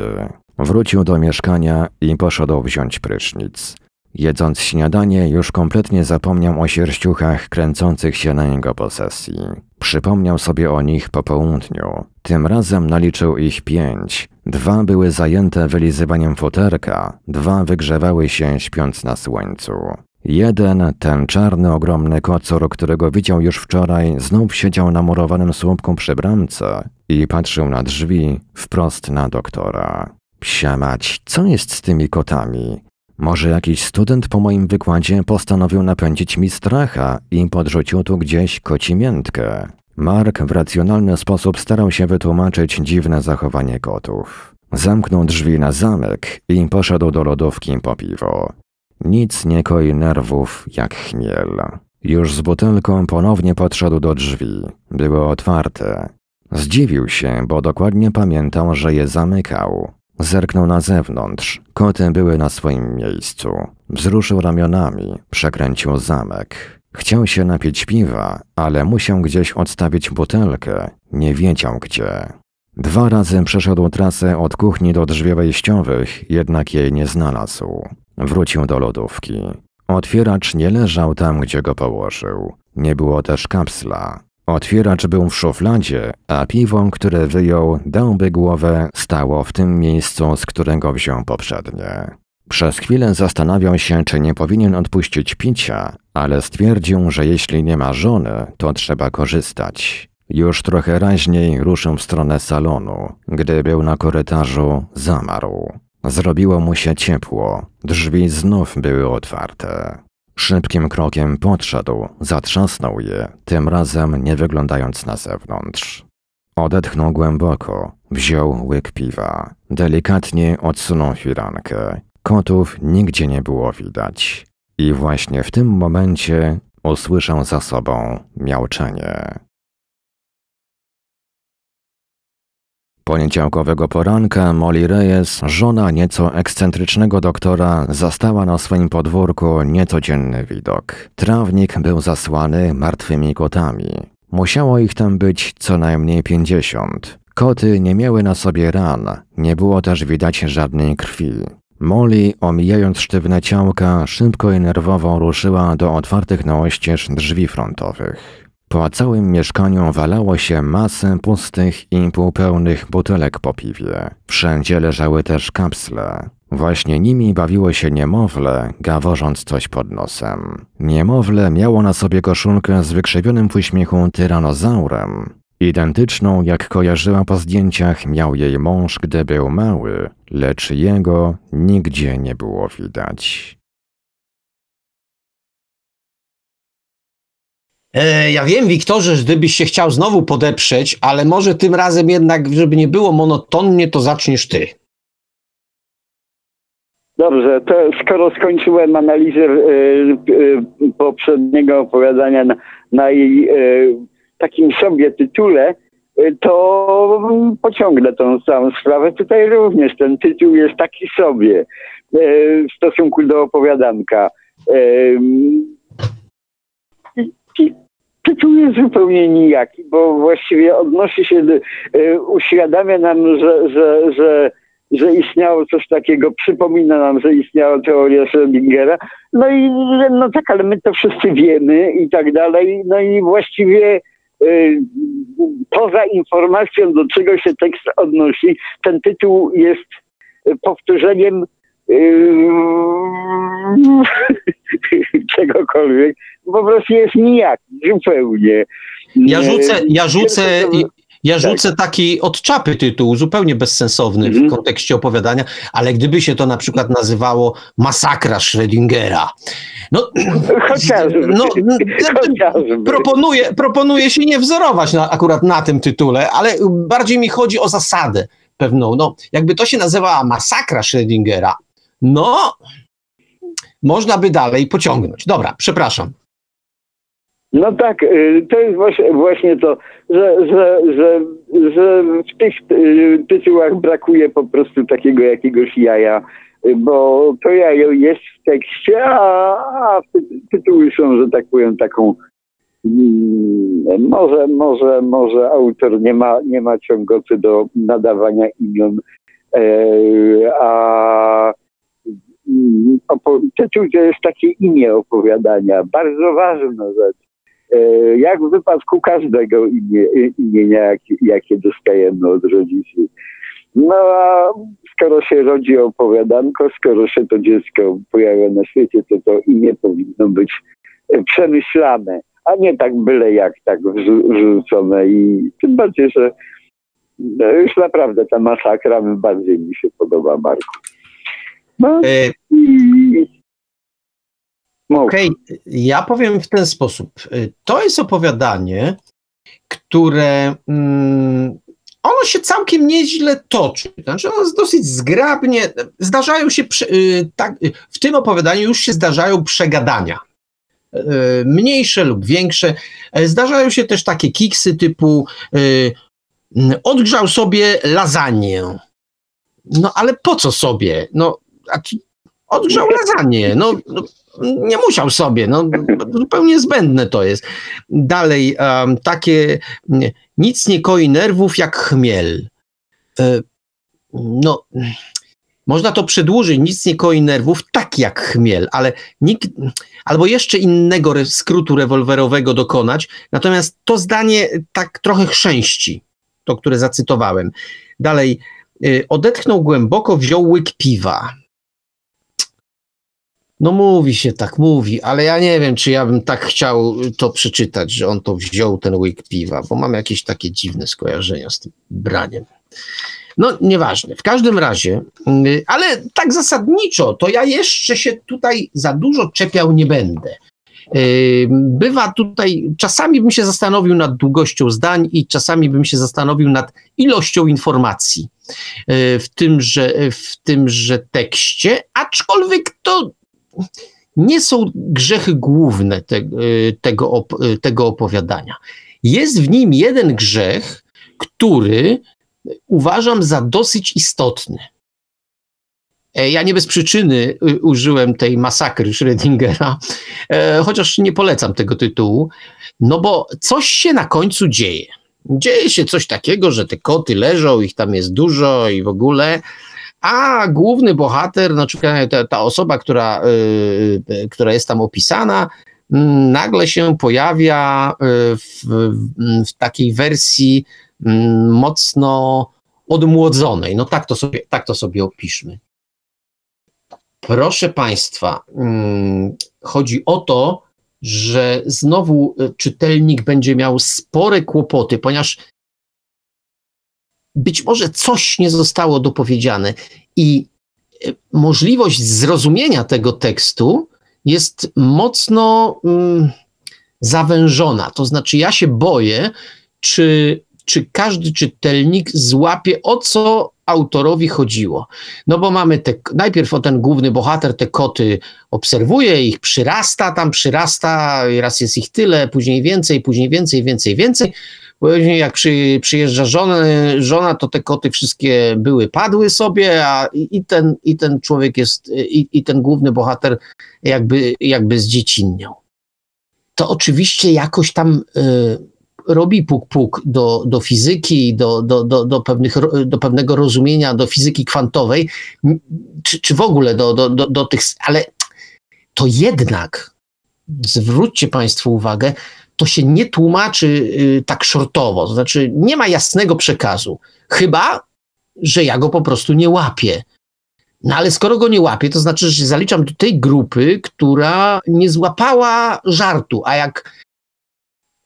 Wrócił do mieszkania i poszedł wziąć prysznic. Jedząc śniadanie, już kompletnie zapomniał o sierściuchach kręcących się na jego posesji. Przypomniał sobie o nich po południu. Tym razem naliczył ich pięć. Dwa były zajęte wylizywaniem futerka, dwa wygrzewały się śpiąc na słońcu. Jeden, ten czarny, ogromny kocor, którego widział już wczoraj, znów siedział na murowanym słupku przy bramce i patrzył na drzwi wprost na doktora. Psia mać, co jest z tymi kotami? Może jakiś student po moim wykładzie postanowił napędzić mi stracha i podrzucił tu gdzieś kocimiętkę. Mark w racjonalny sposób starał się wytłumaczyć dziwne zachowanie kotów. Zamknął drzwi na zamek i poszedł do lodówki po piwo. Nic nie koi nerwów jak chmiel. Już z butelką ponownie podszedł do drzwi. Były otwarte. Zdziwił się, bo dokładnie pamiętał, że je zamykał. Zerknął na zewnątrz. Koty były na swoim miejscu. Wzruszył ramionami, przekręcił zamek. Chciał się napić piwa, ale musiał gdzieś odstawić butelkę. Nie wiedział gdzie. Dwa razy przeszedł trasę od kuchni do drzwi wejściowych, jednak jej nie znalazł. Wrócił do lodówki. Otwieracz nie leżał tam, gdzie go położył. Nie było też kapsla. Otwieracz był w szufladzie, a piwo, które wyjął, dałby głowę, stało w tym miejscu, z którego wziął poprzednie. Przez chwilę zastanawiał się, czy nie powinien odpuścić picia, ale stwierdził, że jeśli nie ma żony, to trzeba korzystać. Już trochę raźniej ruszył w stronę salonu. Gdy był na korytarzu, zamarł. Zrobiło mu się ciepło. Drzwi znów były otwarte. Szybkim krokiem podszedł, zatrzasnął je, tym razem nie wyglądając na zewnątrz. Odetchnął głęboko, Wziął łyk piwa. Delikatnie odsunął firankę. Kotów nigdzie nie było widać. I właśnie w tym momencie usłyszał za sobą miauczenie. Poniedziałkowego poranka Molly Reyes, żona nieco ekscentrycznego doktora, zastała na swoim podwórku niecodzienny widok. Trawnik był zasłany martwymi kotami. Musiało ich tam być co najmniej pięćdziesiąt. Koty nie miały na sobie ran, nie było też widać żadnej krwi. Molly, omijając sztywne ciałka, szybko i nerwowo ruszyła do otwartych na oścież drzwi frontowych. Po całym mieszkaniu walało się masę pustych i półpełnych butelek po piwie. Wszędzie leżały też kapsle. Właśnie nimi bawiło się niemowlę, gaworząc coś pod nosem. Niemowlę miało na sobie koszulkę z wykrzywionym w uśmiechu tyranozaurem. Identyczną, jak kojarzyła po zdjęciach, miał jej mąż, gdy był mały, lecz jego nigdzie nie było widać. Ja wiem, Wiktorze, że gdybyś się chciał znowu podeprzeć, ale może tym razem jednak, żeby nie było monotonnie, to zaczniesz ty. Dobrze, to skoro skończyłem analizę y, y, poprzedniego opowiadania na, na jej y, takim sobie tytule, to pociągnę tą samą sprawę. Tutaj również ten tytuł jest taki sobie w stosunku do opowiadanka tytuł jest zupełnie nijaki, bo właściwie odnosi się, y, uświadamia nam, że, że, że, że istniało coś takiego, przypomina nam, że istniała teoria Schrödingera. No i no tak, ale my to wszyscy wiemy i tak dalej. No i właściwie y, poza informacją, do czego się tekst odnosi, ten tytuł jest powtórzeniem czegokolwiek, po prostu jest nijaki, zupełnie. Ja rzucę, ja rzucę, ja rzucę tak. taki od czapy tytuł, zupełnie bezsensowny mm. w mhm. kontekście opowiadania, ale gdyby się to na przykład nazywało Masakra Schrödingera. No, chociażby. No, chociażby. Proponuję, proponuję się nie wzorować na, akurat na tym tytule, ale bardziej mi chodzi o zasadę pewną. No, jakby to się nazywała Masakra Schrödingera, no, można by dalej pociągnąć. Dobra, przepraszam. No tak, y, to jest właśnie, to, że, że, że, że w tych y, tytułach brakuje po prostu takiego jakiegoś jaja, y, bo to jajo jest w tekście, a, a tytuły są, że tak powiem, taką mm, może, może, może autor nie ma, nie ma ciągoty do nadawania imion, e, a to jest takie imię opowiadania, bardzo ważna rzecz. E, jak w wypadku każdego imię, imienia, jakie, jakie dostajemy od rodziców. No a skoro się rodzi opowiadanko, skoro się to dziecko pojawia na świecie, to to imię powinno być przemyślane, a nie tak byle jak tak wrzucone i tym bardziej, że no, już naprawdę ta masakra bardziej mi się podoba, Marku. No. E, Okej, okay. ja powiem w ten sposób. E, to jest opowiadanie, które mm, ono się całkiem nieźle toczy. Znaczy ono jest dosyć zgrabnie. Zdarzają się, y, tak, y, w tym opowiadaniu już się zdarzają przegadania. Y, mniejsze lub większe. Zdarzają się też takie kiksy typu odgrzał sobie lasagne. No ale po co sobie? No odgrzał lasagne. No, no, nie musiał sobie, no, zupełnie zbędne to jest. Dalej, um, takie nic nie koi nerwów jak chmiel. E, no, można to przedłużyć, nic nie koi nerwów, tak jak chmiel, ale nikt, albo jeszcze innego skrótu rewolwerowego dokonać, natomiast to zdanie tak trochę chrzęści, to, które zacytowałem. Dalej, y, odetchnął głęboko, wziął łyk piwa. No mówi się tak, mówi, ale ja nie wiem, czy ja bym tak chciał to przeczytać, że on to wziął, ten łyk piwa, bo mam jakieś takie dziwne skojarzenia z tym braniem. No, nieważne. W każdym razie, y, ale tak zasadniczo, to ja jeszcze się tutaj za dużo czepiał nie będę. Bywa tutaj, czasami bym się zastanowił nad długością zdań i czasami bym się zastanowił nad ilością informacji w tymże, w tymże tekście, aczkolwiek to nie są grzechy główne te, tego, tego opowiadania. Jest w nim jeden grzech, który uważam za dosyć istotny. E, ja nie bez przyczyny użyłem tej masakry Schrödingera, e, chociaż nie polecam tego tytułu, no bo coś się na końcu dzieje. Dzieje się coś takiego, że te koty leżą, ich tam jest dużo i w ogóle, a główny bohater, znaczy ta, ta osoba, która, yy, która jest tam opisana, yy, nagle się pojawia yy, w, w, takiej wersji mm, mocno odmłodzonej. No tak to sobie, tak to sobie opiszmy. Proszę Państwa, mm, chodzi o to, że znowu y, czytelnik będzie miał spore kłopoty, ponieważ być może coś nie zostało dopowiedziane i y, możliwość zrozumienia tego tekstu jest mocno mm, zawężona. To znaczy, ja się boję, czy, czy każdy czytelnik złapie, o co autorowi chodziło. No bo mamy te, najpierw o ten główny bohater, te koty obserwuje, ich przyrasta, tam przyrasta, raz jest ich tyle, później więcej, później więcej, więcej, więcej. Później jak przy, przyjeżdża żona, to te koty wszystkie były, padły sobie, a i ten, i ten człowiek jest, i, i ten główny bohater jakby, jakby zdziecinniał. To oczywiście jakoś tam y, robi puk-puk do, do fizyki, do, do, do, do, pewnych, do pewnego rozumienia, do fizyki kwantowej, czy, czy w ogóle do, do, do, do tych, ale to jednak, zwróćcie Państwo uwagę, to się nie tłumaczy y, tak shortowo, to znaczy nie ma jasnego przekazu, chyba, że ja go po prostu nie łapię. No ale skoro go nie łapię, to znaczy, że zaliczam do tej grupy, która nie złapała żartu, a jak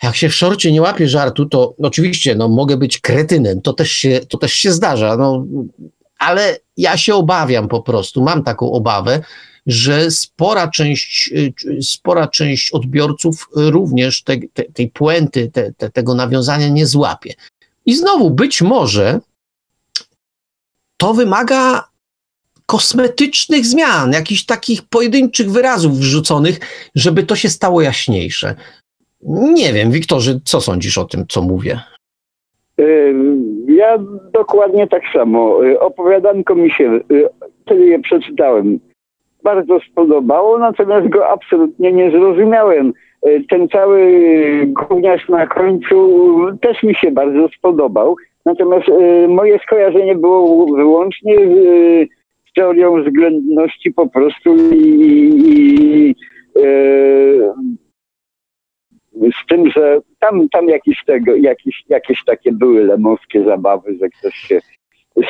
jak się w szorcie nie łapie żartu, to oczywiście no, mogę być kretynem, to też się, to też się zdarza, no, ale ja się obawiam po prostu, mam taką obawę, że spora część, spora część odbiorców również te, te, tej puenty, te, tego nawiązania nie złapie. I znowu, być może to wymaga kosmetycznych zmian, jakichś takich pojedynczych wyrazów wrzuconych, żeby to się stało jaśniejsze. Nie wiem, Wiktorze, co sądzisz o tym, co mówię? Ja dokładnie tak samo. Y, opowiadanko mi się, y, wtedy je przeczytałem, bardzo spodobało, natomiast go absolutnie nie zrozumiałem. Y, ten cały gówniarz na końcu też mi się bardzo spodobał. Natomiast moje skojarzenie było wyłącznie z, z teorią względności po prostu i, i, i z tym, że tam, tam jakieś, tego, jakieś, takie były lemowskie zabawy, że ktoś się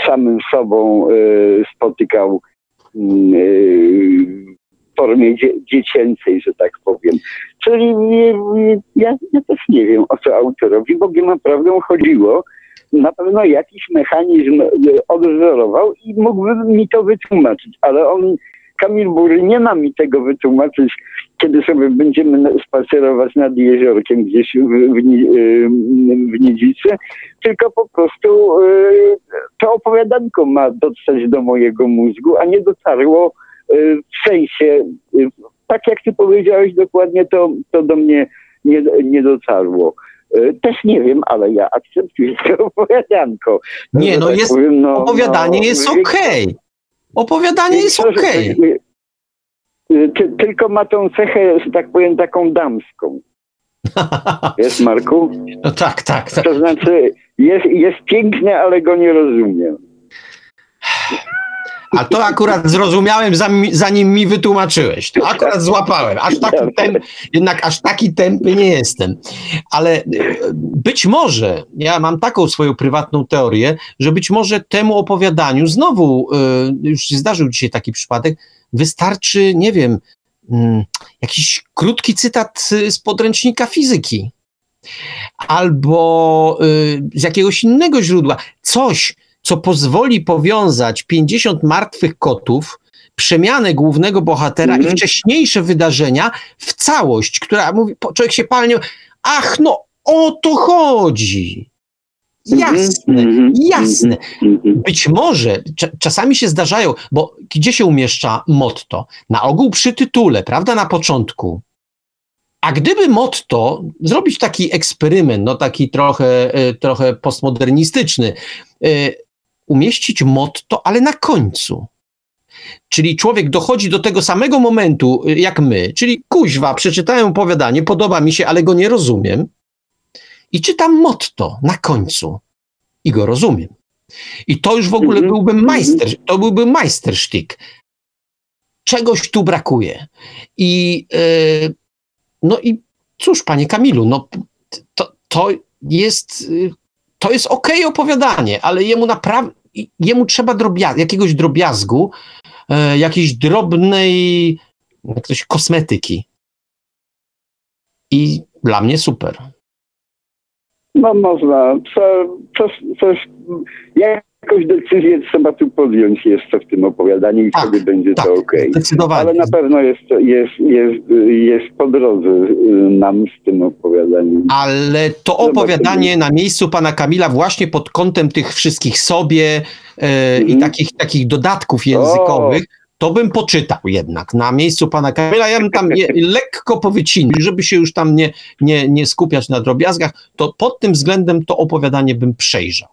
samym sobą spotykał formie dzie dziecięcej, że tak powiem. Czyli ja, ja też nie wiem, o co autorowi ogóle naprawdę chodziło. Na pewno jakiś mechanizm y, odwzorował i mógłby mi to wytłumaczyć, ale on Kamil Bury nie ma mi tego wytłumaczyć, kiedy sobie będziemy spacerować nad jeziorkiem gdzieś w, w, w Niedzicy, tylko po prostu y, to opowiadanko ma dotrzeć do mojego mózgu, a nie dotarło y, w sensie, y, tak jak ty powiedziałeś dokładnie, to, to do mnie nie, nie dotarło. Też nie wiem, ale ja akceptuję to opowiadanko. Nie, no tak jest, powiem, no, opowiadanie no, jest okej. Okay. Opowiadanie jest okej. Okay. Ty, tylko ma tą cechę, że tak powiem, taką damską. Jest, Marku? No tak, tak. tak. To znaczy, jest, jest piękny, ale go nie rozumiem. A to akurat zrozumiałem, zanim mi wytłumaczyłeś. To akurat złapałem. Aż taki temp, jednak aż taki tępy nie jestem. Ale e, być może, ja mam taką swoją prywatną teorię, że być może temu opowiadaniu, znowu, e, już się zdarzył dzisiaj taki przypadek, wystarczy, nie wiem, mm, jakiś krótki cytat z podręcznika fizyki albo y, z jakiegoś innego źródła. Coś, co pozwoli powiązać 50 martwych kotów, przemianę głównego bohatera Mhm. i wcześniejsze wydarzenia w całość, która mówi, człowiek się palnie, ach no, o to chodzi. Jasne, Mhm, mhm, jasne. mhm. Być może cza- czasami się zdarzają, bo gdzie się umieszcza motto? Na ogół przy tytule, prawda, na początku. A gdyby motto, zrobić taki eksperyment, no taki trochę, e, trochę postmodernistyczny, e, umieścić motto, ale na końcu. Czyli człowiek dochodzi do tego samego momentu, e, jak my, czyli kuźwa, przeczytałem opowiadanie, podoba mi się, ale go nie rozumiem. I czytam motto na końcu i go rozumiem. I to już w ogóle Mhm. byłby Mhm. majster, to byłby majstersztyk. Czegoś tu brakuje. I e, no i cóż, panie Kamilu, no to, to jest to jest okej opowiadanie, ale jemu naprawdę jemu trzeba drobia, jakiegoś drobiazgu, e, jakiejś drobnej jak to się, kosmetyki. I dla mnie super. No można, co, coś, coś, jakąś decyzję trzeba tu podjąć jeszcze w tym opowiadaniu i Tak, wtedy będzie tak, to okej. Zdecydowanie. Ale na pewno jest, jest, jest, jest po drodze y, nam z tym opowiadaniem. Ale to Zobaczymy. opowiadanie na miejscu pana Kamila właśnie pod kątem tych wszystkich sobie e, i Mhm. takich, takich dodatków językowych, to bym poczytał jednak na miejscu pana Kamila. Ja bym tam je, lekko powycinał, żeby się już tam nie, nie, nie skupiać na drobiazgach, to pod tym względem to opowiadanie bym przejrzał.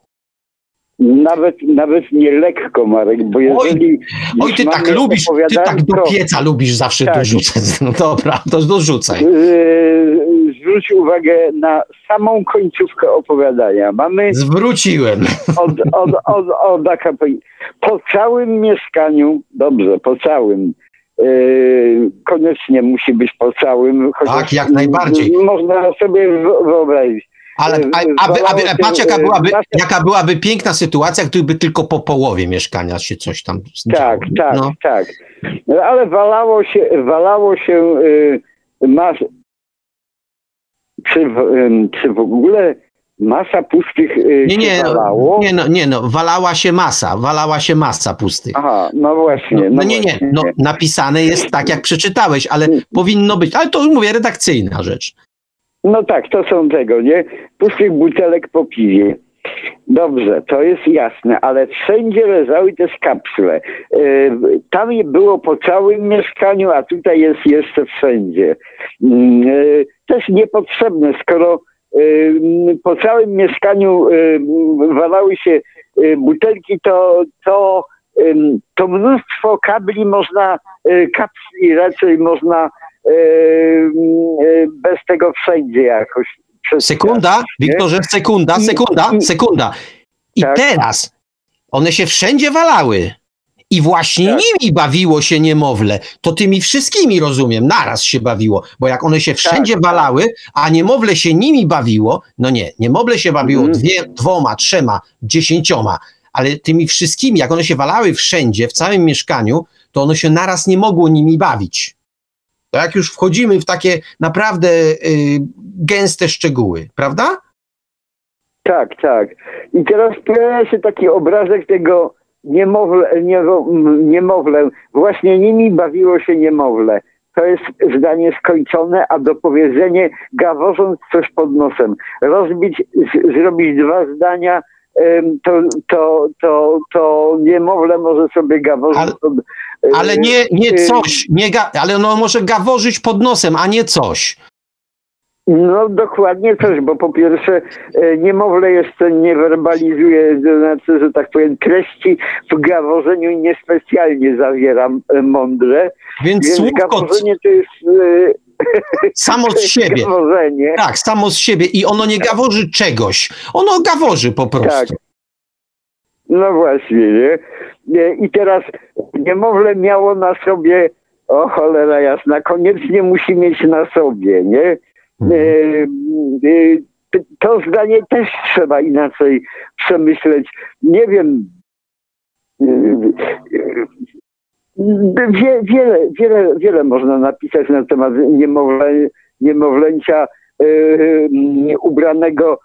Nawet, nawet nie lekko, Marek, bo jeżeli... Oj, już ty tak lubisz, ty tak do to, pieca lubisz zawsze Tak. dorzucać. No dobra, to dorzucaj. y, Zwróć uwagę na samą końcówkę opowiadania. Mamy Zwróciłem. od, od, od, od. Po całym mieszkaniu, dobrze, po całym, yy, koniecznie musi być po całym. Tak, jak najbardziej. Można sobie wyobrazić. Ale aby, aby, zwalało patrz, jaka e, byłaby, jaka byłaby piękna sytuacja, gdyby tylko po połowie mieszkania się coś tam Tak, działo. tak, No. tak. Ale walało się, walało się yy, mas... czy, czy w ogóle masa pustych yy, Nie, nie, się no, walało? nie, no, nie, no, walała się masa, walała się masa pustych. Aha, no właśnie. No, No, no nie, nie, no napisane jest tak, jak przeczytałeś, ale Mm. powinno być, ale to już mówię, redakcyjna rzecz. No tak, to są tego, nie? Pustych butelek po piwie. Dobrze, to jest jasne, ale wszędzie leżały też kapsle. Yy, Tam je było po całym mieszkaniu, a tutaj jest jeszcze wszędzie. Yy, Też niepotrzebne, skoro yy, po całym mieszkaniu yy, walały się butelki, to, to, to mnóstwo kabli można, kapsli raczej można bez tego wszędzie jakoś. Sekunda? Wiktorze, sekunda, sekunda, i- sekunda. I Tak. teraz one się wszędzie walały. I właśnie Tak. nimi bawiło się niemowlę. To tymi wszystkimi, rozumiem, naraz się bawiło. Bo jak one się wszędzie tak. walały, a niemowlę się nimi bawiło, no nie, niemowlę się bawiło Mhm. dwie, dwoma, trzema, dziesięcioma, ale tymi wszystkimi, jak one się walały wszędzie, w całym mieszkaniu, to one się naraz nie mogło nimi bawić. To jak już wchodzimy w takie naprawdę y, gęste szczegóły, prawda? Tak, tak. I teraz pojawia się taki obrazek tego niemowlę, niemo, niemowlę. Właśnie nimi bawiło się niemowlę. To jest zdanie skończone, a dopowiedzenie gaworząc coś pod nosem. Rozbić, zrobić dwa zdania, to, to, to, to niemowlę może sobie pod, Ale nie, nie e, coś, nie ga, ale ono może gaworzyć pod nosem, a nie coś. No dokładnie też, bo po pierwsze e, niemowlę jeszcze nie werbalizuje, to znaczy, że tak powiem, treści w gaworzeniu niespecjalnie zawieram mądre, Więc więc słówko gaworzenie to jest, samo z siebie. gaworzenie. Tak, samo z siebie i ono nie gaworzy czegoś. Ono gaworzy po Tak. No właśnie, nie? I teraz niemowlę miało na sobie, o cholera jasna, koniecznie musi mieć na sobie, nie? Mhm. E, e, to zdanie też trzeba inaczej przemyśleć. Nie wiem. e, Wie, wiele, wiele, wiele można napisać na temat niemowlę, niemowlęcia m, ubranego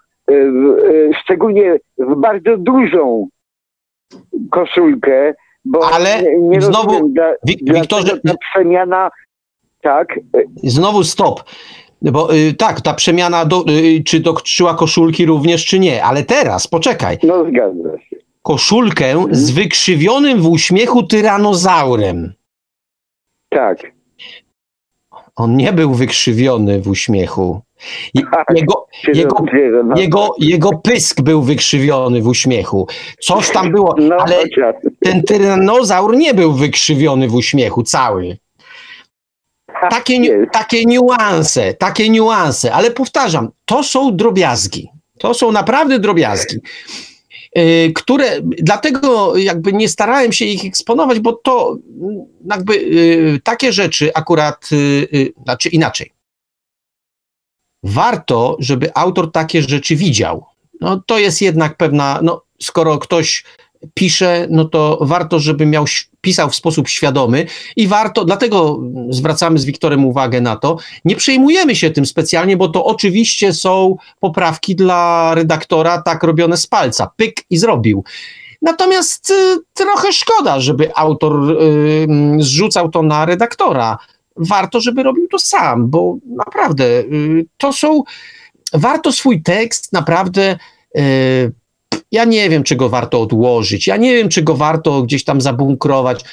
szczególnie w bardzo dużą koszulkę, Bo Ale nie, nie znowu, rozumiem, dla, Wiktorze- ta przemiana, tak, Znowu stop. Bo y, tak, ta przemiana do, y, czy dotyczyła koszulki również, czy nie. Ale teraz, poczekaj. no zgadza się. Koszulkę z wykrzywionym w uśmiechu tyranozaurem. Tak. On nie był wykrzywiony w uśmiechu. Tak. Jego, Jego- no, jego, jego pysk był wykrzywiony w uśmiechu. Coś tam było, no, ale chociaż. ten tyranozaur nie był wykrzywiony w uśmiechu cały. Takie, ni- Jest. takie niuanse, takie niuanse, ale powtarzam, to są drobiazgi. To są naprawdę drobiazgi, które dlatego jakby nie starałem się ich eksponować, bo to mm, jakby yy, takie rzeczy akurat, yy, znaczy inaczej. Warto, żeby autor takie rzeczy widział. No to jest jednak pewna, no skoro ktoś pisze, no to warto, żeby miał, pisał w sposób świadomy i warto, dlatego zwracamy z Wiktorem uwagę na to, nie przejmujemy się tym specjalnie, bo to oczywiście są poprawki dla redaktora tak robione z palca, pyk i zrobił. Natomiast y, trochę szkoda, żeby autor y, mm, zrzucał to na redaktora. Warto, żeby robił to sam, bo naprawdę y, to są. Warto swój tekst naprawdę. Ja nie wiem, czy go warto odłożyć. Ja nie wiem, czy go warto gdzieś tam zabunkrować.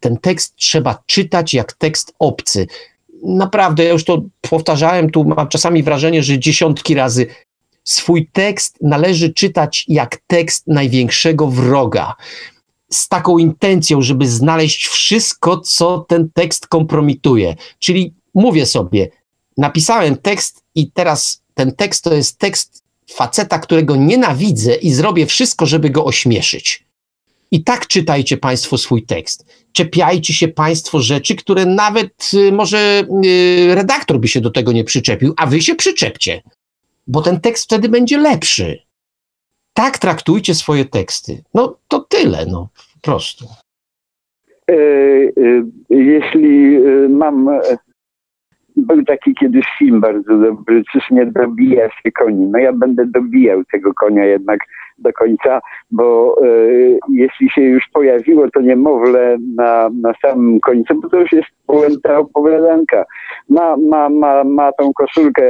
Ten tekst trzeba czytać jak tekst obcy. Naprawdę, ja już to powtarzałem, tu mam czasami wrażenie, że dziesiątki razy. Swój tekst należy czytać jak tekst największego wroga. Z taką intencją, żeby znaleźć wszystko, co ten tekst kompromituje. Czyli mówię sobie, napisałem tekst i teraz ten tekst to jest tekst faceta, którego nienawidzę i zrobię wszystko, żeby go ośmieszyć. I tak czytajcie Państwo swój tekst. Czepiajcie się Państwo rzeczy, które nawet y, może y, redaktor by się do tego nie przyczepił, a Wy się przyczepcie, bo ten tekst wtedy będzie lepszy. Tak traktujcie swoje teksty. No to tyle, no po prostu. E, e, jeśli e, mam. Był taki kiedyś film bardzo dobry, czyż nie dobija się koni. No ja będę dobijał tego konia jednak do końca, bo e, jeśli się już pojawiło to niemowlę na, na samym końcu, bo to już jest puenta opowiadanka. Ma, ma, ma, ma tą koszulkę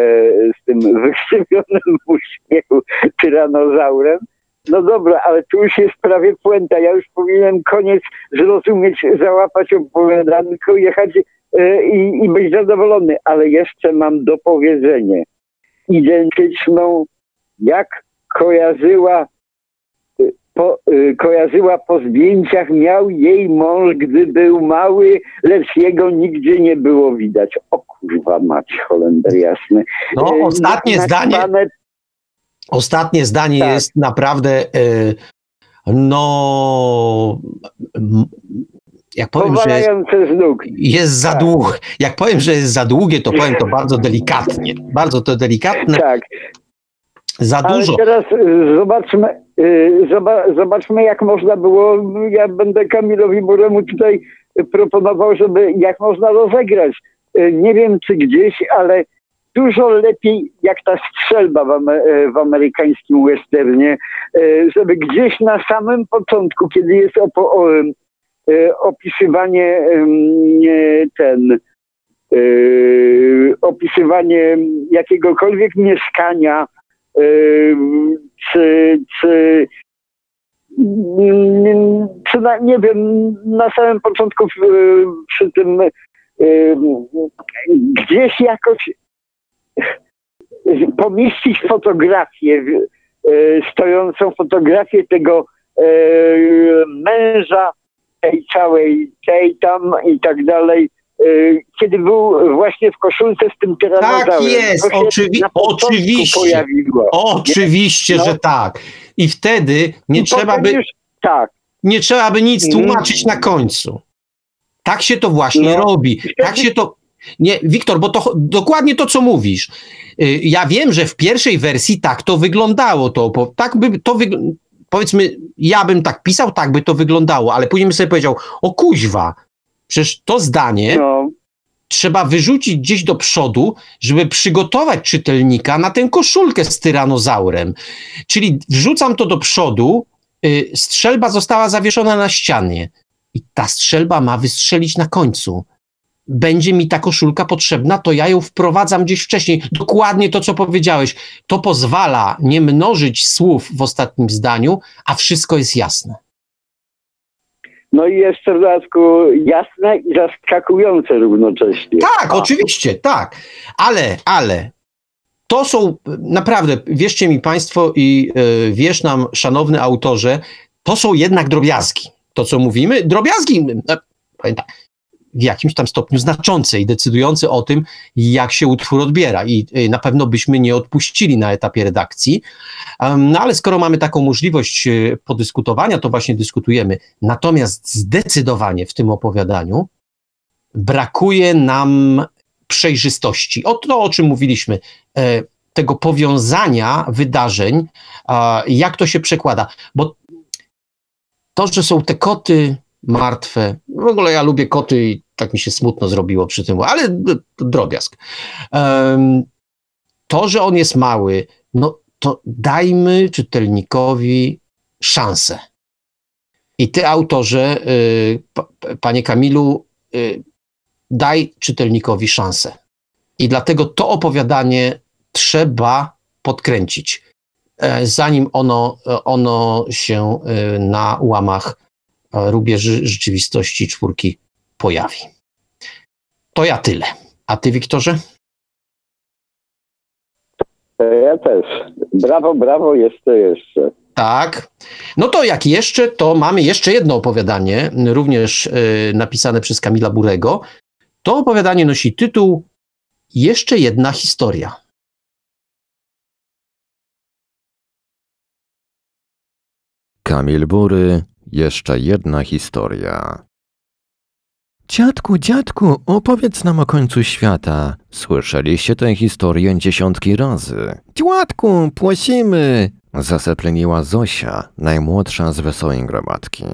z tym wykrzywionym w uśmiechu tyranozaurem. No dobra, ale tu już jest prawie puenta. Ja już powinienem koniec zrozumieć, załapać opowiadanko, jechać i, i być zadowolony. Ale jeszcze mam dopowiedzenie. Identyczną, jak kojarzyła e, po, e, kojarzyła po zdjęciach, miał jej mąż, gdy był mały, lecz jego nigdzie nie było widać. O kurwa mać, Holender jasny. No, E, ostatnie zdanie, napisane ostatnie zdanie Tak. jest naprawdę e, no jak powiem, że jest, za Tak. długie. Jak powiem, że jest za długie, to powiem to bardzo delikatnie. Bardzo to delikatne, Tak, za ale dużo. teraz y, zobaczmy, y, zoba, zobaczmy jak można było, ja będę Kamilowi Buremu tutaj proponował, żeby jak można rozegrać. Y, Nie wiem czy gdzieś, ale dużo lepiej jak ta strzelba w, w amerykańskim westernie, żeby gdzieś na samym początku, kiedy jest opo, o, opisywanie ym, nie, ten y, opisywanie jakiegokolwiek mieszkania, y, czy, czy, mm, czy na, nie wiem, na samym początku y, przy tym y, gdzieś jakoś pomieścić fotografię, y, stojącą fotografię tego y, męża, tej całej, tej tam i tak dalej, y, kiedy był właśnie w koszulce z tym tyranozaurem. Tak jest, oczywi- oczywiście. Pojawiło. Oczywiście, No. że tak. I wtedy nie I trzeba by Już, tak. nie trzeba by nic Mhm. tłumaczyć na końcu. Tak się to właśnie No. robi. Tak się to. Nie, Wiktor, bo to dokładnie to, co mówisz. Y, Ja wiem, że w pierwszej wersji tak to wyglądało. To, tak by to Powiedzmy, ja bym tak pisał, tak by to wyglądało, ale później bym sobie powiedział, o kuźwa, przecież to zdanie No, trzeba wyrzucić gdzieś do przodu, żeby przygotować czytelnika na tę koszulkę z tyranozaurem. Czyli wrzucam to do przodu y, strzelba została zawieszona na ścianie i ta strzelba ma wystrzelić na końcu. Będzie mi ta koszulka potrzebna, to ja ją wprowadzam gdzieś wcześniej. Dokładnie to, co powiedziałeś. To pozwala nie mnożyć słów w ostatnim zdaniu, a wszystko jest jasne. No i jeszcze w dodatku jasne i zaskakujące równocześnie. Tak, oczywiście, tak. Ale, ale to są naprawdę, wierzcie mi Państwo i y, wierz nam, szanowny autorze, to są jednak drobiazgi. To, co mówimy, drobiazgi, e, pamiętam, w jakimś tam stopniu znaczące i decydujące o tym, jak się utwór odbiera. I y, na pewno byśmy nie odpuścili na etapie redakcji. No ale skoro mamy taką możliwość y, podyskutowania, to właśnie dyskutujemy. Natomiast zdecydowanie w tym opowiadaniu brakuje nam przejrzystości. O to, o czym mówiliśmy, e, tego powiązania wydarzeń, jak to się przekłada. Bo to, że są te koty martwe, w ogóle ja lubię koty i tak mi się smutno zrobiło przy tym, ale drobiazg. To, że on jest mały, no to dajmy czytelnikowi szansę. I ty, autorze, y, panie Kamilu, y, daj czytelnikowi szansę. I dlatego to opowiadanie trzeba podkręcić, e, zanim ono, ono się e, na łamach e, rubieży rzeczywistości czwórki pojawi. To ja tyle. A ty, Wiktorze? Ja też. Brawo, brawo, jeszcze, jeszcze. Tak. No to jak jeszcze, to mamy jeszcze jedno opowiadanie, również y, napisane przez Kamila Burego. To opowiadanie nosi tytuł Jeszcze jedna historia. Kamil Bury, jeszcze jedna historia. Dziadku, dziadku, opowiedz nam o końcu świata. Słyszeliście tę historię dziesiątki razy. Dziadku, płacimy! Zasepleniła Zosia, najmłodsza z wesołej gromadki.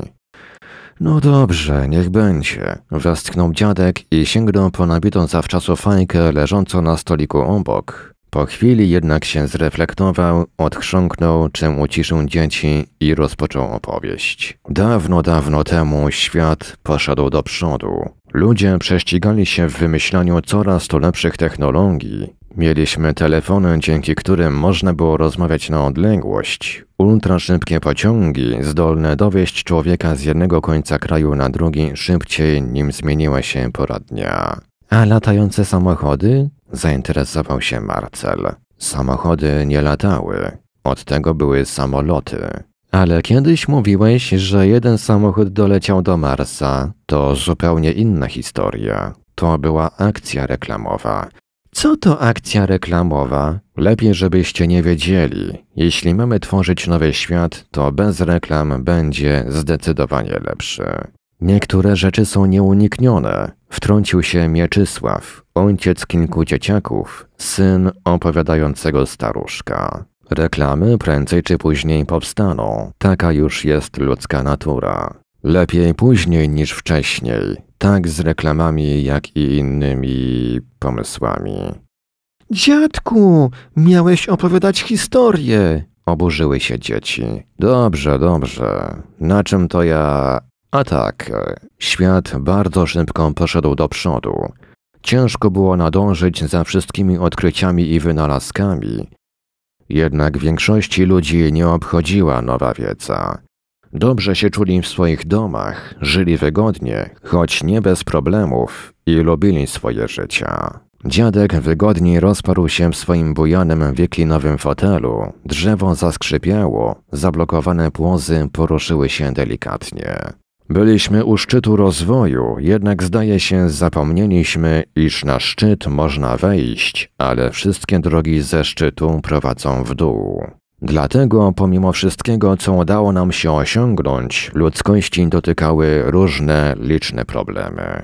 No dobrze, niech będzie. Westchnął dziadek i sięgnął po nabitą zawczasu fajkę leżącą na stoliku obok. Po chwili jednak się zreflektował, odchrząknął, czym uciszył dzieci i rozpoczął opowieść. Dawno, dawno temu świat poszedł do przodu. Ludzie prześcigali się w wymyślaniu coraz to lepszych technologii. Mieliśmy telefony, dzięki którym można było rozmawiać na odległość. Ultraszybkie pociągi, zdolne dowieść człowieka z jednego końca kraju na drugi szybciej, nim zmieniła się pora dnia. A latające samochody? Zainteresował się Marcel. Samochody nie latały. Od tego były samoloty. Ale kiedyś mówiłeś, że jeden samochód doleciał do Marsa. To zupełnie inna historia. To była akcja reklamowa. Co to akcja reklamowa? Lepiej, żebyście nie wiedzieli. Jeśli mamy tworzyć nowy świat, to bez reklam będzie zdecydowanie lepszy. Niektóre rzeczy są nieuniknione. Wtrącił się Mieczysław, ojciec kilku dzieciaków, syn opowiadającego staruszka. Reklamy prędzej czy później powstaną. Taka już jest ludzka natura. Lepiej później niż wcześniej, tak z reklamami, jak i innymi pomysłami. Dziadku, miałeś opowiadać historię, oburzyły się dzieci. Dobrze, dobrze. Na czym to ja. A tak, świat bardzo szybko poszedł do przodu. Ciężko było nadążyć za wszystkimi odkryciami i wynalazkami. Jednak większości ludzi nie obchodziła nowa wiedza. Dobrze się czuli w swoich domach, żyli wygodnie, choć nie bez problemów i lubili swoje życia. Dziadek wygodnie rozparł się w swoim bujanym wieklinowym fotelu. Drzewo zaskrzypiało, zablokowane płozy poruszyły się delikatnie. Byliśmy u szczytu rozwoju, jednak zdaje się zapomnieliśmy, iż na szczyt można wejść, ale wszystkie drogi ze szczytu prowadzą w dół. Dlatego, pomimo wszystkiego, co udało nam się osiągnąć, ludzkości dotykały różne liczne problemy.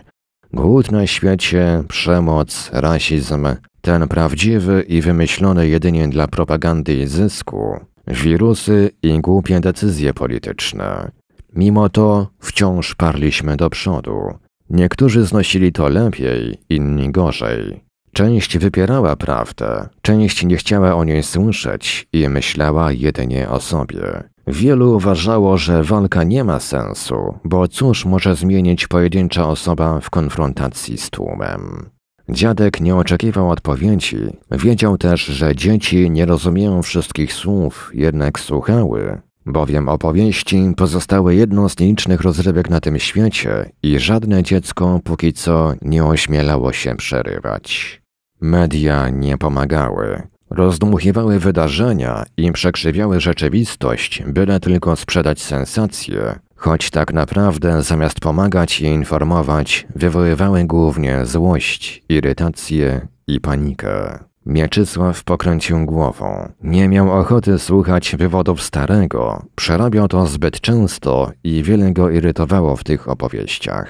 Głód na świecie, przemoc, rasizm, ten prawdziwy i wymyślony jedynie dla propagandy i zysku, wirusy i głupie decyzje polityczne. Mimo to wciąż parliśmy do przodu. Niektórzy znosili to lepiej, inni gorzej. Część wypierała prawdę, część nie chciała o niej słyszeć i myślała jedynie o sobie. Wielu uważało, że walka nie ma sensu, bo cóż może zmienić pojedyncza osoba w konfrontacji z tłumem. Dziadek nie oczekiwał odpowiedzi. Wiedział też, że dzieci nie rozumieją wszystkich słów, jednak słuchały, bowiem opowieści pozostały jedną z nielicznych rozrywek na tym świecie i żadne dziecko póki co nie ośmielało się przerywać. Media nie pomagały. Rozdmuchiwały wydarzenia i przekrzywiały rzeczywistość, byle tylko sprzedać sensacje, choć tak naprawdę zamiast pomagać i informować, wywoływały głównie złość, irytację i panikę. Mieczysław pokręcił głową. Nie miał ochoty słuchać wywodów starego. Przerabiał to zbyt często i wiele go irytowało w tych opowieściach.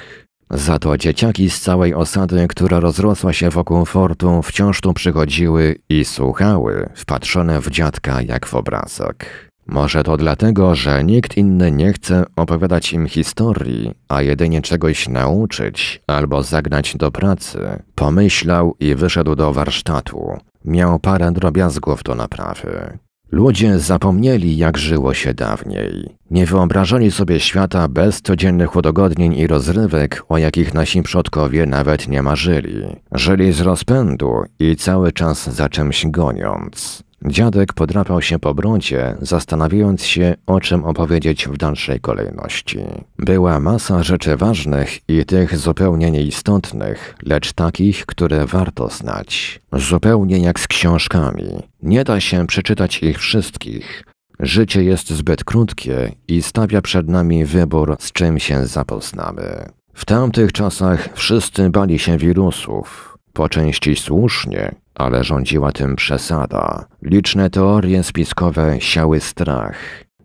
Za to dzieciaki z całej osady, która rozrosła się wokół fortu, wciąż tu przychodziły i słuchały, wpatrzone w dziadka jak w obrazek. Może to dlatego, że nikt inny nie chce opowiadać im historii, a jedynie czegoś nauczyć albo zagnać do pracy. Pomyślał i wyszedł do warsztatu. Miał parę drobiazgów do naprawy. Ludzie zapomnieli, jak żyło się dawniej. Nie wyobrażali sobie świata bez codziennych udogodnień i rozrywek, o jakich nasi przodkowie nawet nie marzyli. Żyli z rozpędu i cały czas za czymś goniąc. Dziadek podrapał się po brodzie, zastanawiając się, o czym opowiedzieć w dalszej kolejności. Była masa rzeczy ważnych i tych zupełnie nieistotnych, lecz takich, które warto znać. Zupełnie jak z książkami. Nie da się przeczytać ich wszystkich. Życie jest zbyt krótkie i stawia przed nami wybór, z czym się zapoznamy. W tamtych czasach wszyscy bali się wirusów. Po części słusznie, ale rządziła tym przesada. Liczne teorie spiskowe siały strach.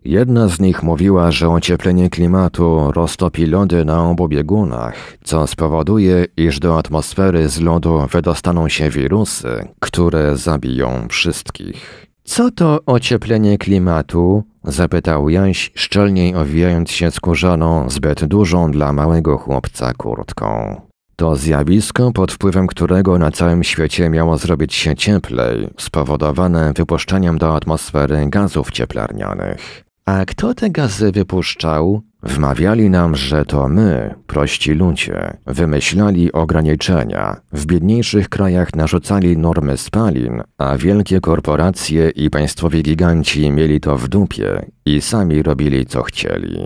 Jedna z nich mówiła, że ocieplenie klimatu roztopi lody na obu biegunach, co spowoduje, iż do atmosfery z lodu wydostaną się wirusy, które zabiją wszystkich. Co to ocieplenie klimatu? zapytał Jaś, szczelniej owijając się skórzaną, zbyt dużą dla małego chłopca kurtką. To zjawisko, pod wpływem którego na całym świecie miało zrobić się cieplej, spowodowane wypuszczaniem do atmosfery gazów cieplarnianych. A kto te gazy wypuszczał? Wmawiali nam, że to my, prości ludzie, wymyślali ograniczenia. W biedniejszych krajach narzucali normy spalin, a wielkie korporacje i państwowi giganci mieli to w dupie i sami robili co chcieli.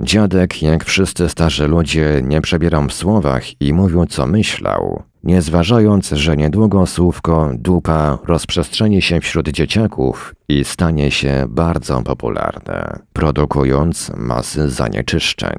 Dziadek, jak wszyscy starzy ludzie, nie przebierał w słowach i mówił co myślał, nie zważając, że niedługo słówko dupa rozprzestrzeni się wśród dzieciaków i stanie się bardzo popularne, produkując masy zanieczyszczeń.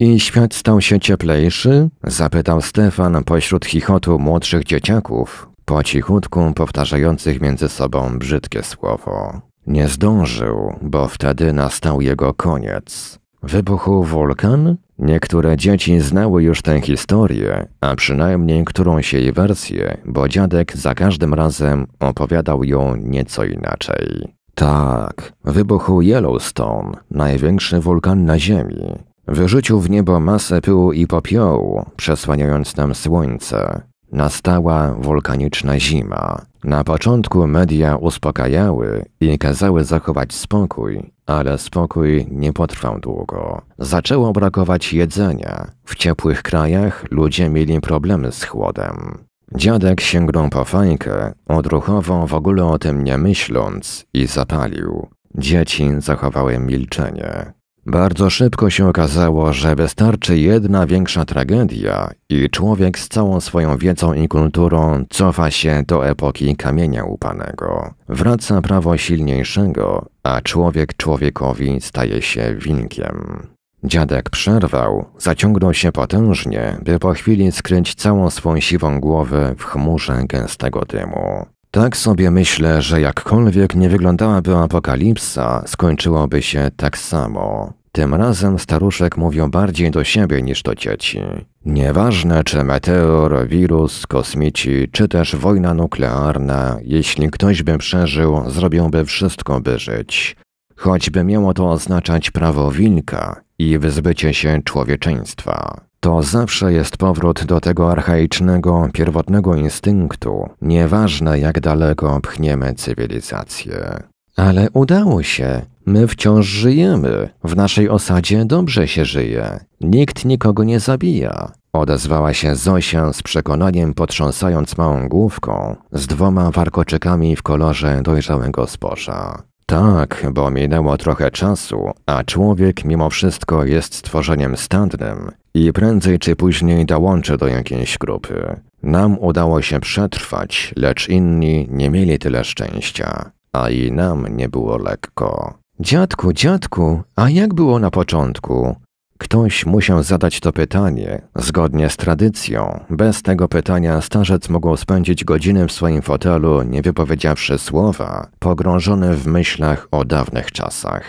I świat stał się cieplejszy? Zapytał Stefan pośród chichotu młodszych dzieciaków, po cichutku powtarzających między sobą brzydkie słowo. Nie zdążył, bo wtedy nastał jego koniec. Wybuchł wulkan? Niektóre dzieci znały już tę historię, a przynajmniej którąś jej wersję, bo dziadek za każdym razem opowiadał ją nieco inaczej. Tak, wybuchł Yellowstone, największy wulkan na Ziemi. Wyrzucił w niebo masę pyłu i popiołu, przesłaniając nam słońce. Nastała wulkaniczna zima. Na początku media uspokajały i kazały zachować spokój, ale spokój nie potrwał długo. Zaczęło brakować jedzenia. W ciepłych krajach ludzie mieli problemy z chłodem. Dziadek sięgnął po fajkę, odruchowo w ogóle o tym nie myśląc, i zapalił. Dzieci zachowały milczenie. Bardzo szybko się okazało, że wystarczy jedna większa tragedia i człowiek z całą swoją wiedzą i kulturą cofa się do epoki kamienia upanego. Wraca prawo silniejszego, a człowiek człowiekowi staje się wilkiem. Dziadek przerwał, zaciągnął się potężnie, by po chwili skryć całą swą siwą głowę w chmurze gęstego dymu. Tak sobie myślę, że jakkolwiek nie wyglądałaby apokalipsa, skończyłoby się tak samo. Tym razem staruszek mówił bardziej do siebie niż do dzieci. Nieważne czy meteor, wirus, kosmici, czy też wojna nuklearna, jeśli ktoś by przeżył, zrobiłby wszystko, by żyć. Choćby miało to oznaczać prawo wilka i wyzbycie się człowieczeństwa. To zawsze jest powrót do tego archaicznego, pierwotnego instynktu, nieważne jak daleko pchniemy cywilizację. Ale udało się. My wciąż żyjemy. W naszej osadzie dobrze się żyje. Nikt nikogo nie zabija. Odezwała się Zosia z przekonaniem potrząsając małą główką, z dwoma warkoczykami w kolorze dojrzałego zboża. Tak, bo minęło trochę czasu, a człowiek mimo wszystko jest stworzeniem stadnym i prędzej czy później dołączy do jakiejś grupy. Nam udało się przetrwać, lecz inni nie mieli tyle szczęścia, a i nam nie było lekko. Dziadku, dziadku, a jak było na początku? Ktoś musiał zadać to pytanie, zgodnie z tradycją. Bez tego pytania starzec mógł spędzić godziny w swoim fotelu, nie wypowiedziawszy słowa, pogrążony w myślach o dawnych czasach.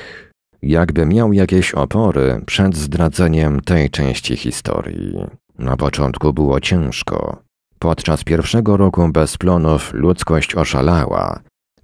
Jakby miał jakieś opory przed zdradzeniem tej części historii. Na początku było ciężko. Podczas pierwszego roku bez plonów ludzkość oszalała,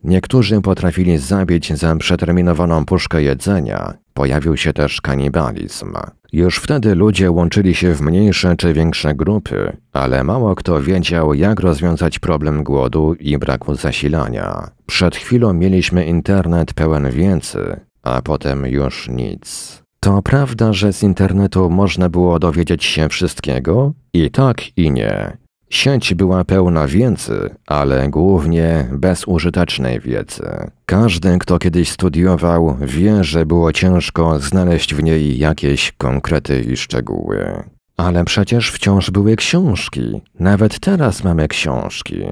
Niektórzy potrafili zabić za przeterminowaną puszkę jedzenia. Pojawił się też kanibalizm. Już wtedy ludzie łączyli się w mniejsze czy większe grupy, ale mało kto wiedział, jak rozwiązać problem głodu i braku zasilania. Przed chwilą mieliśmy internet pełen wiedzy, a potem już nic. To prawda, że z internetu można było dowiedzieć się wszystkiego? I tak, i nie. Sieć była pełna wiedzy, ale głównie bezużytecznej wiedzy. Każdy, kto kiedyś studiował, wie, że było ciężko znaleźć w niej jakieś konkrety i szczegóły. Ale przecież wciąż były książki. Nawet teraz mamy książki.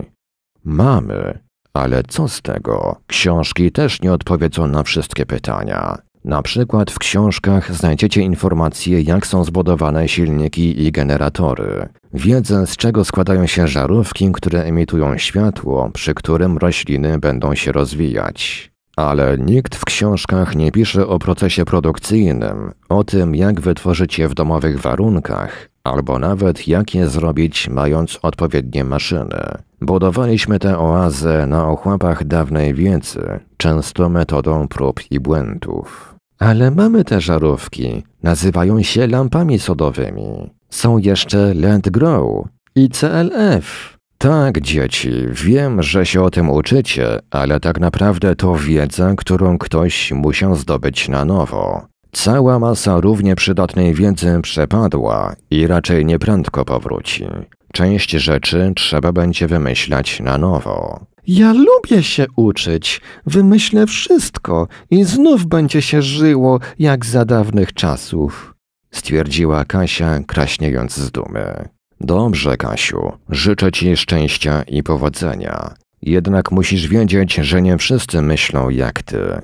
Mamy, ale co z tego? Książki też nie odpowiedzą na wszystkie pytania. Na przykład w książkach znajdziecie informacje, jak są zbudowane silniki i generatory, wiedzę, z czego składają się żarówki, które emitują światło, przy którym rośliny będą się rozwijać. Ale nikt w książkach nie pisze o procesie produkcyjnym, o tym, jak wytworzyć je w domowych warunkach, albo nawet jak je zrobić, mając odpowiednie maszyny. Budowaliśmy tę oazę na ochłapach dawnej wiedzy, często metodą prób i błędów. Ale mamy te żarówki. Nazywają się lampami sodowymi. Są jeszcze Land Grow i CLF. Tak, dzieci, wiem, że się o tym uczycie, ale tak naprawdę to wiedza, którą ktoś musiał zdobyć na nowo. Cała masa równie przydatnej wiedzy przepadła i raczej nieprędko powróci. Część rzeczy trzeba będzie wymyślać na nowo. Ja lubię się uczyć, wymyślę wszystko i znów będzie się żyło jak za dawnych czasów, stwierdziła Kasia, kraśniejąc z dumy. Dobrze, Kasiu, życzę ci szczęścia i powodzenia. Jednak musisz wiedzieć, że nie wszyscy myślą jak ty.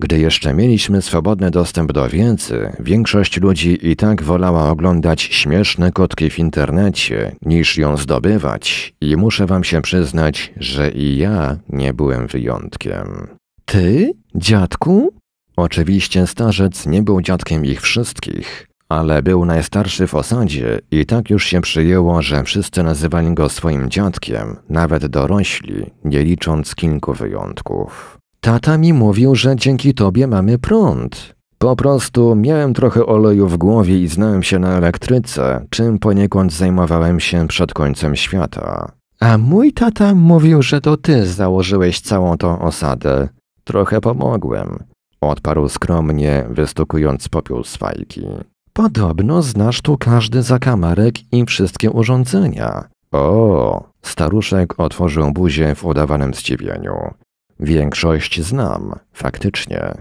Gdy jeszcze mieliśmy swobodny dostęp do wiedzy, większość ludzi i tak wolała oglądać śmieszne kotki w internecie, niż ją zdobywać, i muszę wam się przyznać, że i ja nie byłem wyjątkiem. Ty? Dziadku? Oczywiście starzec nie był dziadkiem ich wszystkich, ale był najstarszy w osadzie i tak już się przyjęło, że wszyscy nazywali go swoim dziadkiem, nawet dorośli, nie licząc kilku wyjątków. Tata mi mówił, że dzięki tobie mamy prąd. Po prostu miałem trochę oleju w głowie i znałem się na elektryce, czym poniekąd zajmowałem się przed końcem świata. A mój tata mówił, że to ty założyłeś całą tą osadę. Trochę pomogłem. Odparł skromnie, wystukując popiół z fajki. Podobno znasz tu każdy zakamarek i wszystkie urządzenia. O, staruszek otworzył buzię w udawanym zdziwieniu. Większość znam, faktycznie.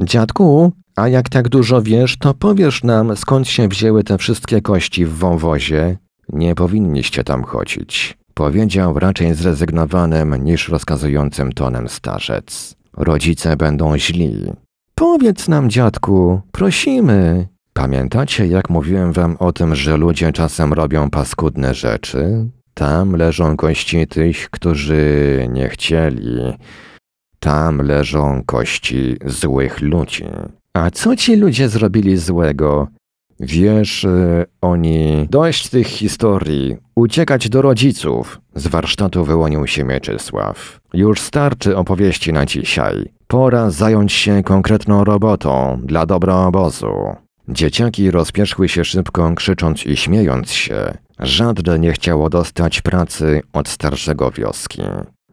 Dziadku, a jak tak dużo wiesz, to powiesz nam, skąd się wzięły te wszystkie kości w wąwozie? Nie powinniście tam chodzić, powiedział raczej zrezygnowanym niż rozkazującym tonem starzec. Rodzice będą źli. Powiedz nam, dziadku, prosimy, Pamiętacie, jak mówiłem wam o tym, że ludzie czasem robią paskudne rzeczy? Tam leżą kości tych, którzy nie chcieli. Tam leżą kości złych ludzi. A co ci ludzie zrobili złego? Wiesz, y, oni... Dość tych historii. Uciekać do rodziców. Z warsztatu wyłonił się Mieczysław. Już starczy opowieści na dzisiaj. Pora zająć się konkretną robotą dla dobra obozu. Dzieciaki rozpieszły się szybko, krzycząc i śmiejąc się. Żadne nie chciało dostać pracy od starszego wioski.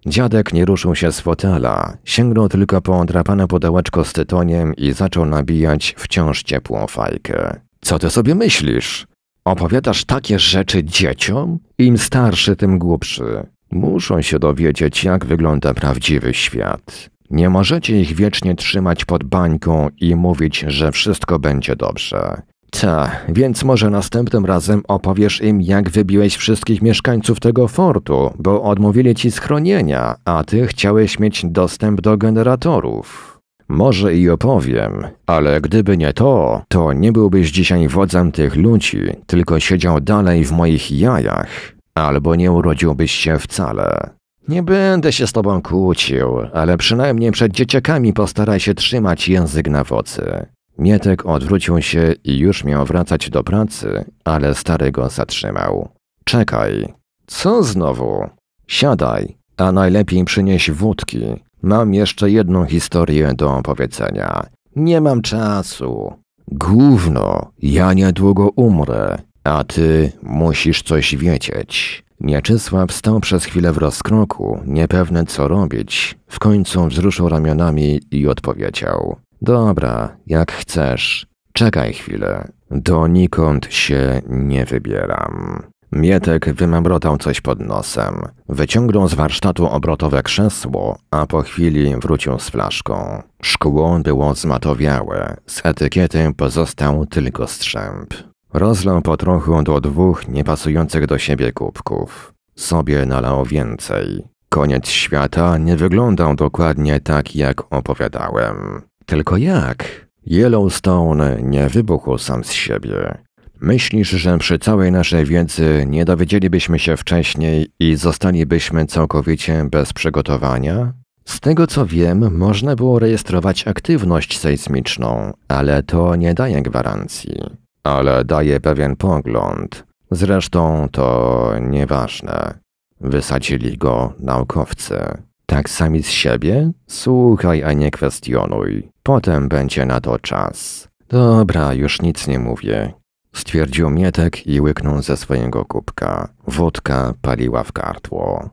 Dziadek nie ruszył się z fotela, sięgnął tylko po drapane pudełeczko z tytoniem i zaczął nabijać wciąż ciepłą fajkę. Co ty sobie myślisz? Opowiadasz takie rzeczy dzieciom? Im starszy, tym głupszy. Muszą się dowiedzieć, jak wygląda prawdziwy świat. Nie możecie ich wiecznie trzymać pod bańką i mówić, że wszystko będzie dobrze. Ta, więc może następnym razem opowiesz im, jak wybiłeś wszystkich mieszkańców tego fortu, bo odmówili ci schronienia, a ty chciałeś mieć dostęp do generatorów. Może i opowiem, ale gdyby nie to, to nie byłbyś dzisiaj wodzem tych ludzi, tylko siedział dalej w moich jajach, albo nie urodziłbyś się wcale. Nie będę się z tobą kłócił, ale przynajmniej przed dzieciakami postaraj się trzymać język na wocy. Mietek odwrócił się i już miał wracać do pracy, ale stary go zatrzymał. Czekaj. Co znowu? Siadaj, a najlepiej przynieś wódki. Mam jeszcze jedną historię do opowiedzenia. Nie mam czasu. Gówno, ja niedługo umrę, a ty musisz coś wiedzieć. Mieczysław stał przez chwilę w rozkroku, niepewny co robić. W końcu wzruszył ramionami i odpowiedział. Dobra, jak chcesz. Czekaj chwilę. Donikąd się nie wybieram. Mietek wymamrotał coś pod nosem. Wyciągnął z warsztatu obrotowe krzesło, a po chwili wrócił z flaszką. Szkło było zmatowiałe, z etykiety pozostał tylko strzęp. Rozlał po trochu do dwóch niepasujących do siebie kubków. Sobie nalał więcej. Koniec świata nie wyglądał dokładnie tak, jak opowiadałem. Tylko jak? Yellowstone nie wybuchł sam z siebie. Myślisz, że przy całej naszej wiedzy nie dowiedzielibyśmy się wcześniej i zostalibyśmy całkowicie bez przygotowania? Z tego co wiem, można było rejestrować aktywność sejsmiczną, ale to nie daje gwarancji. Ale daje pewien pogląd. Zresztą to nieważne. Wysadzili go naukowcy. Tak sami z siebie? Słuchaj, a nie kwestionuj. Potem będzie na to czas. Dobra, już nic nie mówię. Stwierdził Mietek i łyknął ze swojego kubka. Wódka paliła w gardło.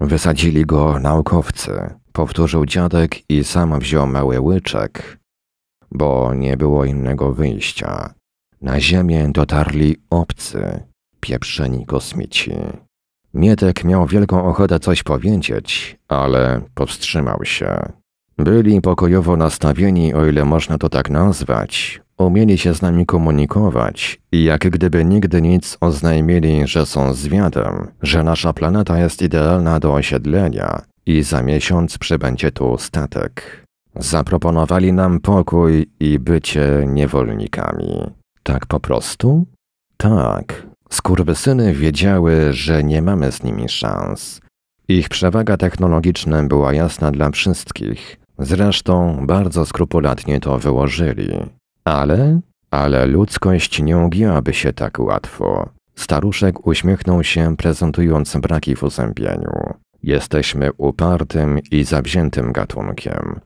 Wysadzili go naukowcy. Powtórzył dziadek i sam wziął mały łyczek, bo nie było innego wyjścia. Na ziemię dotarli obcy, pieprzeni kosmici. Mietek miał wielką ochotę coś powiedzieć, ale powstrzymał się. Byli pokojowo nastawieni, o ile można to tak nazwać. Umieli się z nami komunikować i jak gdyby nigdy nic oznajmili, że są zwiadem, że nasza planeta jest idealna do osiedlenia i za miesiąc przybędzie tu statek. Zaproponowali nam pokój i bycie niewolnikami. Tak po prostu? Tak. Skurwysyny wiedziały, że nie mamy z nimi szans. Ich przewaga technologiczna była jasna dla wszystkich. Zresztą bardzo skrupulatnie to wyłożyli. Ale, ale ludzkość nie ugięłaby się tak łatwo. Staruszek uśmiechnął się, prezentując braki w uzębieniu. Jesteśmy upartym i zawziętym gatunkiem.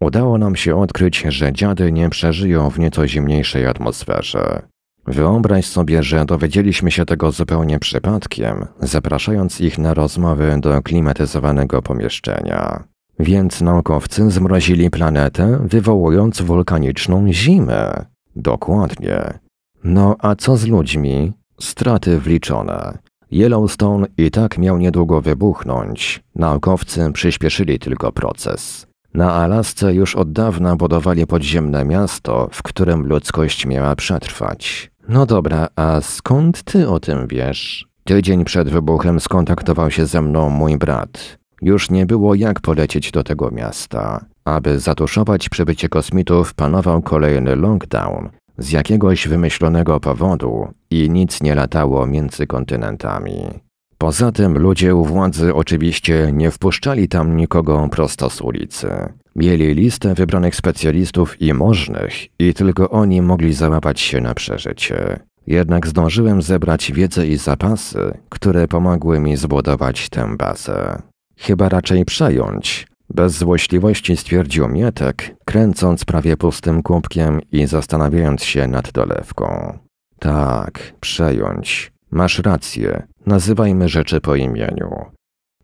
Udało nam się odkryć, że dziady nie przeżyją w nieco zimniejszej atmosferze. Wyobraź sobie, że dowiedzieliśmy się tego zupełnie przypadkiem, zapraszając ich na rozmowy do klimatyzowanego pomieszczenia. Więc naukowcy zmrozili planetę, wywołując wulkaniczną zimę. Dokładnie. No a co z ludźmi? Straty wliczone. Yellowstone i tak miał niedługo wybuchnąć. Naukowcy przyspieszyli tylko proces. Na Alasce już od dawna budowali podziemne miasto, w którym ludzkość miała przetrwać. No dobra, a skąd ty o tym wiesz? Tydzień przed wybuchem skontaktował się ze mną mój brat. Już nie było jak polecieć do tego miasta. Aby zatuszować przybycie kosmitów, panował kolejny lockdown z jakiegoś wymyślonego powodu i nic nie latało między kontynentami. Poza tym ludzie u władzy oczywiście nie wpuszczali tam nikogo prosto z ulicy. Mieli listę wybranych specjalistów i możnych i tylko oni mogli załapać się na przeżycie. Jednak zdążyłem zebrać wiedzę i zapasy, które pomogły mi zbudować tę bazę. Chyba raczej przejąć. Bez złośliwości stwierdził Mietek, kręcąc prawie pustym kubkiem i zastanawiając się nad dolewką. Tak, przejąć. Masz rację, nazywajmy rzeczy po imieniu.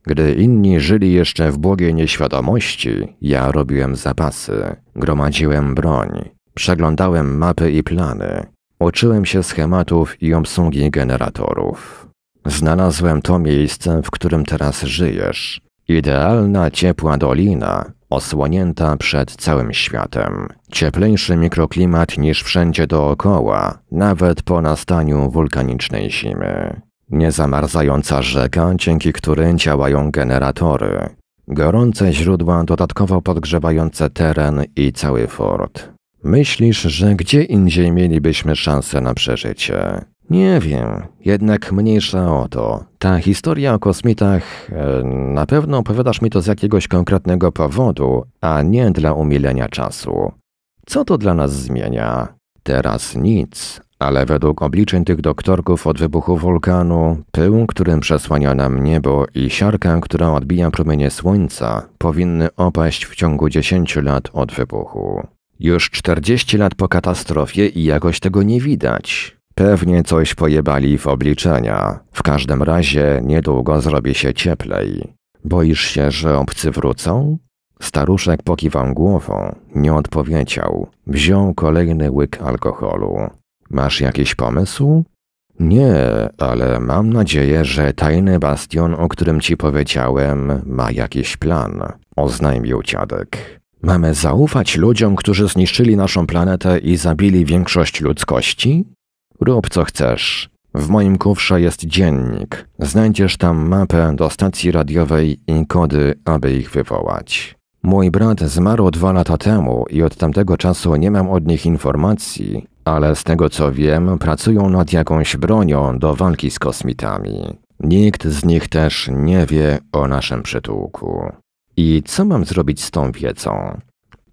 Gdy inni żyli jeszcze w błogiej nieświadomości, ja robiłem zapasy, gromadziłem broń, przeglądałem mapy i plany, uczyłem się schematów i obsługi generatorów. Znalazłem to miejsce, w którym teraz żyjesz. Idealna, ciepła dolina, osłonięta przed całym światem. Cieplejszy mikroklimat niż wszędzie dookoła, nawet po nastaniu wulkanicznej zimy. Niezamarzająca rzeka, dzięki której działają generatory. Gorące źródła dodatkowo podgrzewające teren i cały fort. Myślisz, że gdzie indziej mielibyśmy szansę na przeżycie? Nie wiem, jednak mniejsza o to. Ta historia o kosmitach, e, na pewno opowiadasz mi to z jakiegoś konkretnego powodu, a nie dla umilenia czasu. Co to dla nas zmienia? Teraz nic, ale według obliczeń tych doktorków od wybuchu wulkanu, pył, którym przesłania nam niebo i siarka, która odbija promienie słońca, powinny opaść w ciągu 10 lat od wybuchu. Już 40 lat po katastrofie i jakoś tego nie widać. Pewnie coś pojebali w obliczenia. W każdym razie niedługo zrobi się cieplej. Boisz się, że obcy wrócą? Staruszek pokiwał głową, nie odpowiedział. Wziął kolejny łyk alkoholu. Masz jakiś pomysł? Nie, ale mam nadzieję, że tajny bastion, o którym ci powiedziałem, ma jakiś plan, oznajmił dziadek. Mamy zaufać ludziom, którzy zniszczyli naszą planetę i zabili większość ludzkości? Rób co chcesz. W moim kufrze jest dziennik. Znajdziesz tam mapę do stacji radiowej i kody, aby ich wywołać. Mój brat zmarł dwa lata temu i od tamtego czasu nie mam od nich informacji, ale z tego co wiem, pracują nad jakąś bronią do walki z kosmitami. Nikt z nich też nie wie o naszym przytułku. I co mam zrobić z tą wiedzą?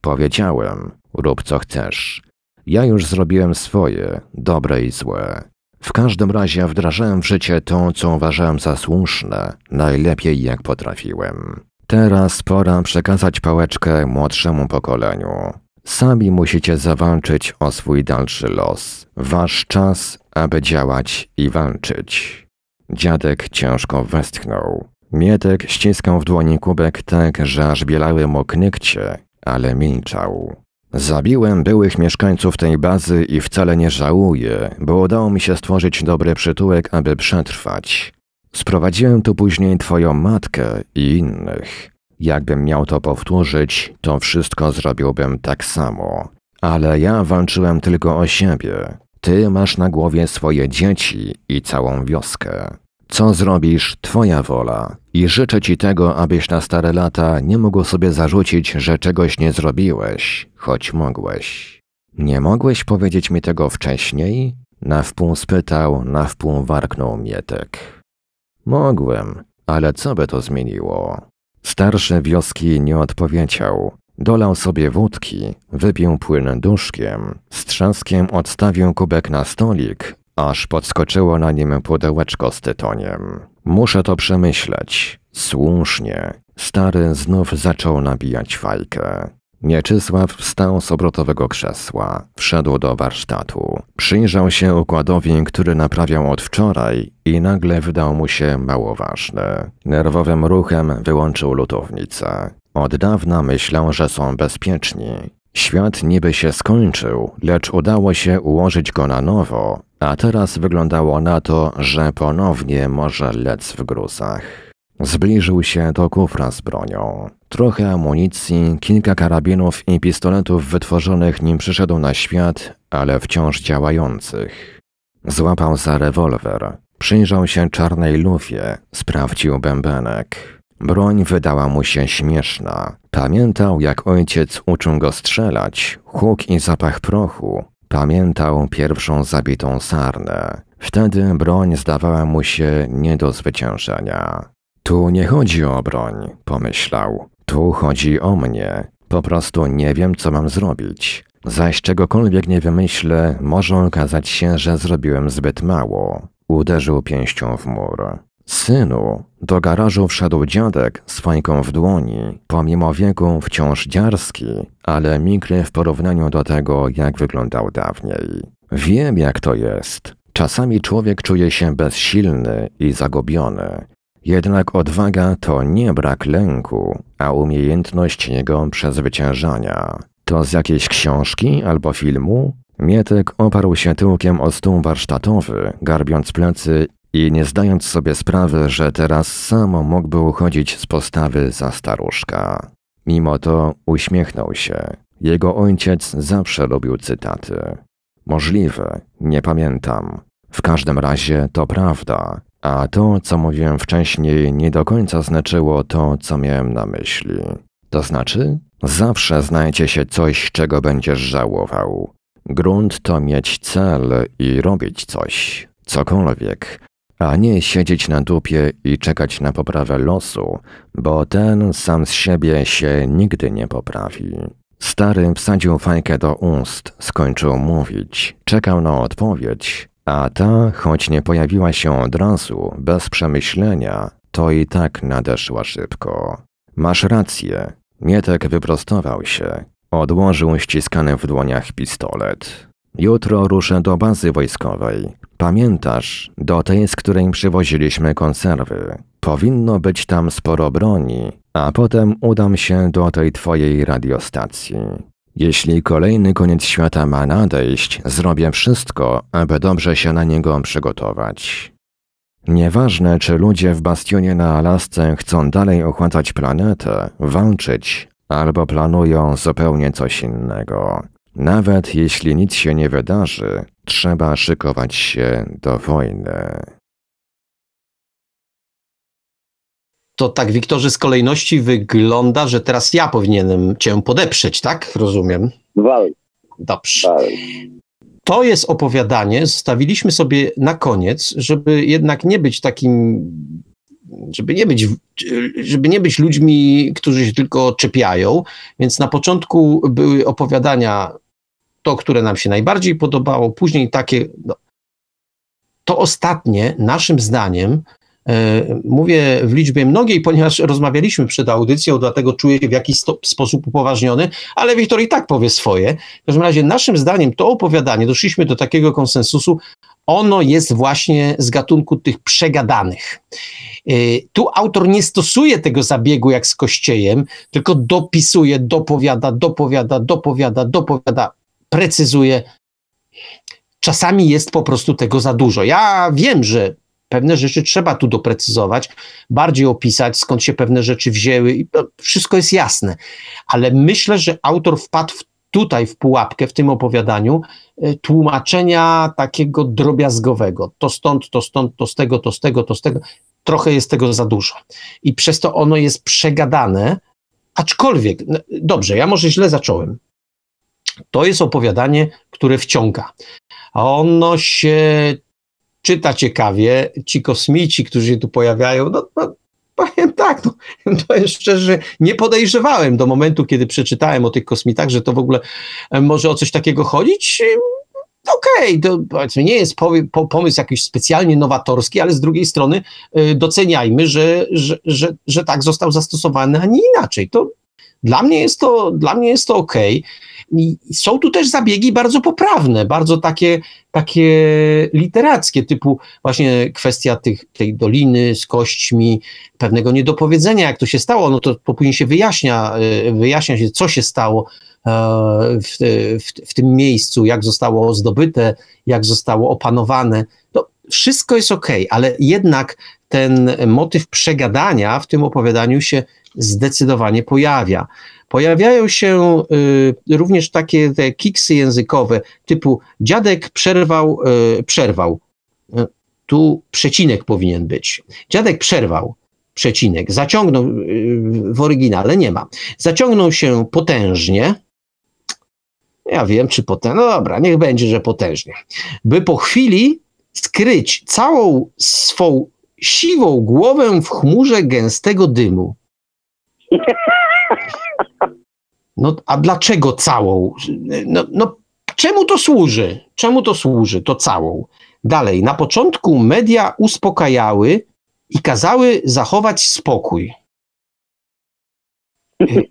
Powiedziałem, rób co chcesz. Ja już zrobiłem swoje, dobre i złe. W każdym razie wdrażałem w życie to, co uważałem za słuszne, najlepiej jak potrafiłem. Teraz pora przekazać pałeczkę młodszemu pokoleniu. Sami musicie zawalczyć o swój dalszy los. Wasz czas, aby działać i walczyć. Dziadek ciężko westchnął. Mietek ściskał w dłoni kubek tak, że aż bielały mu knykcie, ale milczał. Zabiłem byłych mieszkańców tej bazy i wcale nie żałuję, bo udało mi się stworzyć dobry przytułek, aby przetrwać. Sprowadziłem tu później twoją matkę i innych. Jakbym miał to powtórzyć, to wszystko zrobiłbym tak samo. Ale ja walczyłem tylko o siebie. Ty masz na głowie swoje dzieci i całą wioskę. Co zrobisz, twoja wola. I życzę ci tego, abyś na stare lata nie mógł sobie zarzucić, że czegoś nie zrobiłeś, choć mogłeś. Nie mogłeś powiedzieć mi tego wcześniej? Na wpół spytał, na wpół warknął Mietek. Mogłem, ale co by to zmieniło? Starszy wioski nie odpowiedział. Dolał sobie wódki, wypił płyn duszkiem, z trzaskiem odstawił kubek na stolik, aż podskoczyło na nim pudełeczko z tytoniem. Muszę to przemyśleć. Słusznie. Stary znów zaczął nabijać fajkę. Mieczysław wstał z obrotowego krzesła, wszedł do warsztatu, przyjrzał się układowi, który naprawiał od wczoraj i nagle wydał mu się mało ważny. Nerwowym ruchem wyłączył lutownicę. Od dawna myślał, że są bezpieczni. Świat niby się skończył, lecz udało się ułożyć go na nowo, a teraz wyglądało na to, że ponownie może lec w gruzach. Zbliżył się do kufra z bronią. Trochę amunicji, kilka karabinów i pistoletów wytworzonych nim przyszedł na świat, ale wciąż działających. Złapał za rewolwer. Przyjrzał się czarnej lufie, sprawdził bębenek. Broń wydała mu się śmieszna. Pamiętał, jak ojciec uczył go strzelać, huk i zapach prochu. Pamiętał pierwszą zabitą sarnę. Wtedy broń zdawała mu się nie do zwyciężenia. Tu nie chodzi o broń, pomyślał. Tu chodzi o mnie. Po prostu nie wiem, co mam zrobić. Zaś czegokolwiek nie wymyślę, może okazać się, że zrobiłem zbyt mało. Uderzył pięścią w mur. Synu, do garażu wszedł dziadek z fajką w dłoni, pomimo wieku wciąż dziarski, ale mikry w porównaniu do tego, jak wyglądał dawniej. Wiem, jak to jest. Czasami człowiek czuje się bezsilny i zagubiony. Jednak odwaga to nie brak lęku, a umiejętność jego przezwyciężania. To z jakiejś książki albo filmu? Mietek oparł się tyłkiem o stół warsztatowy, garbiąc plecy i nie zdając sobie sprawy, że teraz samo mógłby uchodzić z postawy za staruszka. Mimo to uśmiechnął się. Jego ojciec zawsze lubił cytaty. Możliwe, nie pamiętam. W każdym razie to prawda, a to, co mówiłem wcześniej, nie do końca znaczyło to, co miałem na myśli. To znaczy, zawsze znajdzie się coś, czego będziesz żałował. Grunt to mieć cel i robić coś, cokolwiek, a nie siedzieć na dupie i czekać na poprawę losu, bo ten sam z siebie się nigdy nie poprawi. Stary wsadził fajkę do ust, skończył mówić, czekał na odpowiedź, a ta, choć nie pojawiła się od razu, bez przemyślenia, to i tak nadeszła szybko. Masz rację. Mietek wyprostował się. Odłożył ściskany w dłoniach pistolet. Jutro ruszę do bazy wojskowej. Pamiętasz, do tej, z której przywoziliśmy konserwy. Powinno być tam sporo broni, a potem udam się do tej twojej radiostacji. Jeśli kolejny koniec świata ma nadejść, zrobię wszystko, aby dobrze się na niego przygotować. Nieważne, czy ludzie w bastionie na Alasce chcą dalej ochładzać planetę, walczyć, albo planują zupełnie coś innego. Nawet jeśli nic się nie wydarzy, trzeba szykować się do wojny. To tak, Wiktorze, z kolejności wygląda, że teraz ja powinienem cię podeprzeć, tak? Rozumiem. Wal, Dobrze. wal. To jest opowiadanie, zostawiliśmy sobie na koniec, żeby jednak nie być takim, żeby nie być, żeby nie być ludźmi, którzy się tylko czepiają, więc na początku były opowiadania, to, które nam się najbardziej podobało, później takie, no, to ostatnie, naszym zdaniem, e, mówię w liczbie mnogiej, ponieważ rozmawialiśmy przed audycją, dlatego czuję się w jakiś sposób upoważniony, ale Wiktor i tak powie swoje. W każdym razie, naszym zdaniem, to opowiadanie, doszliśmy do takiego konsensusu, ono jest właśnie z gatunku tych przegadanych. Y, Tu autor nie stosuje tego zabiegu jak z kościejem, tylko dopisuje, dopowiada, dopowiada, dopowiada, dopowiada, precyzuje. Czasami jest po prostu tego za dużo. Ja wiem, że pewne rzeczy trzeba tu doprecyzować, bardziej opisać, skąd się pewne rzeczy wzięły, i to wszystko jest jasne. Ale myślę, że autor wpadł tutaj w pułapkę, w tym opowiadaniu, y, tłumaczenia takiego drobiazgowego. To stąd, to stąd, to z tego, to z tego, to z tego. Trochę jest tego za dużo. I przez to ono jest przegadane, aczkolwiek, no, dobrze, ja może źle zacząłem. To jest opowiadanie, które wciąga. Ono się czyta ciekawie. Ci kosmici, którzy się tu pojawiają, no, no powiem tak, no, powiem szczerze, nie podejrzewałem do momentu, kiedy przeczytałem o tych kosmitach, że to w ogóle e, może o coś takiego chodzić. Okej, to powiedzmy, nie jest pomysł jakiś specjalnie nowatorski, ale z drugiej strony y, doceniajmy, że, że, że, że tak został zastosowany, a nie inaczej. To dla mnie jest to, dla mnie jest to okej. I są tu też zabiegi bardzo poprawne, bardzo takie, takie literackie, typu właśnie kwestia tych, tej doliny z kośćmi, pewnego niedopowiedzenia, jak to się stało, no to, później się wyjaśnia, y, wyjaśnia się, co się stało e, w, w, w tym miejscu, jak zostało zdobyte, jak zostało opanowane. To wszystko jest ok, ale jednak ten motyw przegadania w tym opowiadaniu się zdecydowanie pojawia. Pojawiają się y, również takie te kiksy językowe, typu dziadek przerwał, y, przerwał. Y, tu przecinek powinien być. Dziadek przerwał, przecinek, zaciągnął, y, w oryginale nie ma. Zaciągnął się potężnie. Ja wiem, czy potężnie. No dobra, niech będzie, że potężnie. By po chwili skryć całą swą siwą głowę w chmurze gęstego dymu. No, a dlaczego całą? No, no, czemu to służy? Czemu to służy, to całą? Dalej, na początku media uspokajały i kazały zachować spokój.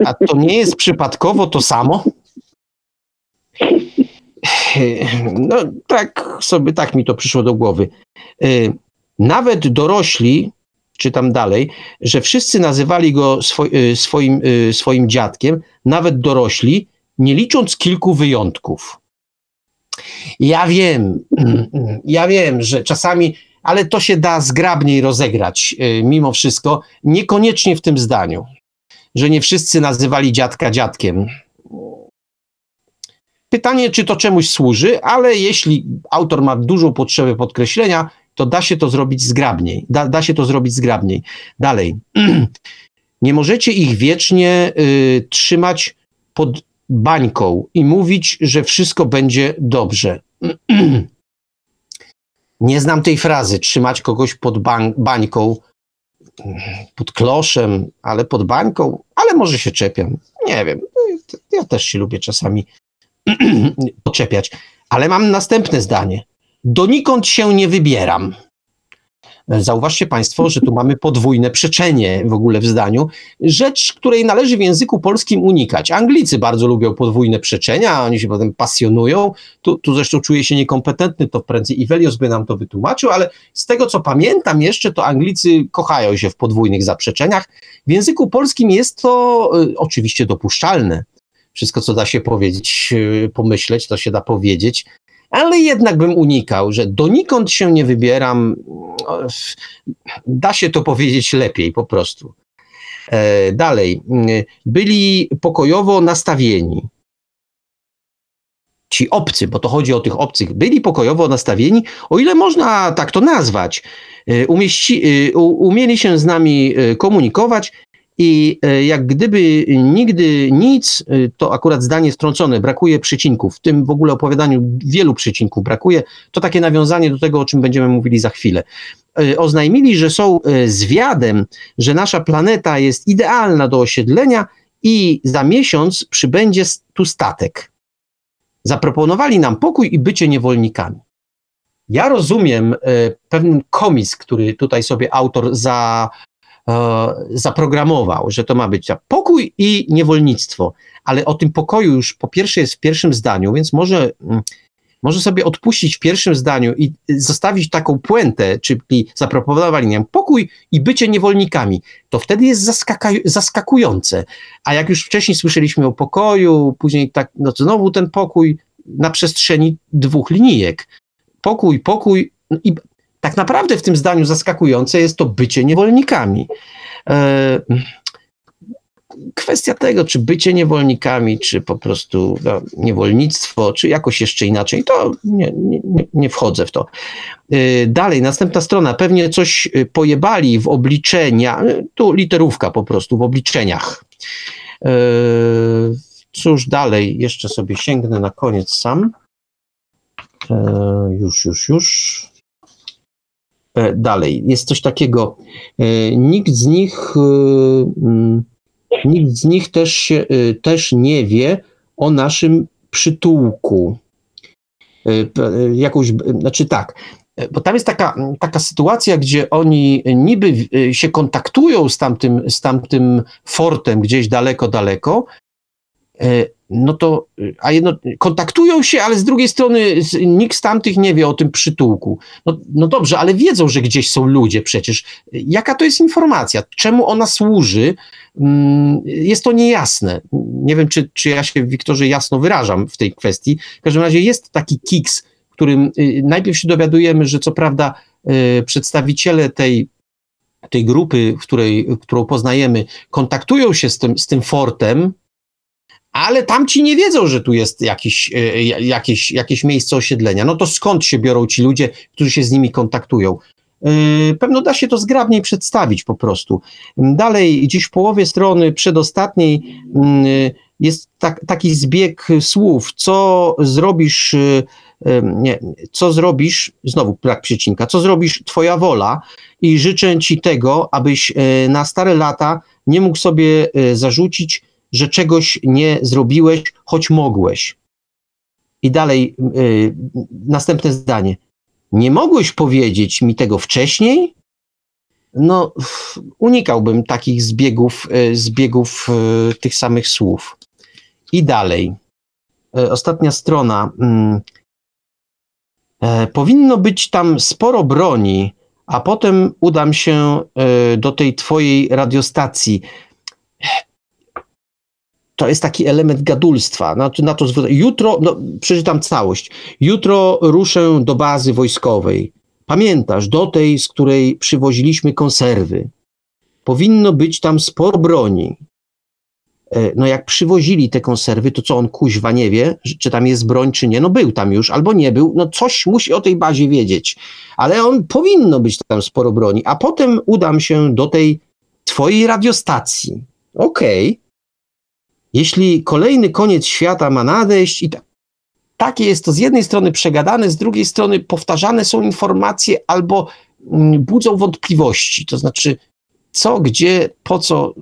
A to nie jest przypadkowo to samo? No, tak sobie, tak mi to przyszło do głowy. Nawet dorośli, czytam dalej, że wszyscy nazywali go swoim, swoim dziadkiem, nawet dorośli, nie licząc kilku wyjątków. Ja wiem, ja wiem, że czasami, ale to się da zgrabniej rozegrać y, mimo wszystko, niekoniecznie w tym zdaniu, że nie wszyscy nazywali dziadka dziadkiem. Pytanie, czy to czemuś służy, ale jeśli autor ma dużą potrzebę podkreślenia, to da się to zrobić zgrabniej. Da, da się to zrobić zgrabniej. Dalej. Nie możecie ich wiecznie y, trzymać pod bańką i mówić, że wszystko będzie dobrze. Nie znam tej frazy, trzymać kogoś pod bań, bańką, pod kloszem, ale pod bańką, ale może się czepiam. Nie wiem. Ja też się lubię czasami poczepiać. Ale mam następne zdanie. Donikąd się nie wybieram. Zauważcie Państwo, że tu mamy podwójne przeczenie w ogóle w zdaniu. Rzecz, której należy w języku polskim unikać. Anglicy bardzo lubią podwójne przeczenia, oni się potem pasjonują. Tu, tu zresztą czuję się niekompetentny, to prędzej Iwelios by nam to wytłumaczył, ale z tego co pamiętam jeszcze, to Anglicy kochają się w podwójnych zaprzeczeniach. W języku polskim jest to y, oczywiście dopuszczalne. Wszystko, co da się powiedzieć, y, pomyśleć, to się da powiedzieć ale jednak bym unikał, że donikąd się nie wybieram. Da się to powiedzieć lepiej po prostu. E, dalej, byli pokojowo nastawieni. Ci obcy, bo to chodzi o tych obcych, byli pokojowo nastawieni, o ile można tak to nazwać. E, umieści, e, umieli się z nami komunikować i e, jak gdyby nigdy nic, e, to akurat zdanie strącone, brakuje przycinków. W tym w ogóle opowiadaniu wielu przycinków brakuje. To takie nawiązanie do tego, o czym będziemy mówili za chwilę. E, oznajmili, że są zwiadem, że nasza planeta jest idealna do osiedlenia i za miesiąc przybędzie tu statek. Zaproponowali nam pokój i bycie niewolnikami. Ja rozumiem pewien komis, który tutaj sobie autor za, zaprogramował, że to ma być pokój i niewolnictwo, ale o tym pokoju już po pierwsze jest w pierwszym zdaniu, więc może, mm, może sobie odpuścić w pierwszym zdaniu i zostawić taką puentę, czyli zaproponowali nam pokój i bycie niewolnikami. To wtedy jest zaskakujące. A jak już wcześniej słyszeliśmy o pokoju, później tak, no znowu ten pokój na przestrzeni dwóch linijek. Pokój, pokój no i tak naprawdę w tym zdaniu zaskakujące jest to bycie niewolnikami. E, kwestia tego, czy bycie niewolnikami, czy po prostu no, niewolnictwo, czy jakoś jeszcze inaczej, to nie, nie, nie wchodzę w to. E, dalej, następna strona. Pewnie coś pojebali w obliczenia, tu literówka po prostu, w obliczeniach. E, cóż dalej, jeszcze sobie sięgnę na koniec sam. Już, już, już. E, dalej. Jest coś takiego. E, nikt z nich, e, mm, nikt z nich też, też nie wie o naszym przytułku. Jakąś, znaczy tak, bo tam jest taka, taka sytuacja, gdzie oni niby się kontaktują z tamtym, z tamtym fortem gdzieś daleko, daleko, no to, a jedno, kontaktują się, ale z drugiej strony nikt z tamtych nie wie o tym przytułku. No, no dobrze, ale wiedzą, że gdzieś są ludzie przecież. Jaka to jest informacja? Czemu ona służy? Mm, jest to niejasne. Nie wiem, czy, czy ja się, Wiktorze, jasno wyrażam w tej kwestii. W każdym razie jest taki kiks, którym y, najpierw się dowiadujemy, że co prawda y, przedstawiciele tej tej grupy, w której, którą poznajemy, kontaktują się z tym, z tym fortem, ale tamci nie wiedzą, że tu jest jakiś, e, jakieś, jakieś miejsce osiedlenia. No to skąd się biorą ci ludzie, którzy się z nimi kontaktują? E, pewno da się to zgrabniej przedstawić po prostu. Dalej, gdzieś w połowie strony przedostatniej mm, jest tak, taki zbieg słów. Co zrobisz, e, nie, co zrobisz, znowu brak przecinka, co zrobisz twoja wola i życzę ci tego, abyś na stare lata nie mógł sobie zarzucić że czegoś nie zrobiłeś, choć mogłeś. I dalej, yy, następne zdanie. Nie mogłeś powiedzieć mi tego wcześniej? no, unikałbym takich zbiegów, zbiegów tych samych słów. I dalej. Ostatnia strona. Mm, powinno być tam sporo broni, a potem udam się do tej twojej radiostacji to jest taki element gadulstwa. Na, na to jutro, no, przeczytam całość. Jutro ruszę do bazy wojskowej. Pamiętasz, do tej, z której przywoziliśmy konserwy. Powinno być tam sporo broni. E, no jak przywozili te konserwy, to co on kuźwa nie wie, czy tam jest broń, czy nie? No był tam już, albo nie był. No coś musi o tej bazie wiedzieć. Ale on powinno być tam sporo broni. A potem udam się do tej twojej radiostacji. Okej. Okay jeśli kolejny koniec świata ma nadejść i takie jest to z jednej strony przegadane, z drugiej strony powtarzane są informacje albo mm, budzą wątpliwości, to znaczy co, gdzie, po co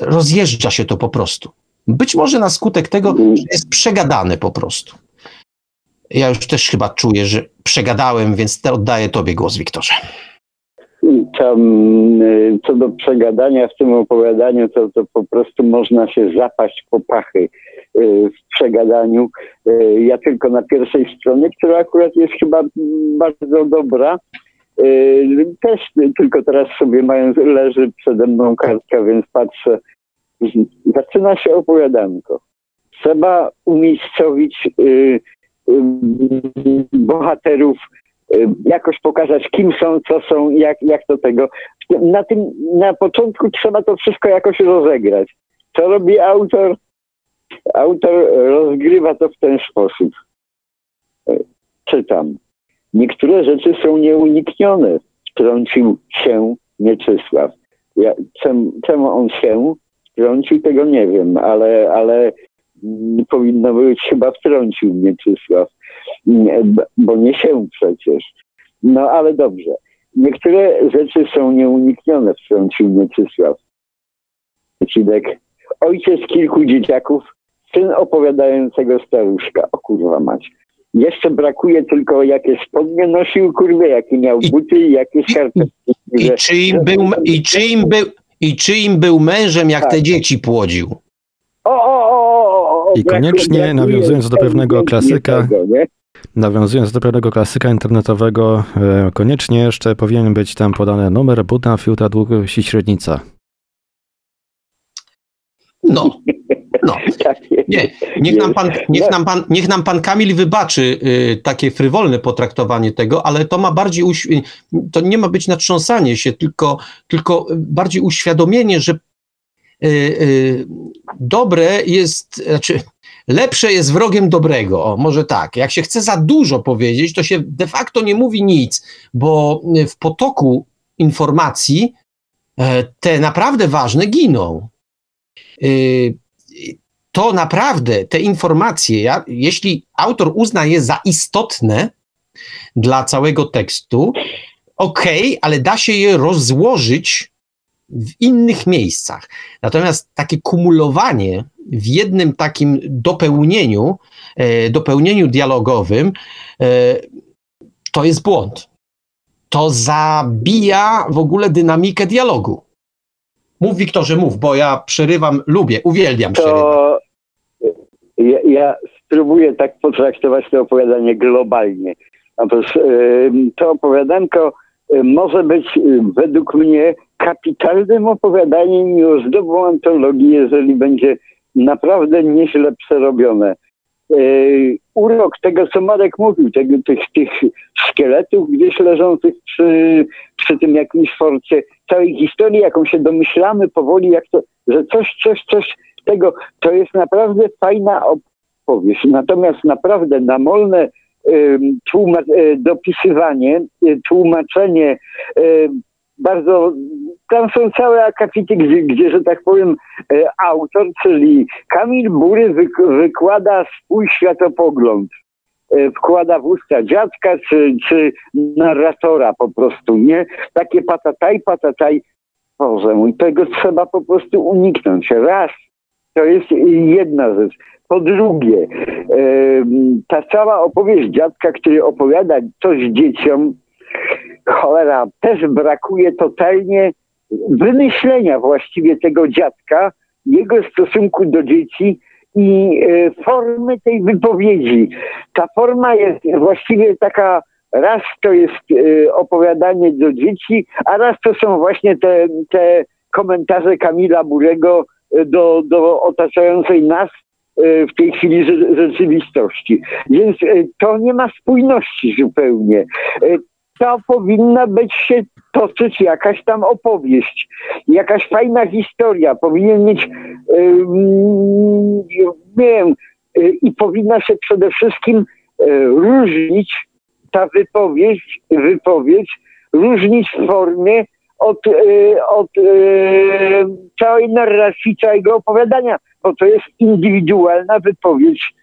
rozjeżdża się to po prostu. Być może na skutek tego, że jest przegadane po prostu. Ja już też chyba czuję, że przegadałem, więc oddaję Tobie głos, Wiktorze tam y, co do przegadania w tym opowiadaniu, to, to po prostu można się zapaść po pachy y, w przegadaniu. Y, ja tylko na pierwszej stronie, która akurat jest chyba bardzo dobra, też tylko teraz sobie mając, leży przede mną kartka, więc patrzę. Zaczyna się opowiadanko. Trzeba umiejscowić bohaterów jakoś pokazać, kim są, co są, jak, jak do tego. Na tym, na początku trzeba to wszystko jakoś rozegrać. Co robi autor? Autor rozgrywa to w ten sposób. Y, czytam. Niektóre rzeczy są nieuniknione, wtrącił się Mieczysław. Ja, czemu, czemu on się wtrącił, tego nie wiem, ale, ale powinno być chyba wtrącił Mieczysław bo nie się przecież. No ale dobrze. Niektóre rzeczy są nieuniknione, wtrącił Mieczysław. Cidek. Ojciec kilku dzieciaków, syn opowiadającego staruszka. O kurwa mać. Jeszcze brakuje tylko, jakie spodnie nosił, kurwa, jakie miał buty i jakie skarpetki. I, czyim był, i, czyim był, I czyim był mężem, jak tak. te dzieci płodził. O, o, o, o, I koniecznie, nawiązując do pewnego klasyka, tego, Nawiązując do pewnego klasyka internetowego, e, koniecznie jeszcze powinien być tam podany numer buta, fiuta, długość i średnica. No, no. Nie, niech nam pan, niech nam pan, niech nam pan Kamil wybaczy y, takie frywolne potraktowanie tego, ale to ma bardziej, to nie ma być natrząsanie się, tylko, tylko bardziej uświadomienie, że y, y, dobre jest, znaczy lepsze jest wrogiem dobrego. O, może tak. Jak się chce za dużo powiedzieć, to się de facto nie mówi nic, bo w potoku informacji e, te naprawdę ważne giną. E, to naprawdę te informacje, jeśli autor uzna je za istotne dla całego tekstu, ok, ale da się je rozłożyć w innych miejscach. Natomiast takie kumulowanie w jednym takim dopełnieniu, e, dopełnieniu dialogowym, e, to jest błąd. To zabija w ogóle dynamikę dialogu. Mów, Wiktorze, mów, bo ja przerywam, lubię, uwielbiam to przerywać. Ja, ja spróbuję tak potraktować to opowiadanie globalnie. Otóż to opowiadanko może być według mnie kapitalnym opowiadaniem i ozdobą antologii, jeżeli będzie naprawdę nieźle przerobione. E, urok tego, co Marek mówił, tego, tych, tych szkieletów gdzieś leżących przy, przy tym jakimś forcie, całej historii, jaką się domyślamy powoli, jak to, że coś, coś, coś tego, to jest naprawdę fajna opowieść. Natomiast naprawdę namolne tłuma- dopisywanie, tłumaczenie bardzo, tam są całe akapity, gdzie, gdzie, że tak powiem, e, autor, czyli Kamil Bury wyk wykłada swój światopogląd. E, wkłada w usta dziadka czy, czy narratora po prostu, nie? Takie patataj, patataj. Boże mój, tego trzeba po prostu uniknąć. Raz, to jest jedna rzecz. Po drugie, e, ta cała opowieść dziadka, który opowiada coś dzieciom, cholera, też brakuje totalnie wymyślenia właściwie tego dziadka, jego stosunku do dzieci i e, formy tej wypowiedzi. Ta forma jest właściwie taka, raz to jest e, opowiadanie do dzieci, a raz to są właśnie te, te komentarze Kamila Burego e, do, do otaczającej nas w tej chwili rzeczywistości. Więc to nie ma spójności zupełnie. To powinna być się toczyć jakaś tam opowieść, jakaś fajna historia. Powinien mieć, nie wiem, y, i powinna się przede wszystkim y, różnić ta wypowiedź, wypowiedź różnić w formie od, y, od całej narracji, całego opowiadania, bo to jest indywidualna wypowiedź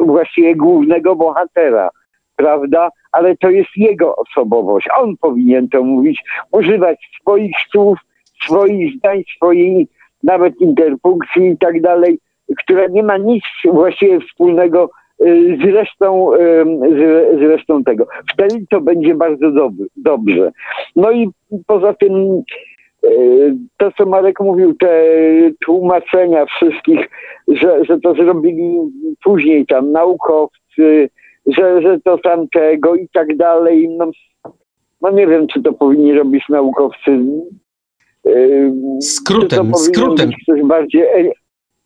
właściwie głównego bohatera prawda? Ale to jest jego osobowość. On powinien to mówić, używać swoich słów, swoich zdań, swojej nawet interpunkcji i tak dalej, która nie ma nic właściwie wspólnego y, z resztą, z resztą tego. Wtedy to będzie bardzo dobry, dobrze. No i poza tym y, to, co Marek mówił, te tłumaczenia wszystkich, że, że to zrobili później tam naukowcy, że, że to tamtego i tak dalej. No, no nie wiem, czy to powinni robić naukowcy. Skrótem, skrótem. Coś bardziej e,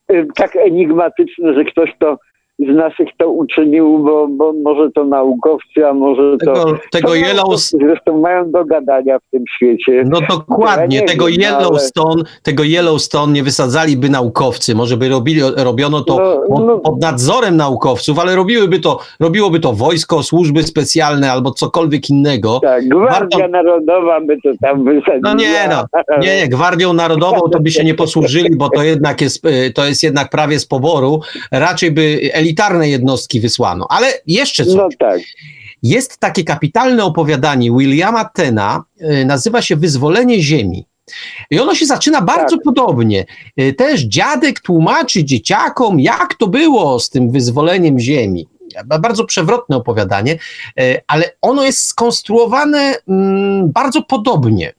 e, tak enigmatyczne, że ktoś to z naszych to uczynił, bo, bo może to naukowcy, a może tego, to... Tego Yellowstone... Zresztą mają do gadania w tym świecie. No dokładnie, tego wiem, Yellowstone, ale... tego Yellowstone nie wysadzaliby naukowcy, może by robili, robiono to no, pod, no... pod, nadzorem naukowców, ale robiłyby to, robiłoby to wojsko, służby specjalne albo cokolwiek innego. Tak, Gwardia Warto... Narodowa by to tam wysadziła. No nie no, nie, nie, Gwardią Narodową to by się nie posłużyli, bo to jednak jest, to jest jednak prawie z poboru, raczej by militarne jednostki wysłano. Ale jeszcze coś. No tak. Jest takie kapitalne opowiadanie Williama Tena, y, nazywa się Wyzwolenie Ziemi. I ono się zaczyna bardzo tak. podobnie. Y, też dziadek tłumaczy dzieciakom, jak to było z tym wyzwoleniem ziemi. Bardzo przewrotne opowiadanie, ale ono jest skonstruowane mm, bardzo podobnie.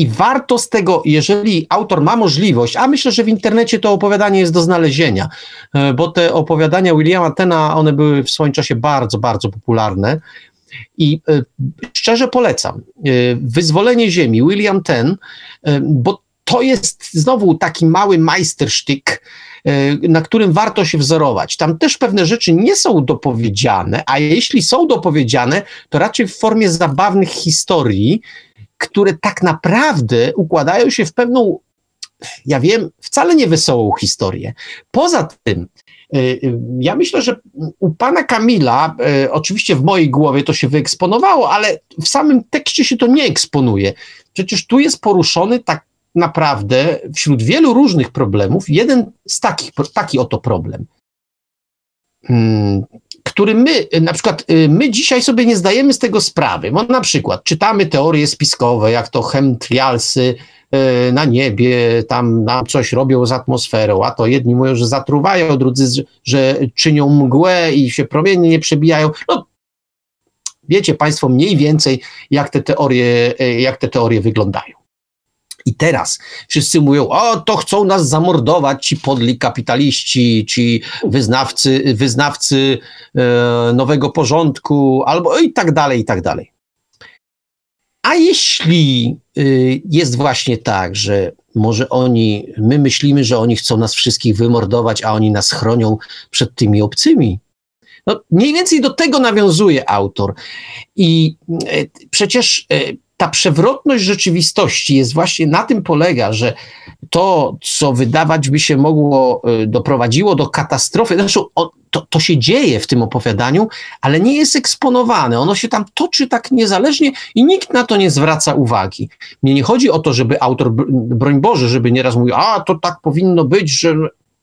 I warto z tego, jeżeli autor ma możliwość, a myślę, że w internecie to opowiadanie jest do znalezienia, e, bo te opowiadania Williama Tena, one były w swoim czasie bardzo, bardzo popularne. I e, szczerze polecam. E, Wyzwolenie Ziemi, William Ten, bo to jest znowu taki mały majstersztyk, na którym warto się wzorować. Tam też pewne rzeczy nie są dopowiedziane, a jeśli są dopowiedziane, to raczej w formie zabawnych historii, które tak naprawdę układają się w pewną, ja wiem, wcale nie wesołą historię. Poza tym, y, y, ja myślę, że u pana Kamila, y, oczywiście w mojej głowie to się wyeksponowało, ale w samym tekście się to nie eksponuje. Przecież tu jest poruszony tak naprawdę wśród wielu różnych problemów jeden z takich, taki oto problem. Który my, na przykład y, my dzisiaj sobie nie zdajemy z tego sprawy, bo na przykład czytamy teorie spiskowe, jak to chemtrialsy y, na niebie tam nam coś robią z atmosferą, a to jedni mówią, że zatruwają, drudzy, że czynią mgłę i się promienie nie przebijają. No, wiecie Państwo mniej więcej, jak te teorie, y, jak te teorie wyglądają. I teraz wszyscy mówią, o, to chcą nas zamordować ci podli kapitaliści, ci wyznawcy, wyznawcy e, nowego porządku, albo i tak dalej, i tak dalej. A jeśli y, jest właśnie tak, że może oni, my myślimy, że oni chcą nas wszystkich wymordować, a oni nas chronią przed tymi obcymi, no, mniej więcej do tego nawiązuje autor. I y, przecież y, ta przewrotność rzeczywistości jest właśnie na tym polega, że to, co wydawać by się mogło, y, doprowadziło do katastrofy, zresztą to, to się dzieje w tym opowiadaniu, ale nie jest eksponowane. Ono się tam toczy tak niezależnie i nikt na to nie zwraca uwagi. Mnie nie chodzi o to, żeby autor, broń Boże, żeby nieraz mówił, a to tak powinno być, że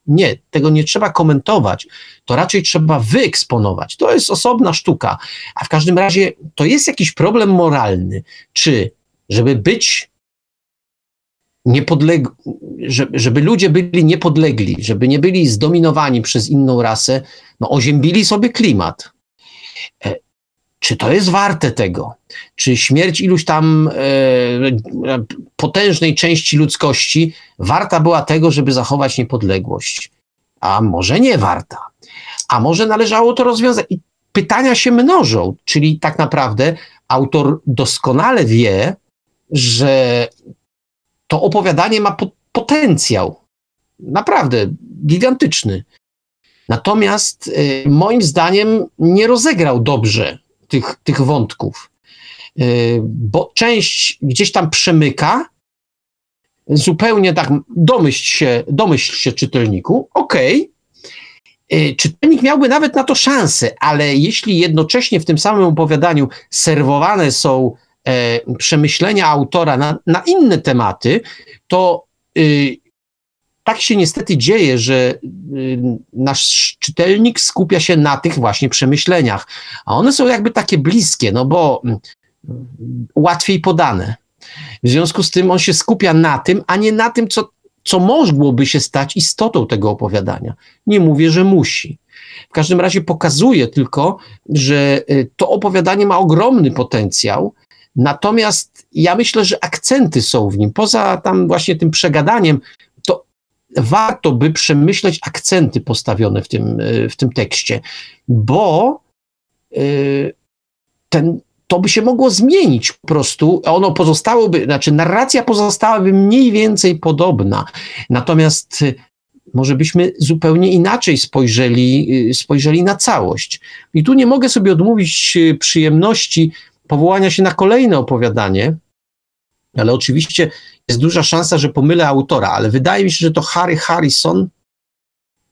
nie, tego nie trzeba komentować, to raczej trzeba wyeksponować. To jest osobna sztuka. A w każdym razie to jest jakiś problem moralny. Czy, żeby być niepodlegli, żeby ludzie byli niepodlegli, żeby nie byli zdominowani przez inną rasę, no oziębili sobie klimat. Czy to jest warte tego? Czy śmierć iluś tam e, potężnej części ludzkości warta była tego, żeby zachować niepodległość? A może nie warta? A może należało to rozwiązać? I pytania się mnożą, czyli tak naprawdę autor doskonale wie, że to opowiadanie ma po potencjał naprawdę gigantyczny. Natomiast y, moim zdaniem nie rozegrał dobrze tych, tych wątków, y, bo część gdzieś tam przemyka, zupełnie tak domyśl się, domyśl się czytelniku, okej, okay, czytelnik miałby nawet na to szansę, ale jeśli jednocześnie w tym samym opowiadaniu serwowane są e, przemyślenia autora na, na, inne tematy, to y, tak się niestety dzieje, że y, nasz czytelnik skupia się na tych właśnie przemyśleniach, a one są jakby takie bliskie, no bo mm, łatwiej podane. W związku z tym on się skupia na tym, a nie na tym, co, co mogłoby się stać istotą tego opowiadania. Nie mówię, że musi. W każdym razie pokazuje tylko, że y, to opowiadanie ma ogromny potencjał, natomiast ja myślę, że akcenty są w nim. Poza tam właśnie tym przegadaniem, warto by przemyśleć akcenty postawione w tym, w tym tekście, bo y, ten, to by się mogło zmienić po prostu. Ono pozostałoby, znaczy narracja pozostałaby mniej więcej podobna. Natomiast y, może byśmy zupełnie inaczej spojrzeli, spojrzeli na całość. I tu nie mogę sobie odmówić przyjemności powołania się na kolejne opowiadanie, ale oczywiście jest duża szansa, że pomylę autora, ale wydaje mi się, że to Harry Harrison.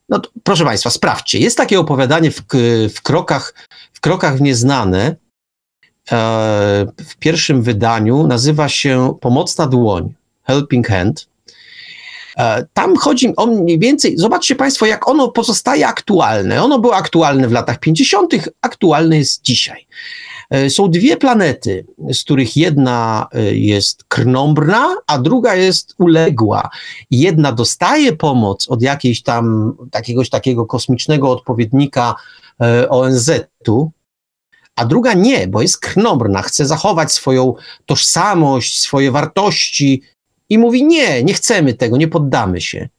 No to, proszę Państwa, sprawdźcie. Jest takie opowiadanie w, w, krokach, w krokach w nieznane. E, w pierwszym wydaniu nazywa się Pomocna dłoń, Helping Hand. E, tam chodzi o mniej więcej, zobaczcie Państwo, jak ono pozostaje aktualne. Ono było aktualne w latach 50., aktualne jest dzisiaj. E, są dwie planety, z których jedna e, jest krnąbrna, a druga jest uległa. Jedna dostaje pomoc od jakiejś tam, jakiegoś takiego kosmicznego odpowiednika e, ONZ-u, a druga nie, bo jest krnąbrna, chce zachować swoją tożsamość, swoje wartości i mówi nie, nie chcemy tego, nie poddamy się.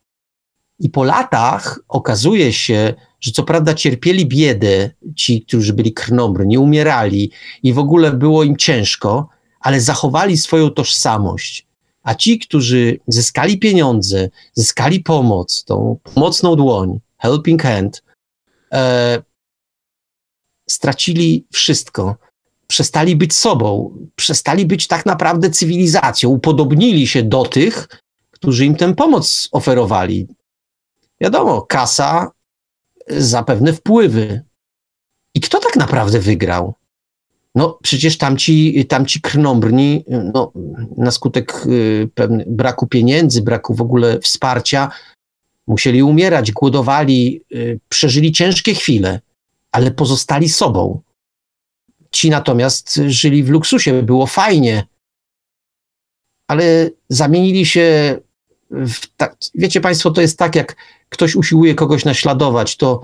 I po latach okazuje się, że co prawda cierpieli biedę ci, którzy byli krnobrni, umierali i w ogóle było im ciężko, ale zachowali swoją tożsamość. A ci, którzy zyskali pieniądze, zyskali pomoc, tą pomocną dłoń, helping hand, e, stracili wszystko. Przestali być sobą, przestali być tak naprawdę cywilizacją, upodobnili się do tych, którzy im tę pomoc oferowali. Wiadomo, kasa za pewne wpływy. I kto tak naprawdę wygrał? No przecież tamci, tamci krnąbrni no, na skutek y, braku pieniędzy, braku w ogóle wsparcia musieli umierać, głodowali, y, przeżyli ciężkie chwile, ale pozostali sobą. Ci natomiast żyli w luksusie, było fajnie, ale zamienili się tak, wiecie Państwo, to jest tak, jak ktoś usiłuje kogoś naśladować, to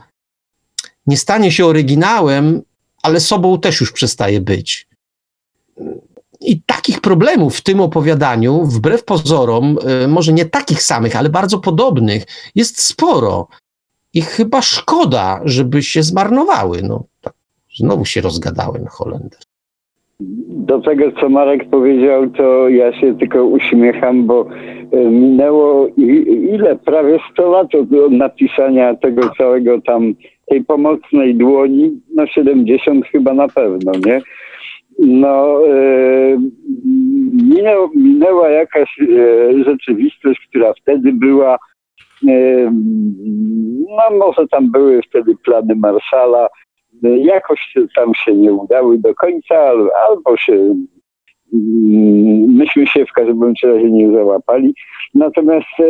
nie stanie się oryginałem, ale sobą też już przestaje być. I takich problemów w tym opowiadaniu, wbrew pozorom, y, może nie takich samych, ale bardzo podobnych, jest sporo. I chyba szkoda, żeby się zmarnowały. No, tak, znowu się rozgadałem, Holender. Do tego, co Marek powiedział, to ja się tylko uśmiecham, bo minęło ile? Prawie 100 lat od napisania tego całego tam, tej pomocnej dłoni, no 70 chyba na pewno, nie? No, e, minęło, minęła jakaś e, rzeczywistość, która wtedy była, e, no może tam były wtedy plany Marszala, jakoś tam się nie udały do końca, albo się myśmy się w każdym razie nie załapali. Natomiast e,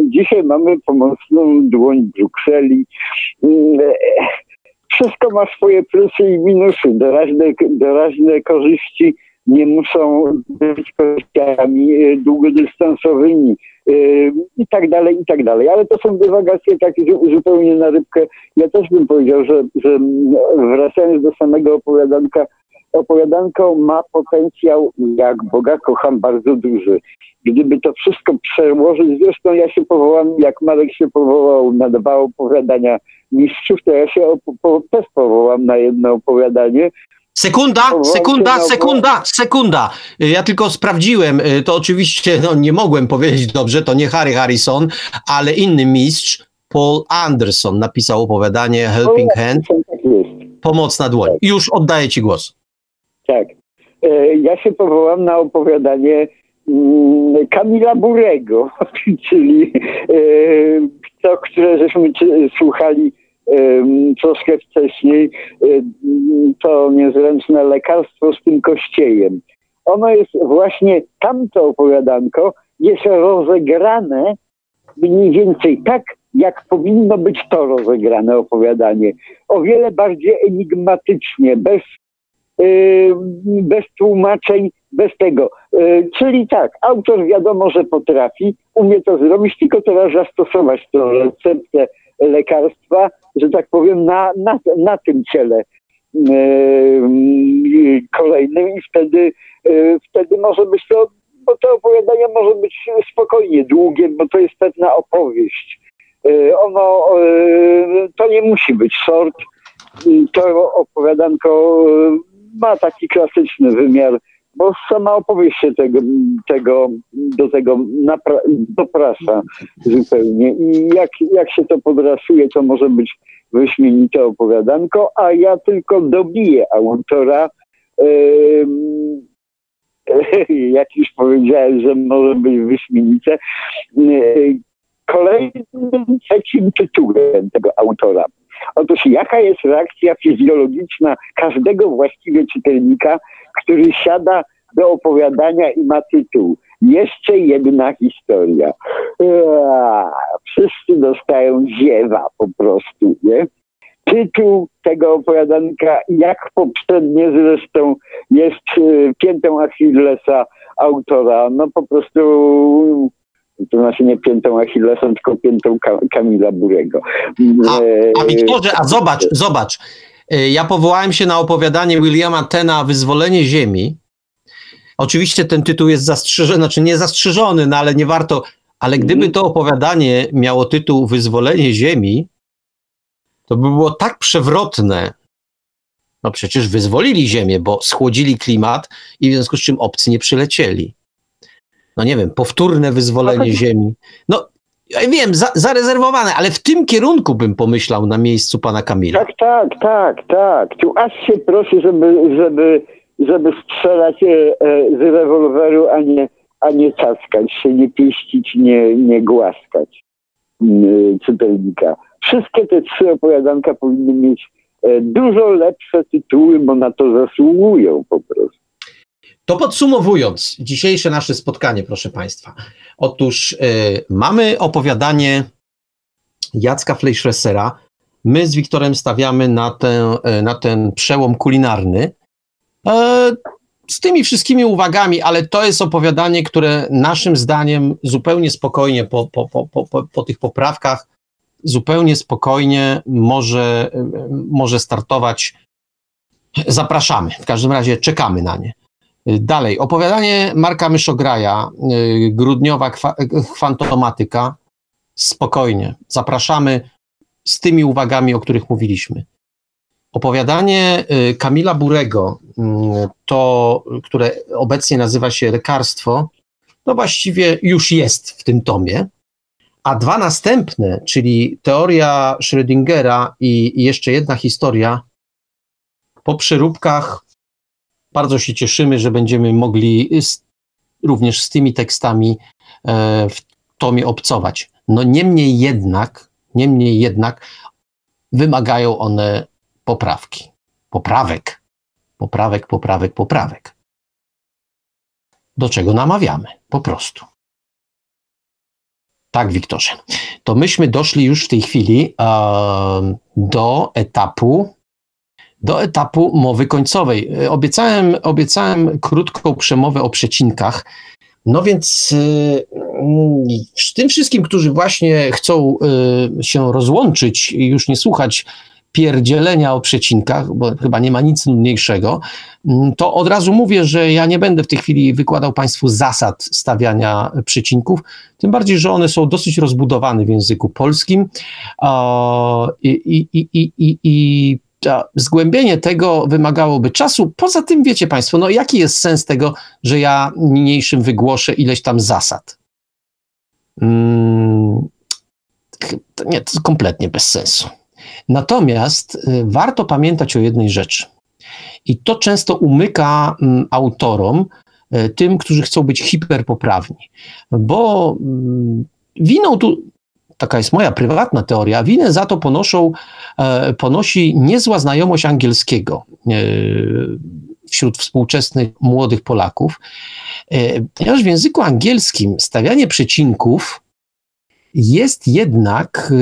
dzisiaj mamy pomocną dłoń Brukseli. E, wszystko ma swoje plusy i minusy. Doraźne, doraźne korzyści nie muszą być korzyściami e, długodystansowymi. i tak dalej, i tak dalej. Ale to są dywagacje takie zupełnie na rybkę. Ja też bym powiedział, że, że wracając do samego opowiadanka, opowiadanko ma potencjał, jak Boga kocham, bardzo duży. Gdyby to wszystko przełożyć, zresztą ja się powołam, jak Marek się powołał na dwa opowiadania mistrzów, to ja się też powołam na jedno opowiadanie, Sekunda, sekunda, sekunda, sekunda. Ja tylko sprawdziłem, to oczywiście no, nie mogłem powiedzieć dobrze, to nie Harry Harrison, ale inny mistrz, Paul Anderson, napisał opowiadanie Helping Hand, tak Pomocna dłoń. Już oddaję Ci głos. Tak. E, ja się powołam na opowiadanie mm, Kamila Burego, czyli e, to, które żeśmy słuchali troszkę wcześniej, to niezręczne lekarstwo z tym kościejem. Ono jest właśnie, tamto opowiadanko jest rozegrane mniej więcej tak, jak powinno być to rozegrane opowiadanie. O wiele bardziej enigmatycznie, bez, bez tłumaczeń, bez tego. Yy, czyli tak, autor wiadomo, że potrafi, umie to zrobić, tylko teraz zastosować tę receptę lekarstwa, że tak powiem, na, na, na tym ciele yy, kolejnym i wtedy, wtedy może być to, bo to opowiadanie może być spokojnie długie, bo to jest pewna opowieść. Ono, to nie musi być short, to opowiadanko ma taki klasyczny wymiar bo sama opowieść się tego, tego, do tego doprasza zupełnie. I jak, jak się to podrasuje, to może być wyśmienite opowiadanko, a ja tylko dobiję autora. Yy, jak już powiedziałem, że może być wyśmienite. Yy, kolejnym, trzecim tytułem tego autora. Otóż jaka jest reakcja fizjologiczna każdego właściwie czytelnika, który siada do opowiadania i ma tytuł. Jeszcze jedna historia. Eee, wszyscy dostają ziewa po prostu, nie? Tytuł tego opowiadanka, jak poprzednie zresztą, jest e, piętą Achillesa autora. No po prostu to znaczy nie piętą Achillesa, tylko piętą Kamila Burego. A, a Wiktorze, a zobacz, zobacz, E, ja powołałem się na opowiadanie Williama Tena Wyzwolenie Ziemi. Oczywiście ten tytuł jest zastrzeżony, znaczy nie zastrzeżony, no ale nie warto. Ale gdyby to opowiadanie miało tytuł Wyzwolenie Ziemi, to by było tak przewrotne. No przecież wyzwolili Ziemię, bo schłodzili klimat i w związku z czym obcy nie przylecieli. No nie wiem, powtórne wyzwolenie no Ziemi. No ja wiem, za, zarezerwowane, ale w tym kierunku bym pomyślał na miejscu pana Kamila. Tak, tak, tak, tak. Tu aż się prosi, żeby, żeby, żeby strzelać e, e, z rewolweru, a nie, a nie caskać się, nie pieścić, nie, nie głaskać mm, czytelnika. Wszystkie te trzy opowiadanka powinny mieć e, dużo lepsze tytuły, bo na to zasługują po prostu. To podsumowując dzisiejsze nasze spotkanie, proszę Państwa. Otóż y, mamy opowiadanie Jacka Fleischressera. My z Wiktorem stawiamy na, tę, y, na ten przełom kulinarny. Y, z tymi wszystkimi uwagami, ale to jest opowiadanie, które naszym zdaniem zupełnie spokojnie po, po, po, po, po tych poprawkach, zupełnie spokojnie może, może startować. Zapraszamy. W każdym razie czekamy na nie. Dalej, opowiadanie Marka Myszograja, y, grudniowa kwantomatyka. Spokojnie, zapraszamy z tymi uwagami, o których mówiliśmy. Opowiadanie y, Kamila Burego, y, to, które obecnie nazywa się Lekarstwo, to właściwie już jest w tym tomie. A dwa następne, czyli teoria Schrödingera i jeszcze jedna historia, po przeróbkach bardzo się cieszymy, że będziemy mogli z, również z tymi tekstami e, w tomie obcować. No niemniej jednak, niemniej jednak wymagają one poprawki, poprawek, poprawek, poprawek, poprawek. Do czego namawiamy? Po prostu. Tak, Wiktorze. To myśmy doszli już w tej chwili e, do etapu do etapu mowy końcowej. Obiecałem, obiecałem krótką przemowę o przecinkach, No więc y, tym wszystkim, którzy właśnie chcą y, się rozłączyć i już nie słuchać pierdzielenia o przecinkach, bo chyba nie ma nic nudniejszego, mm, to od razu mówię, że ja nie będę w tej chwili wykładał Państwu zasad stawiania przecinków, tym bardziej, że one są dosyć rozbudowane w języku polskim i, i, i, i zgłębienie tego wymagałoby czasu. Poza tym, wiecie Państwo, no jaki jest sens tego, że ja niniejszym wygłoszę ileś tam zasad? Hmm, nie, to kompletnie bez sensu. Natomiast y, warto pamiętać o jednej rzeczy. I to często umyka mm, autorom, y, tym, którzy chcą być hiperpoprawni. Bo mm, winą tu, taka jest moja prywatna teoria, winę za to ponoszą, e, ponosi niezła znajomość angielskiego e, wśród współczesnych młodych Polaków, e, ponieważ w języku angielskim stawianie przecinków jest jednak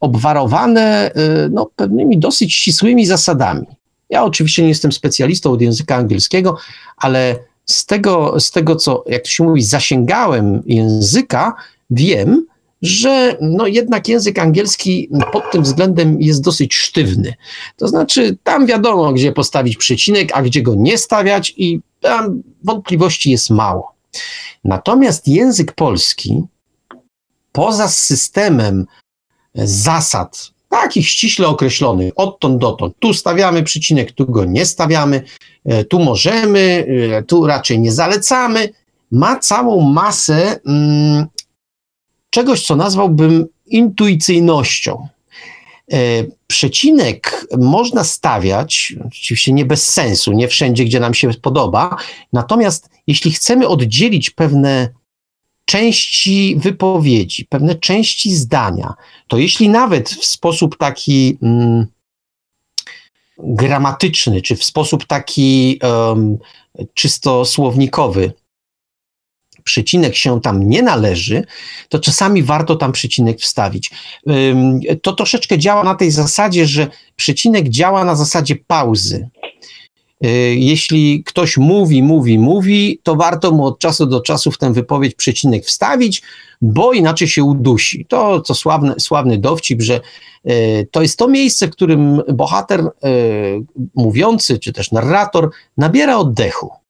obwarowane no, pewnymi dosyć ścisłymi zasadami. Ja oczywiście nie jestem specjalistą od języka angielskiego, ale z tego, z tego co, jak to się mówi, zasięgałem języka, wiem, że no jednak język angielski pod tym względem jest dosyć sztywny. To znaczy, tam wiadomo, gdzie postawić przecinek, a gdzie go nie stawiać, i tam wątpliwości jest mało. Natomiast język polski poza systemem zasad, takich ściśle określonych, odtąd dotąd, tu stawiamy przycinek, tu go nie stawiamy, e, tu możemy, e, tu raczej nie zalecamy, ma całą masę mm, czegoś, co nazwałbym intuicyjnością. E, przecinek można stawiać, oczywiście nie bez sensu, nie wszędzie, gdzie nam się podoba, natomiast jeśli chcemy oddzielić pewne części wypowiedzi, pewne części zdania, to jeśli nawet w sposób taki mm, gramatyczny, czy w sposób taki um, czysto słownikowy, przycinek się tam nie należy, to czasami warto tam przycinek wstawić. To troszeczkę działa na tej zasadzie, że przycinek działa na zasadzie pauzy. Y, jeśli ktoś mówi, mówi, mówi, to warto mu od czasu do czasu w tę wypowiedź przecinek wstawić, bo inaczej się udusi. To co sławny, sławny dowcip, że y, to jest to miejsce, w którym bohater y, mówiący, czy też narrator nabiera oddechu.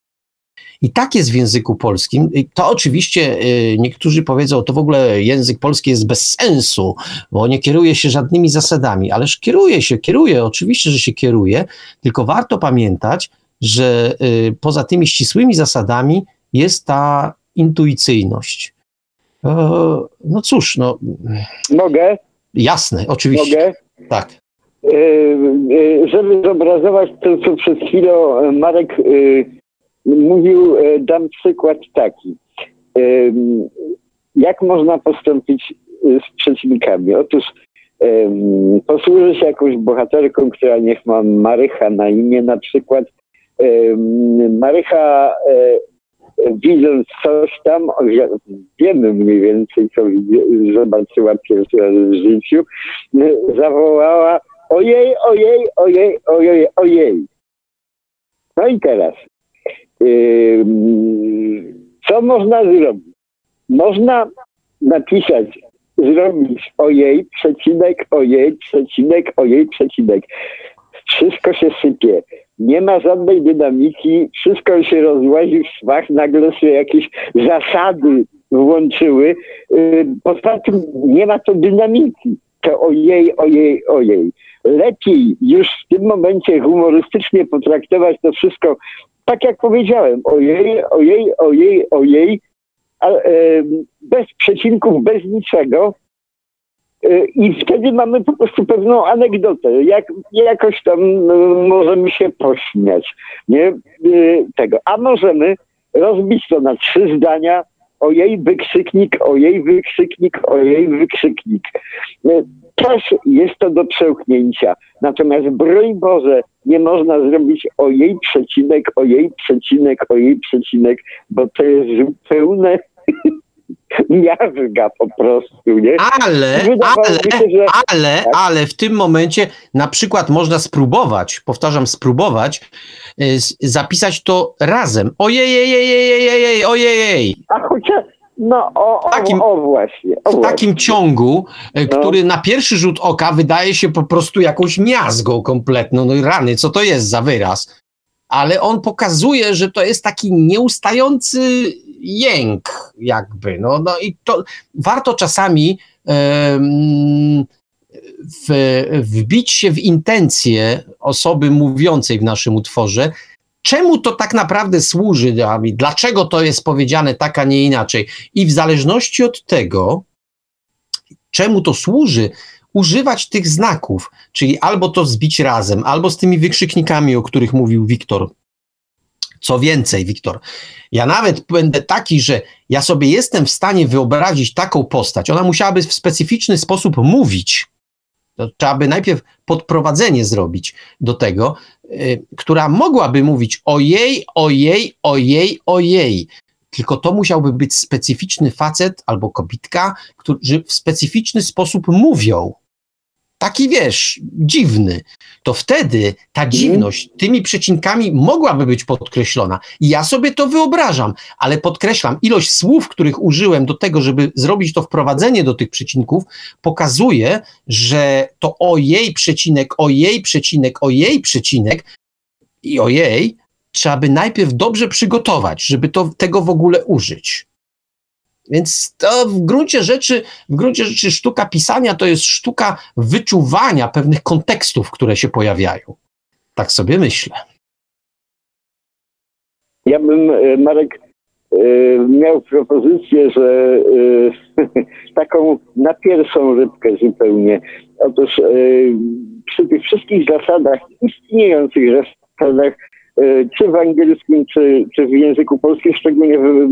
I tak jest w języku polskim. To oczywiście niektórzy powiedzą, to w ogóle język polski jest bez sensu, bo nie kieruje się żadnymi zasadami, ależ kieruje się, kieruje, oczywiście, że się kieruje, tylko warto pamiętać, że poza tymi ścisłymi zasadami jest ta intuicyjność. No cóż, no. Mogę? Jasne, oczywiście. Mogę? Tak. Żeby zobrazować to, co przed chwilą Marek mówił, e, dam przykład taki. Jak można postąpić e, z przeciwnikami? Otóż posłużę się jakąś bohaterką, która niech ma Marycha na imię na przykład. Marycha e, widząc coś tam, wiemy mniej więcej, co zobaczyła pierwszy raz w życiu, zawołała ojej, ojej, ojej, ojej, ojej. No i teraz, co można zrobić? Można napisać, zrobić ojej, przecinek, ojej, przecinek, ojej, przecinek. Wszystko się sypie. Nie ma żadnej dynamiki, wszystko się rozłazi w szwach, nagle się jakieś zasady włączyły. Poza tym nie ma to dynamiki. To ojej, ojej, ojej. Lepiej już w tym momencie humorystycznie potraktować to wszystko tak jak powiedziałem, ojej, ojej, ojej, ojej, bez przecinków, bez niczego. E, I wtedy mamy po prostu pewną anegdotę, jak, jakoś tam no, możemy się pośmiać, nie? E, tego. A możemy rozbić to na trzy zdania, ojej wykrzyknik, ojej wykrzyknik, ojej wykrzyknik. E, też jest to do przełknięcia. Natomiast broń Boże, nie można zrobić o jej przecinek, o jej przecinek, o jej przecinek, bo to jest zupełne miazga po prostu, nie? Ale, ale, się, że... ale, ale w tym momencie na przykład można spróbować, powtarzam, spróbować y, zapisać to razem. Ojej, ojej, ojej, A chociaż, no o, o, takim, o właśnie. O w takim ciągu, y, no. który na pierwszy rzut oka wydaje się po prostu jakąś miazgą kompletną. No i rany, co to jest za wyraz? Ale on pokazuje, że to jest taki nieustający jęk, jakby. No, no i to warto czasami w, wbić się w intencje osoby mówiącej w naszym utworze, czemu to tak naprawdę służy, dlaczego to jest powiedziane tak, a nie inaczej. I w zależności od tego, czemu to służy, używać tych znaków, czyli albo to zbić razem, albo z tymi wykrzyknikami, o których mówił Wiktor co więcej, Wiktor, ja nawet będę taki, że ja sobie jestem w stanie wyobrazić taką postać. Ona musiałaby w specyficzny sposób mówić. To trzeba by najpierw podprowadzenie zrobić do tego, yy, która mogłaby mówić ojej, ojej, ojej, ojej. Tylko to musiałby być specyficzny facet albo kobitka, którzy w specyficzny sposób mówią taki wiesz, dziwny, to wtedy ta mhm. dziwność tymi przecinkami mogłaby być podkreślona. I ja sobie to wyobrażam, ale podkreślam, ilość słów, których użyłem do tego, żeby zrobić to wprowadzenie do tych przecinków, pokazuje, że to ojej przecinek, ojej przecinek, ojej przecinek i ojej trzeba by najpierw dobrze przygotować, żeby to, tego w ogóle użyć. Więc to w gruncie rzeczy, w gruncie rzeczy sztuka pisania to jest sztuka wyczuwania pewnych kontekstów, które się pojawiają. Tak sobie myślę. Ja bym, e, Marek, e, miał propozycję, że e, taką na pierwszą rybkę zupełnie. Otóż przy tych wszystkich zasadach, istniejących zasadach, czy w angielskim, czy, czy w języku polskim, szczególnie w,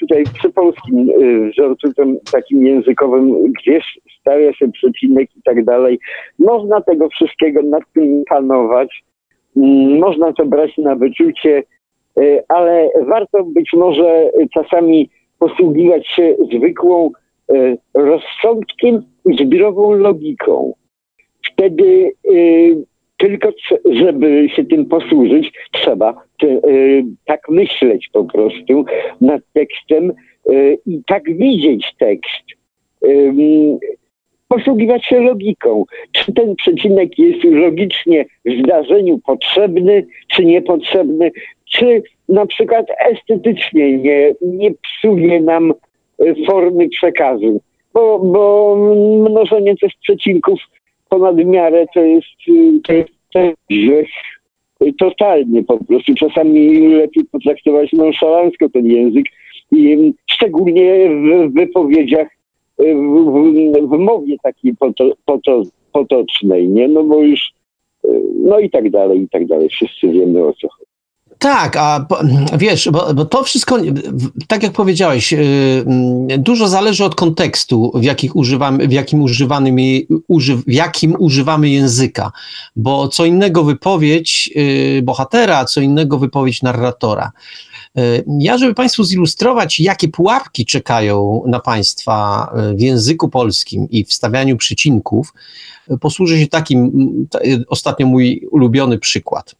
tutaj przy polskim y, wzorcu takim językowym gdzieś stawia się przecinek i tak dalej. Można tego wszystkiego nad tym panować, mm, można to brać na wyczucie, y, ale warto być może czasami posługiwać się zwykłą rozsądkiem i zbiorową logiką. Wtedy tylko żeby się tym posłużyć, trzeba y, tak myśleć po prostu nad tekstem y, i tak widzieć tekst. Posługiwać się logiką. Czy ten przecinek jest logicznie w zdarzeniu potrzebny, czy niepotrzebny, czy na przykład estetycznie nie, nie psuje nam y, formy przekazu. Bo, bo mnożenie tych przecinków ponad miarę to jest, y, to jest, to grzech totalny po prostu. Czasami lepiej potraktować nonszalancko ten język i szczególnie w wypowiedziach, y, w, w, w mowie takiej poto, poto, potocznej, nie? No bo już, y, no i tak dalej, i tak dalej. Wszyscy wiemy o co chodzi. Tak, a wiesz, bo, bo, to wszystko, tak jak powiedziałeś, y, mm, dużo zależy od kontekstu, w, jakich używamy, w, jakim używamy, w jakim używamy języka, bo co innego wypowiedź y, bohatera, co innego wypowiedź narratora. Y, ja, żeby Państwu zilustrować, jakie pułapki czekają na Państwa w języku polskim i w stawianiu przycinków, posłużę się takim, ostatnio mój ulubiony przykład.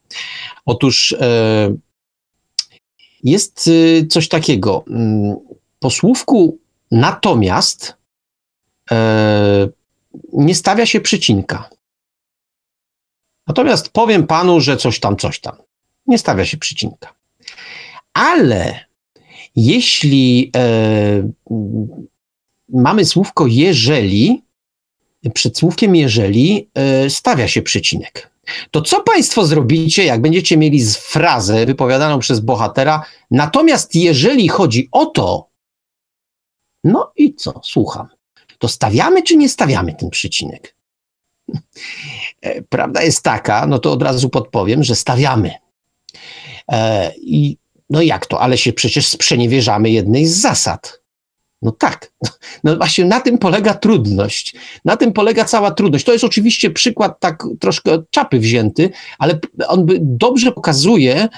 Otóż e, jest e, coś takiego. Mm, po słówku natomiast e, nie stawia się przycinka. Natomiast powiem panu, że coś tam, coś tam. Nie stawia się przycinka. Ale jeśli e, mamy słówko jeżeli, przed słówkiem jeżeli e, stawia się przecinek. To co Państwo zrobicie, jak będziecie mieli frazę wypowiadaną przez bohatera? Natomiast jeżeli chodzi o to, no i co, słucham. To stawiamy czy nie stawiamy ten przecinek? E, prawda jest taka, no to od razu podpowiem, że stawiamy. E, I no jak to, ale się przecież sprzeniewierzamy jednej z zasad. No tak. No właśnie na tym polega trudność. Na tym polega cała trudność. To jest oczywiście przykład tak troszkę od czapy wzięty, ale on dobrze pokazuje,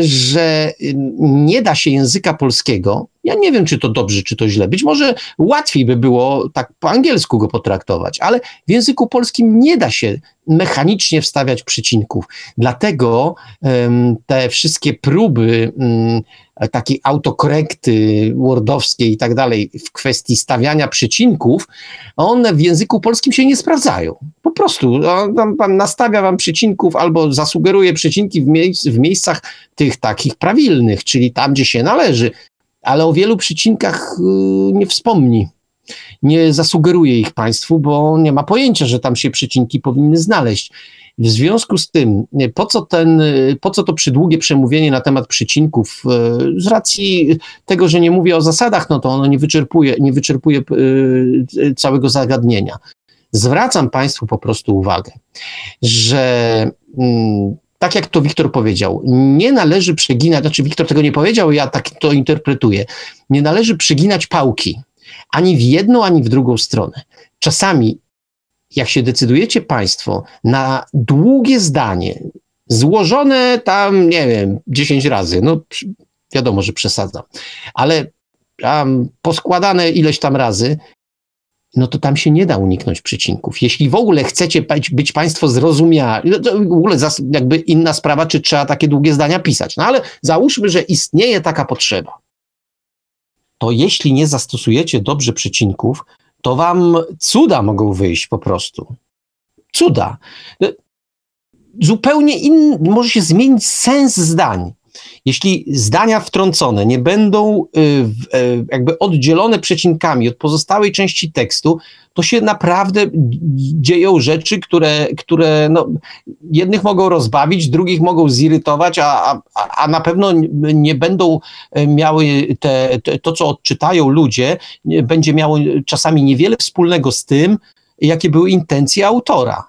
że nie da się języka polskiego, Ja nie wiem, czy to dobrze, czy to źle. Być może łatwiej by było tak po angielsku go potraktować, ale w języku polskim nie da się mechanicznie wstawiać przycinków. Dlatego um, te wszystkie próby um, takiej autokorekty wordowskiej i tak dalej w kwestii stawiania przycinków, one w języku polskim się nie sprawdzają. Po prostu pan nastawia wam przycinków albo zasugeruje przycinki w, miejsc, w miejscach tych takich prawilnych, czyli tam, gdzie się należy, ale o wielu przycinkach y, nie wspomni nie zasugeruje ich Państwu, bo nie ma pojęcia, że tam się przycinki powinny znaleźć. W związku z tym, po co, ten, po co to przydługie przemówienie na temat przycinków? Z racji tego, że nie mówię o zasadach, no to ono nie wyczerpuje, nie wyczerpuje całego zagadnienia. Zwracam Państwu po prostu uwagę, że mm, tak jak to Wiktor powiedział, nie należy przeginać, znaczy Wiktor tego nie powiedział, ja tak to interpretuję, nie należy przeginać pałki ani w jedną, ani w drugą stronę. Czasami, jak się decydujecie Państwo na długie zdanie, złożone tam, nie wiem, 10 razy, no wiadomo, że przesadzam, ale poskładane ileś tam razy, no to tam się nie da uniknąć przycinków. Jeśli w ogóle chcecie być, Państwo zrozumiali, no to w ogóle jakby inna sprawa, czy trzeba takie długie zdania pisać. No ale załóżmy, że istnieje taka potrzeba to jeśli nie zastosujecie dobrze przecinków, to wam cuda mogą wyjść po prostu. Cuda. Zupełnie inny, może się zmienić sens zdań. Jeśli zdania wtrącone nie będą y, y, jakby oddzielone przecinkami od pozostałej części tekstu, to się naprawdę dzieją rzeczy, które, które no, jednych mogą rozbawić, drugich mogą zirytować, a, a, a na pewno nie będą miały te, te, to, co odczytają ludzie, będzie miało czasami niewiele wspólnego z tym, jakie były intencje autora.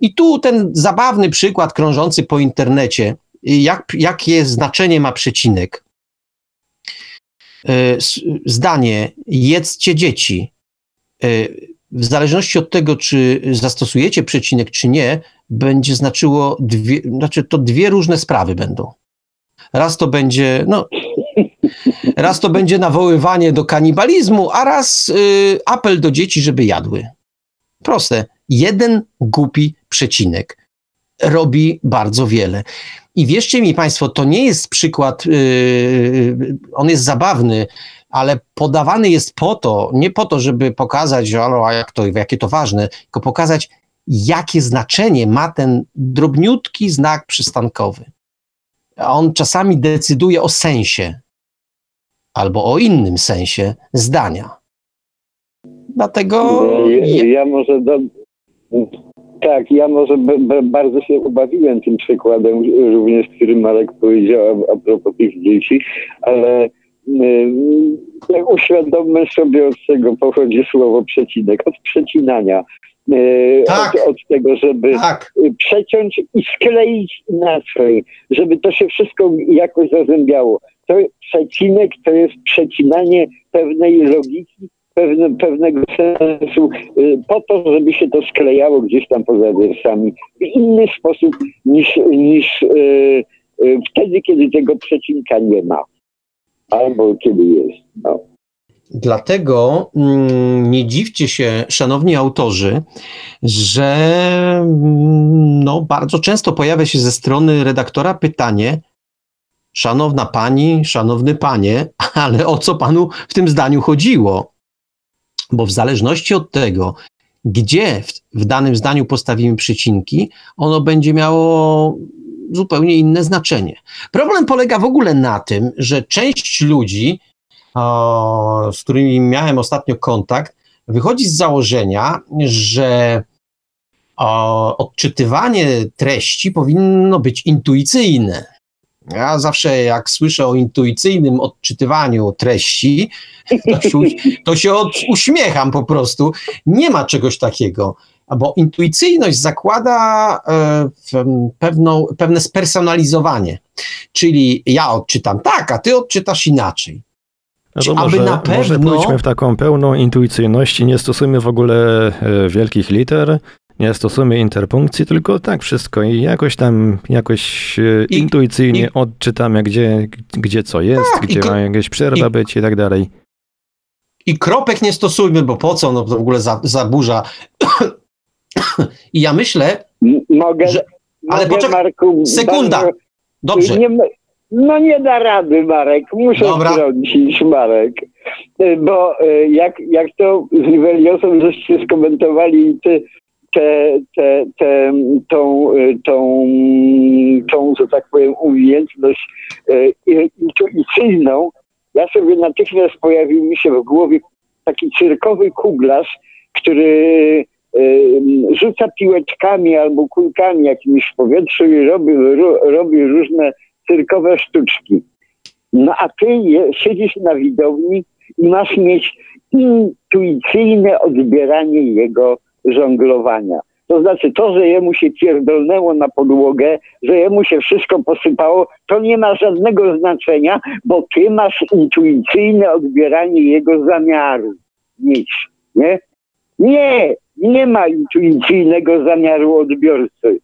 I tu ten zabawny przykład krążący po internecie, jak, jakie znaczenie ma przecinek. E, zdanie jedzcie dzieci. E, w zależności od tego, czy zastosujecie przecinek, czy nie, będzie znaczyło dwie, znaczy to dwie różne sprawy będą. Raz to będzie, no, raz to będzie nawoływanie do kanibalizmu, a raz y, apel do dzieci, żeby jadły. Proste. Jeden głupi przecinek robi bardzo wiele. I wierzcie mi Państwo, to nie jest przykład, yy, on jest zabawny, ale podawany jest po to, nie po to, żeby pokazać, a jak to, jakie to ważne, tylko pokazać, jakie znaczenie ma ten drobniutki znak przystankowy. On czasami decyduje o sensie albo o innym sensie zdania. Dlatego. Ja, ja może do, tak, ja może bardzo się ubawiłem tym przykładem, również którym Marek powiedział a, a propos tych dzieci, ale y, uświadommy sobie od czego pochodzi słowo przecinek, od przecinania. Y, tak, od, od, tego, żeby tak. przeciąć i skleić inaczej, żeby to się wszystko jakoś zazębiało. To przecinek to jest przecinanie pewnej logiki, pewne, pewnego sensu y, po to, żeby się to sklejało gdzieś tam poza wersami w inny sposób niż, niż yy, yy, wtedy, kiedy tego przecinka nie ma. Albo kiedy jest. No. Dlatego mm, nie dziwcie się, szanowni autorzy, że mm, no, bardzo często pojawia się ze strony redaktora pytanie, szanowna pani, szanowny panie, ale o co panu w tym zdaniu chodziło? Bo w zależności od tego, gdzie w, w danym zdaniu postawimy przycinki, ono będzie miało zupełnie inne znaczenie. Problem polega w ogóle na tym, że część ludzi, o, z którymi miałem ostatnio kontakt, wychodzi z założenia, że o, odczytywanie treści powinno być intuicyjne. Ja zawsze jak słyszę o intuicyjnym odczytywaniu treści, to się, od, uśmiecham po prostu. Nie ma czegoś takiego, bo intuicyjność zakłada e, pewną, pewne spersonalizowanie. Czyli ja odczytam tak, a ty odczytasz inaczej. No to może, na pewno... może pójdźmy w taką pełną intuicyjność i nie stosujmy w ogóle e, wielkich liter, nie stosujemy interpunkcji, tylko tak wszystko i jakoś tam, jakoś e, I- intuicyjnie i- odczytamy, gdzie, gdzie co jest, Tak, i gdzie ma jakaś przerwa i- być i tak dalej. I kropek nie stosujmy, bo po co? No to w ogóle za, zaburza. I ja myślę, Mogę, Że- ale mogę poczekaj, Marku, sekunda. bardzo- dobrze, Nie, no nie da rady, Marek. Muszę Dobra. Marek. Y, Bo y, jak, jak to z Niveliosem żeście skomentowali te, te, te, te, tą, y, tą, tą, że tak powiem, umiejętność y, intuicyjną, ja sobie natychmiast pojawił mi się w głowie taki cyrkowy kuglarz, który y, rzuca piłeczkami albo kulkami jakimiś w powietrzu i robi, ro, robi różne cyrkowe sztuczki. No a ty je, siedzisz na widowni i masz mieć intuicyjne odbieranie jego żonglowania. To znaczy to, że jemu się pierdolnęło na podłogę, że jemu się wszystko posypało, to nie ma żadnego znaczenia, bo ty masz intuicyjne odbieranie jego zamiaru mieć, nie? Nie, nie ma intuicyjnego zamiaru odbiorcy.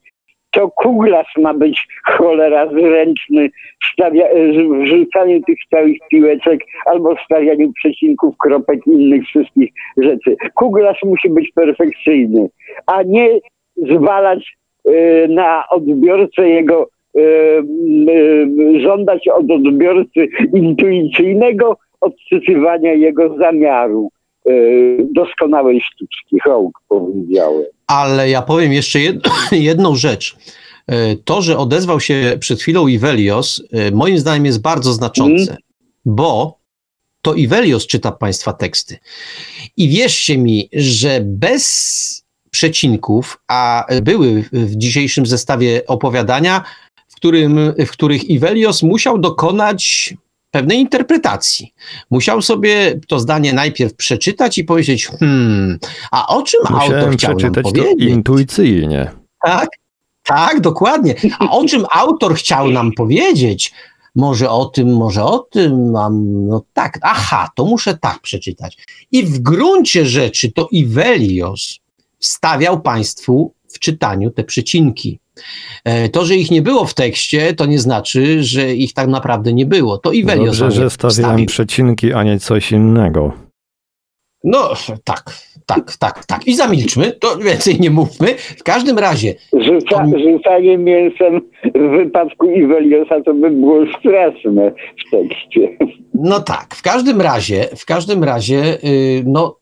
To kuglarz ma być cholera zręczny stawia- w wrzucaniu tych całych piłeczek albo w stawianiu przecinków, kropek i innych wszystkich rzeczy. Kuglarz musi być perfekcyjny, a nie zwalać e, na odbiorcę jego, e, e, żądać od odbiorcy intuicyjnego odczytywania jego zamiaru e, doskonałej sztuczki. Hołk powiedziałem. Ale ja powiem jeszcze jed, jedną rzecz. E, To, że odezwał się przed chwilą Ivelios, e, moim zdaniem jest bardzo znaczące, bo to Ivelios czyta Państwa teksty. I wierzcie mi, że bez przecinków, a były w dzisiejszym zestawie opowiadania, w, którym, w których Ivelios musiał dokonać pewnej interpretacji. Musiał sobie to zdanie najpierw przeczytać i powiedzieć, hmm, a o czym autor Musiałem chciał nam przeczytać to powiedzieć? intuicyjnie. Tak, tak, dokładnie. A o czym autor chciał nam powiedzieć? Może o tym, może o tym, mam, no tak, aha, to muszę tak przeczytać. I w gruncie rzeczy to Ivelios stawiał Państwu w czytaniu te przecinki. E, To, że ich nie było w tekście, to nie znaczy, że ich tak naprawdę nie było. To Ivelios Dobrze, że stawiałem wstawił. przecinki, a nie coś innego. No tak, tak, tak, tak. I zamilczmy, to więcej nie mówmy. W każdym razie, Rzuca, To- rzucanie mięsem w wypadku Iweliosa to by było straszne w tekście. No tak, w każdym razie, w każdym razie, yy, no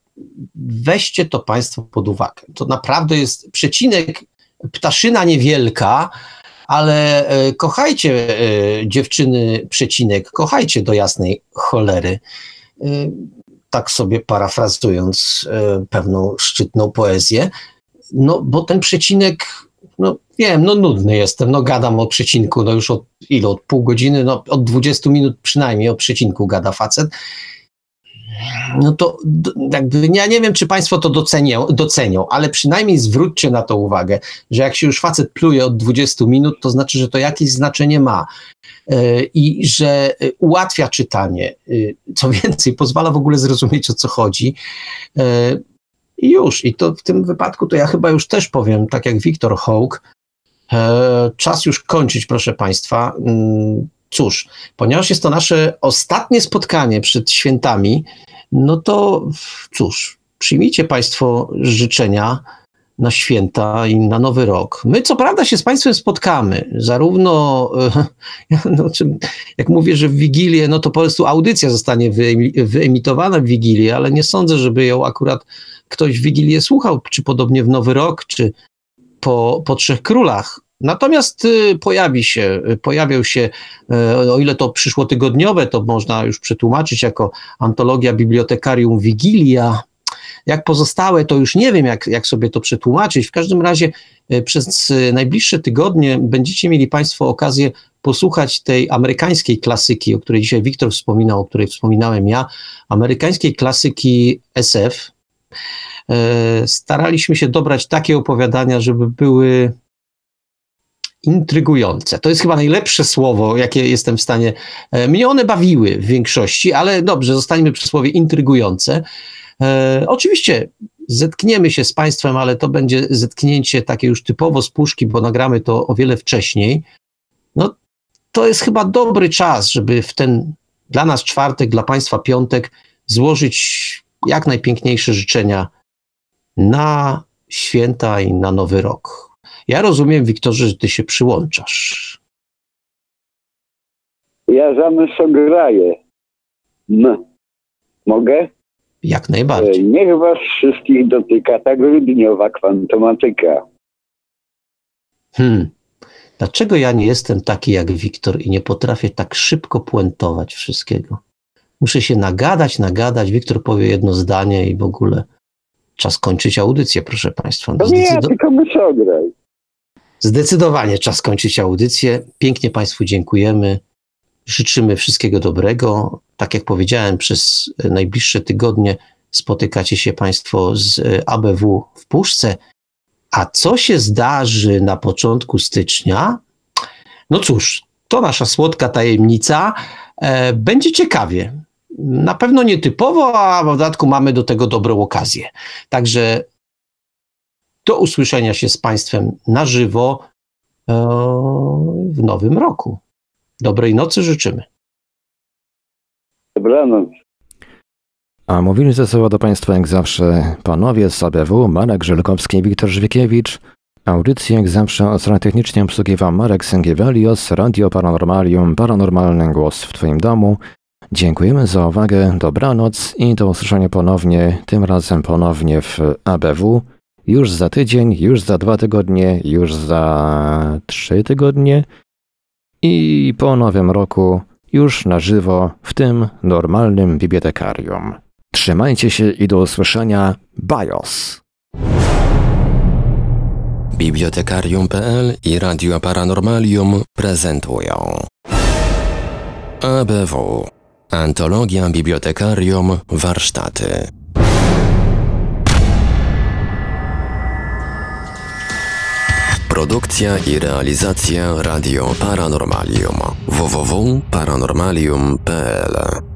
weźcie to Państwo pod uwagę. To naprawdę jest przecinek, ptaszyna niewielka, ale y, kochajcie y, dziewczyny przecinek, kochajcie do jasnej cholery. Y, tak sobie parafrazując pewną szczytną poezję. No, bo ten przecinek, no wiem, no nudny jestem, no gadam o przecinku, no już od ilu, od pół godziny, no od 20 minut przynajmniej o przecinku gada facet. No to jakby ja nie wiem, czy Państwo to docenią, docenią, ale przynajmniej zwróćcie na to uwagę, że jak się już facet pluje od 20 minut, to znaczy, że to jakieś znaczenie ma e, i że e, ułatwia czytanie. E, Co więcej, pozwala w ogóle zrozumieć, o co chodzi. I już, i to w tym wypadku to ja chyba już też powiem, tak jak Wiktor Hołk, czas już kończyć, proszę Państwa. Cóż, ponieważ jest to nasze ostatnie spotkanie przed świętami, no to cóż, przyjmijcie Państwo życzenia na święta i na nowy rok. My, co prawda, się z Państwem spotkamy, zarówno, no, jak mówię, że w Wigilię, no to po prostu audycja zostanie wyemi- wyemitowana w Wigilię, ale nie sądzę, żeby ją akurat ktoś w Wigilię słuchał, czy podobnie w Nowy Rok, czy po, po Trzech Królach. Natomiast y, pojawi się, y, pojawią się, y, o ile to przyszłotygodniowe, to można już przetłumaczyć jako antologia Bibliotekarium Wigilia. Jak pozostałe, to już nie wiem, jak, jak sobie to przetłumaczyć. W każdym razie przez najbliższe tygodnie będziecie mieli Państwo okazję posłuchać tej amerykańskiej klasyki, o której dzisiaj Wiktor wspominał, o której wspominałem ja, amerykańskiej klasyki SF. Staraliśmy się dobrać takie opowiadania, żeby były intrygujące. To jest chyba najlepsze słowo, jakie jestem w stanie. e, Mnie one bawiły w większości, ale dobrze, zostańmy przy słowie intrygujące. E, oczywiście zetkniemy się z Państwem, ale to będzie zetknięcie takie już typowo z puszki, bo nagramy to o wiele wcześniej. No, to jest chyba dobry czas, żeby w ten dla nas czwartek, dla Państwa piątek złożyć jak najpiękniejsze życzenia na święta i na nowy rok. Ja rozumiem, Wiktorze, że Ty się przyłączasz. Ja zamysł graję. No. Mogę? Jak najbardziej. Niech was wszystkich dotyka ta grudniowa kwantomatyka. Hmm. Dlaczego ja nie jestem taki jak Wiktor i nie potrafię tak szybko puentować wszystkiego? Muszę się nagadać, nagadać. Wiktor powie jedno zdanie i w ogóle czas kończyć audycję, proszę Państwa. To nie ja, tylko graj. Zdecydowanie czas kończyć audycję. Pięknie Państwu dziękujemy. Życzymy wszystkiego dobrego. Tak jak powiedziałem, przez najbliższe tygodnie spotykacie się Państwo z ABW w Puszce. A co się zdarzy na początku stycznia? No cóż, to nasza słodka tajemnica. E, będzie ciekawie. Na pewno nietypowo, a w dodatku mamy do tego dobrą okazję. Także do usłyszenia się z Państwem na żywo e, w nowym roku. Dobrej nocy życzymy. Dobranoc. A mówili ze sobą do Państwa jak zawsze panowie z ABW, Marek Żelkowski i Wiktor Żwikiewicz. Audycję jak zawsze o stronie technicznie obsługiwał Marek Sęgiewelios, Radio Paranormalium, Paranormalny Głos w Twoim domu. Dziękujemy za uwagę, dobranoc i do usłyszenia ponownie, tym razem ponownie w ABW. Już za tydzień, już za dwa tygodnie, już za trzy tygodnie i po nowym roku już na żywo w tym normalnym bibliotekarium. Trzymajcie się i do usłyszenia. BIOS. Bibliotekarium.pl i Radio Paranormalium prezentują ABW Antologia Bibliotekarium Warsztaty Produkcja i realizacja Radio Paranormalium. Www.paranormalium.pl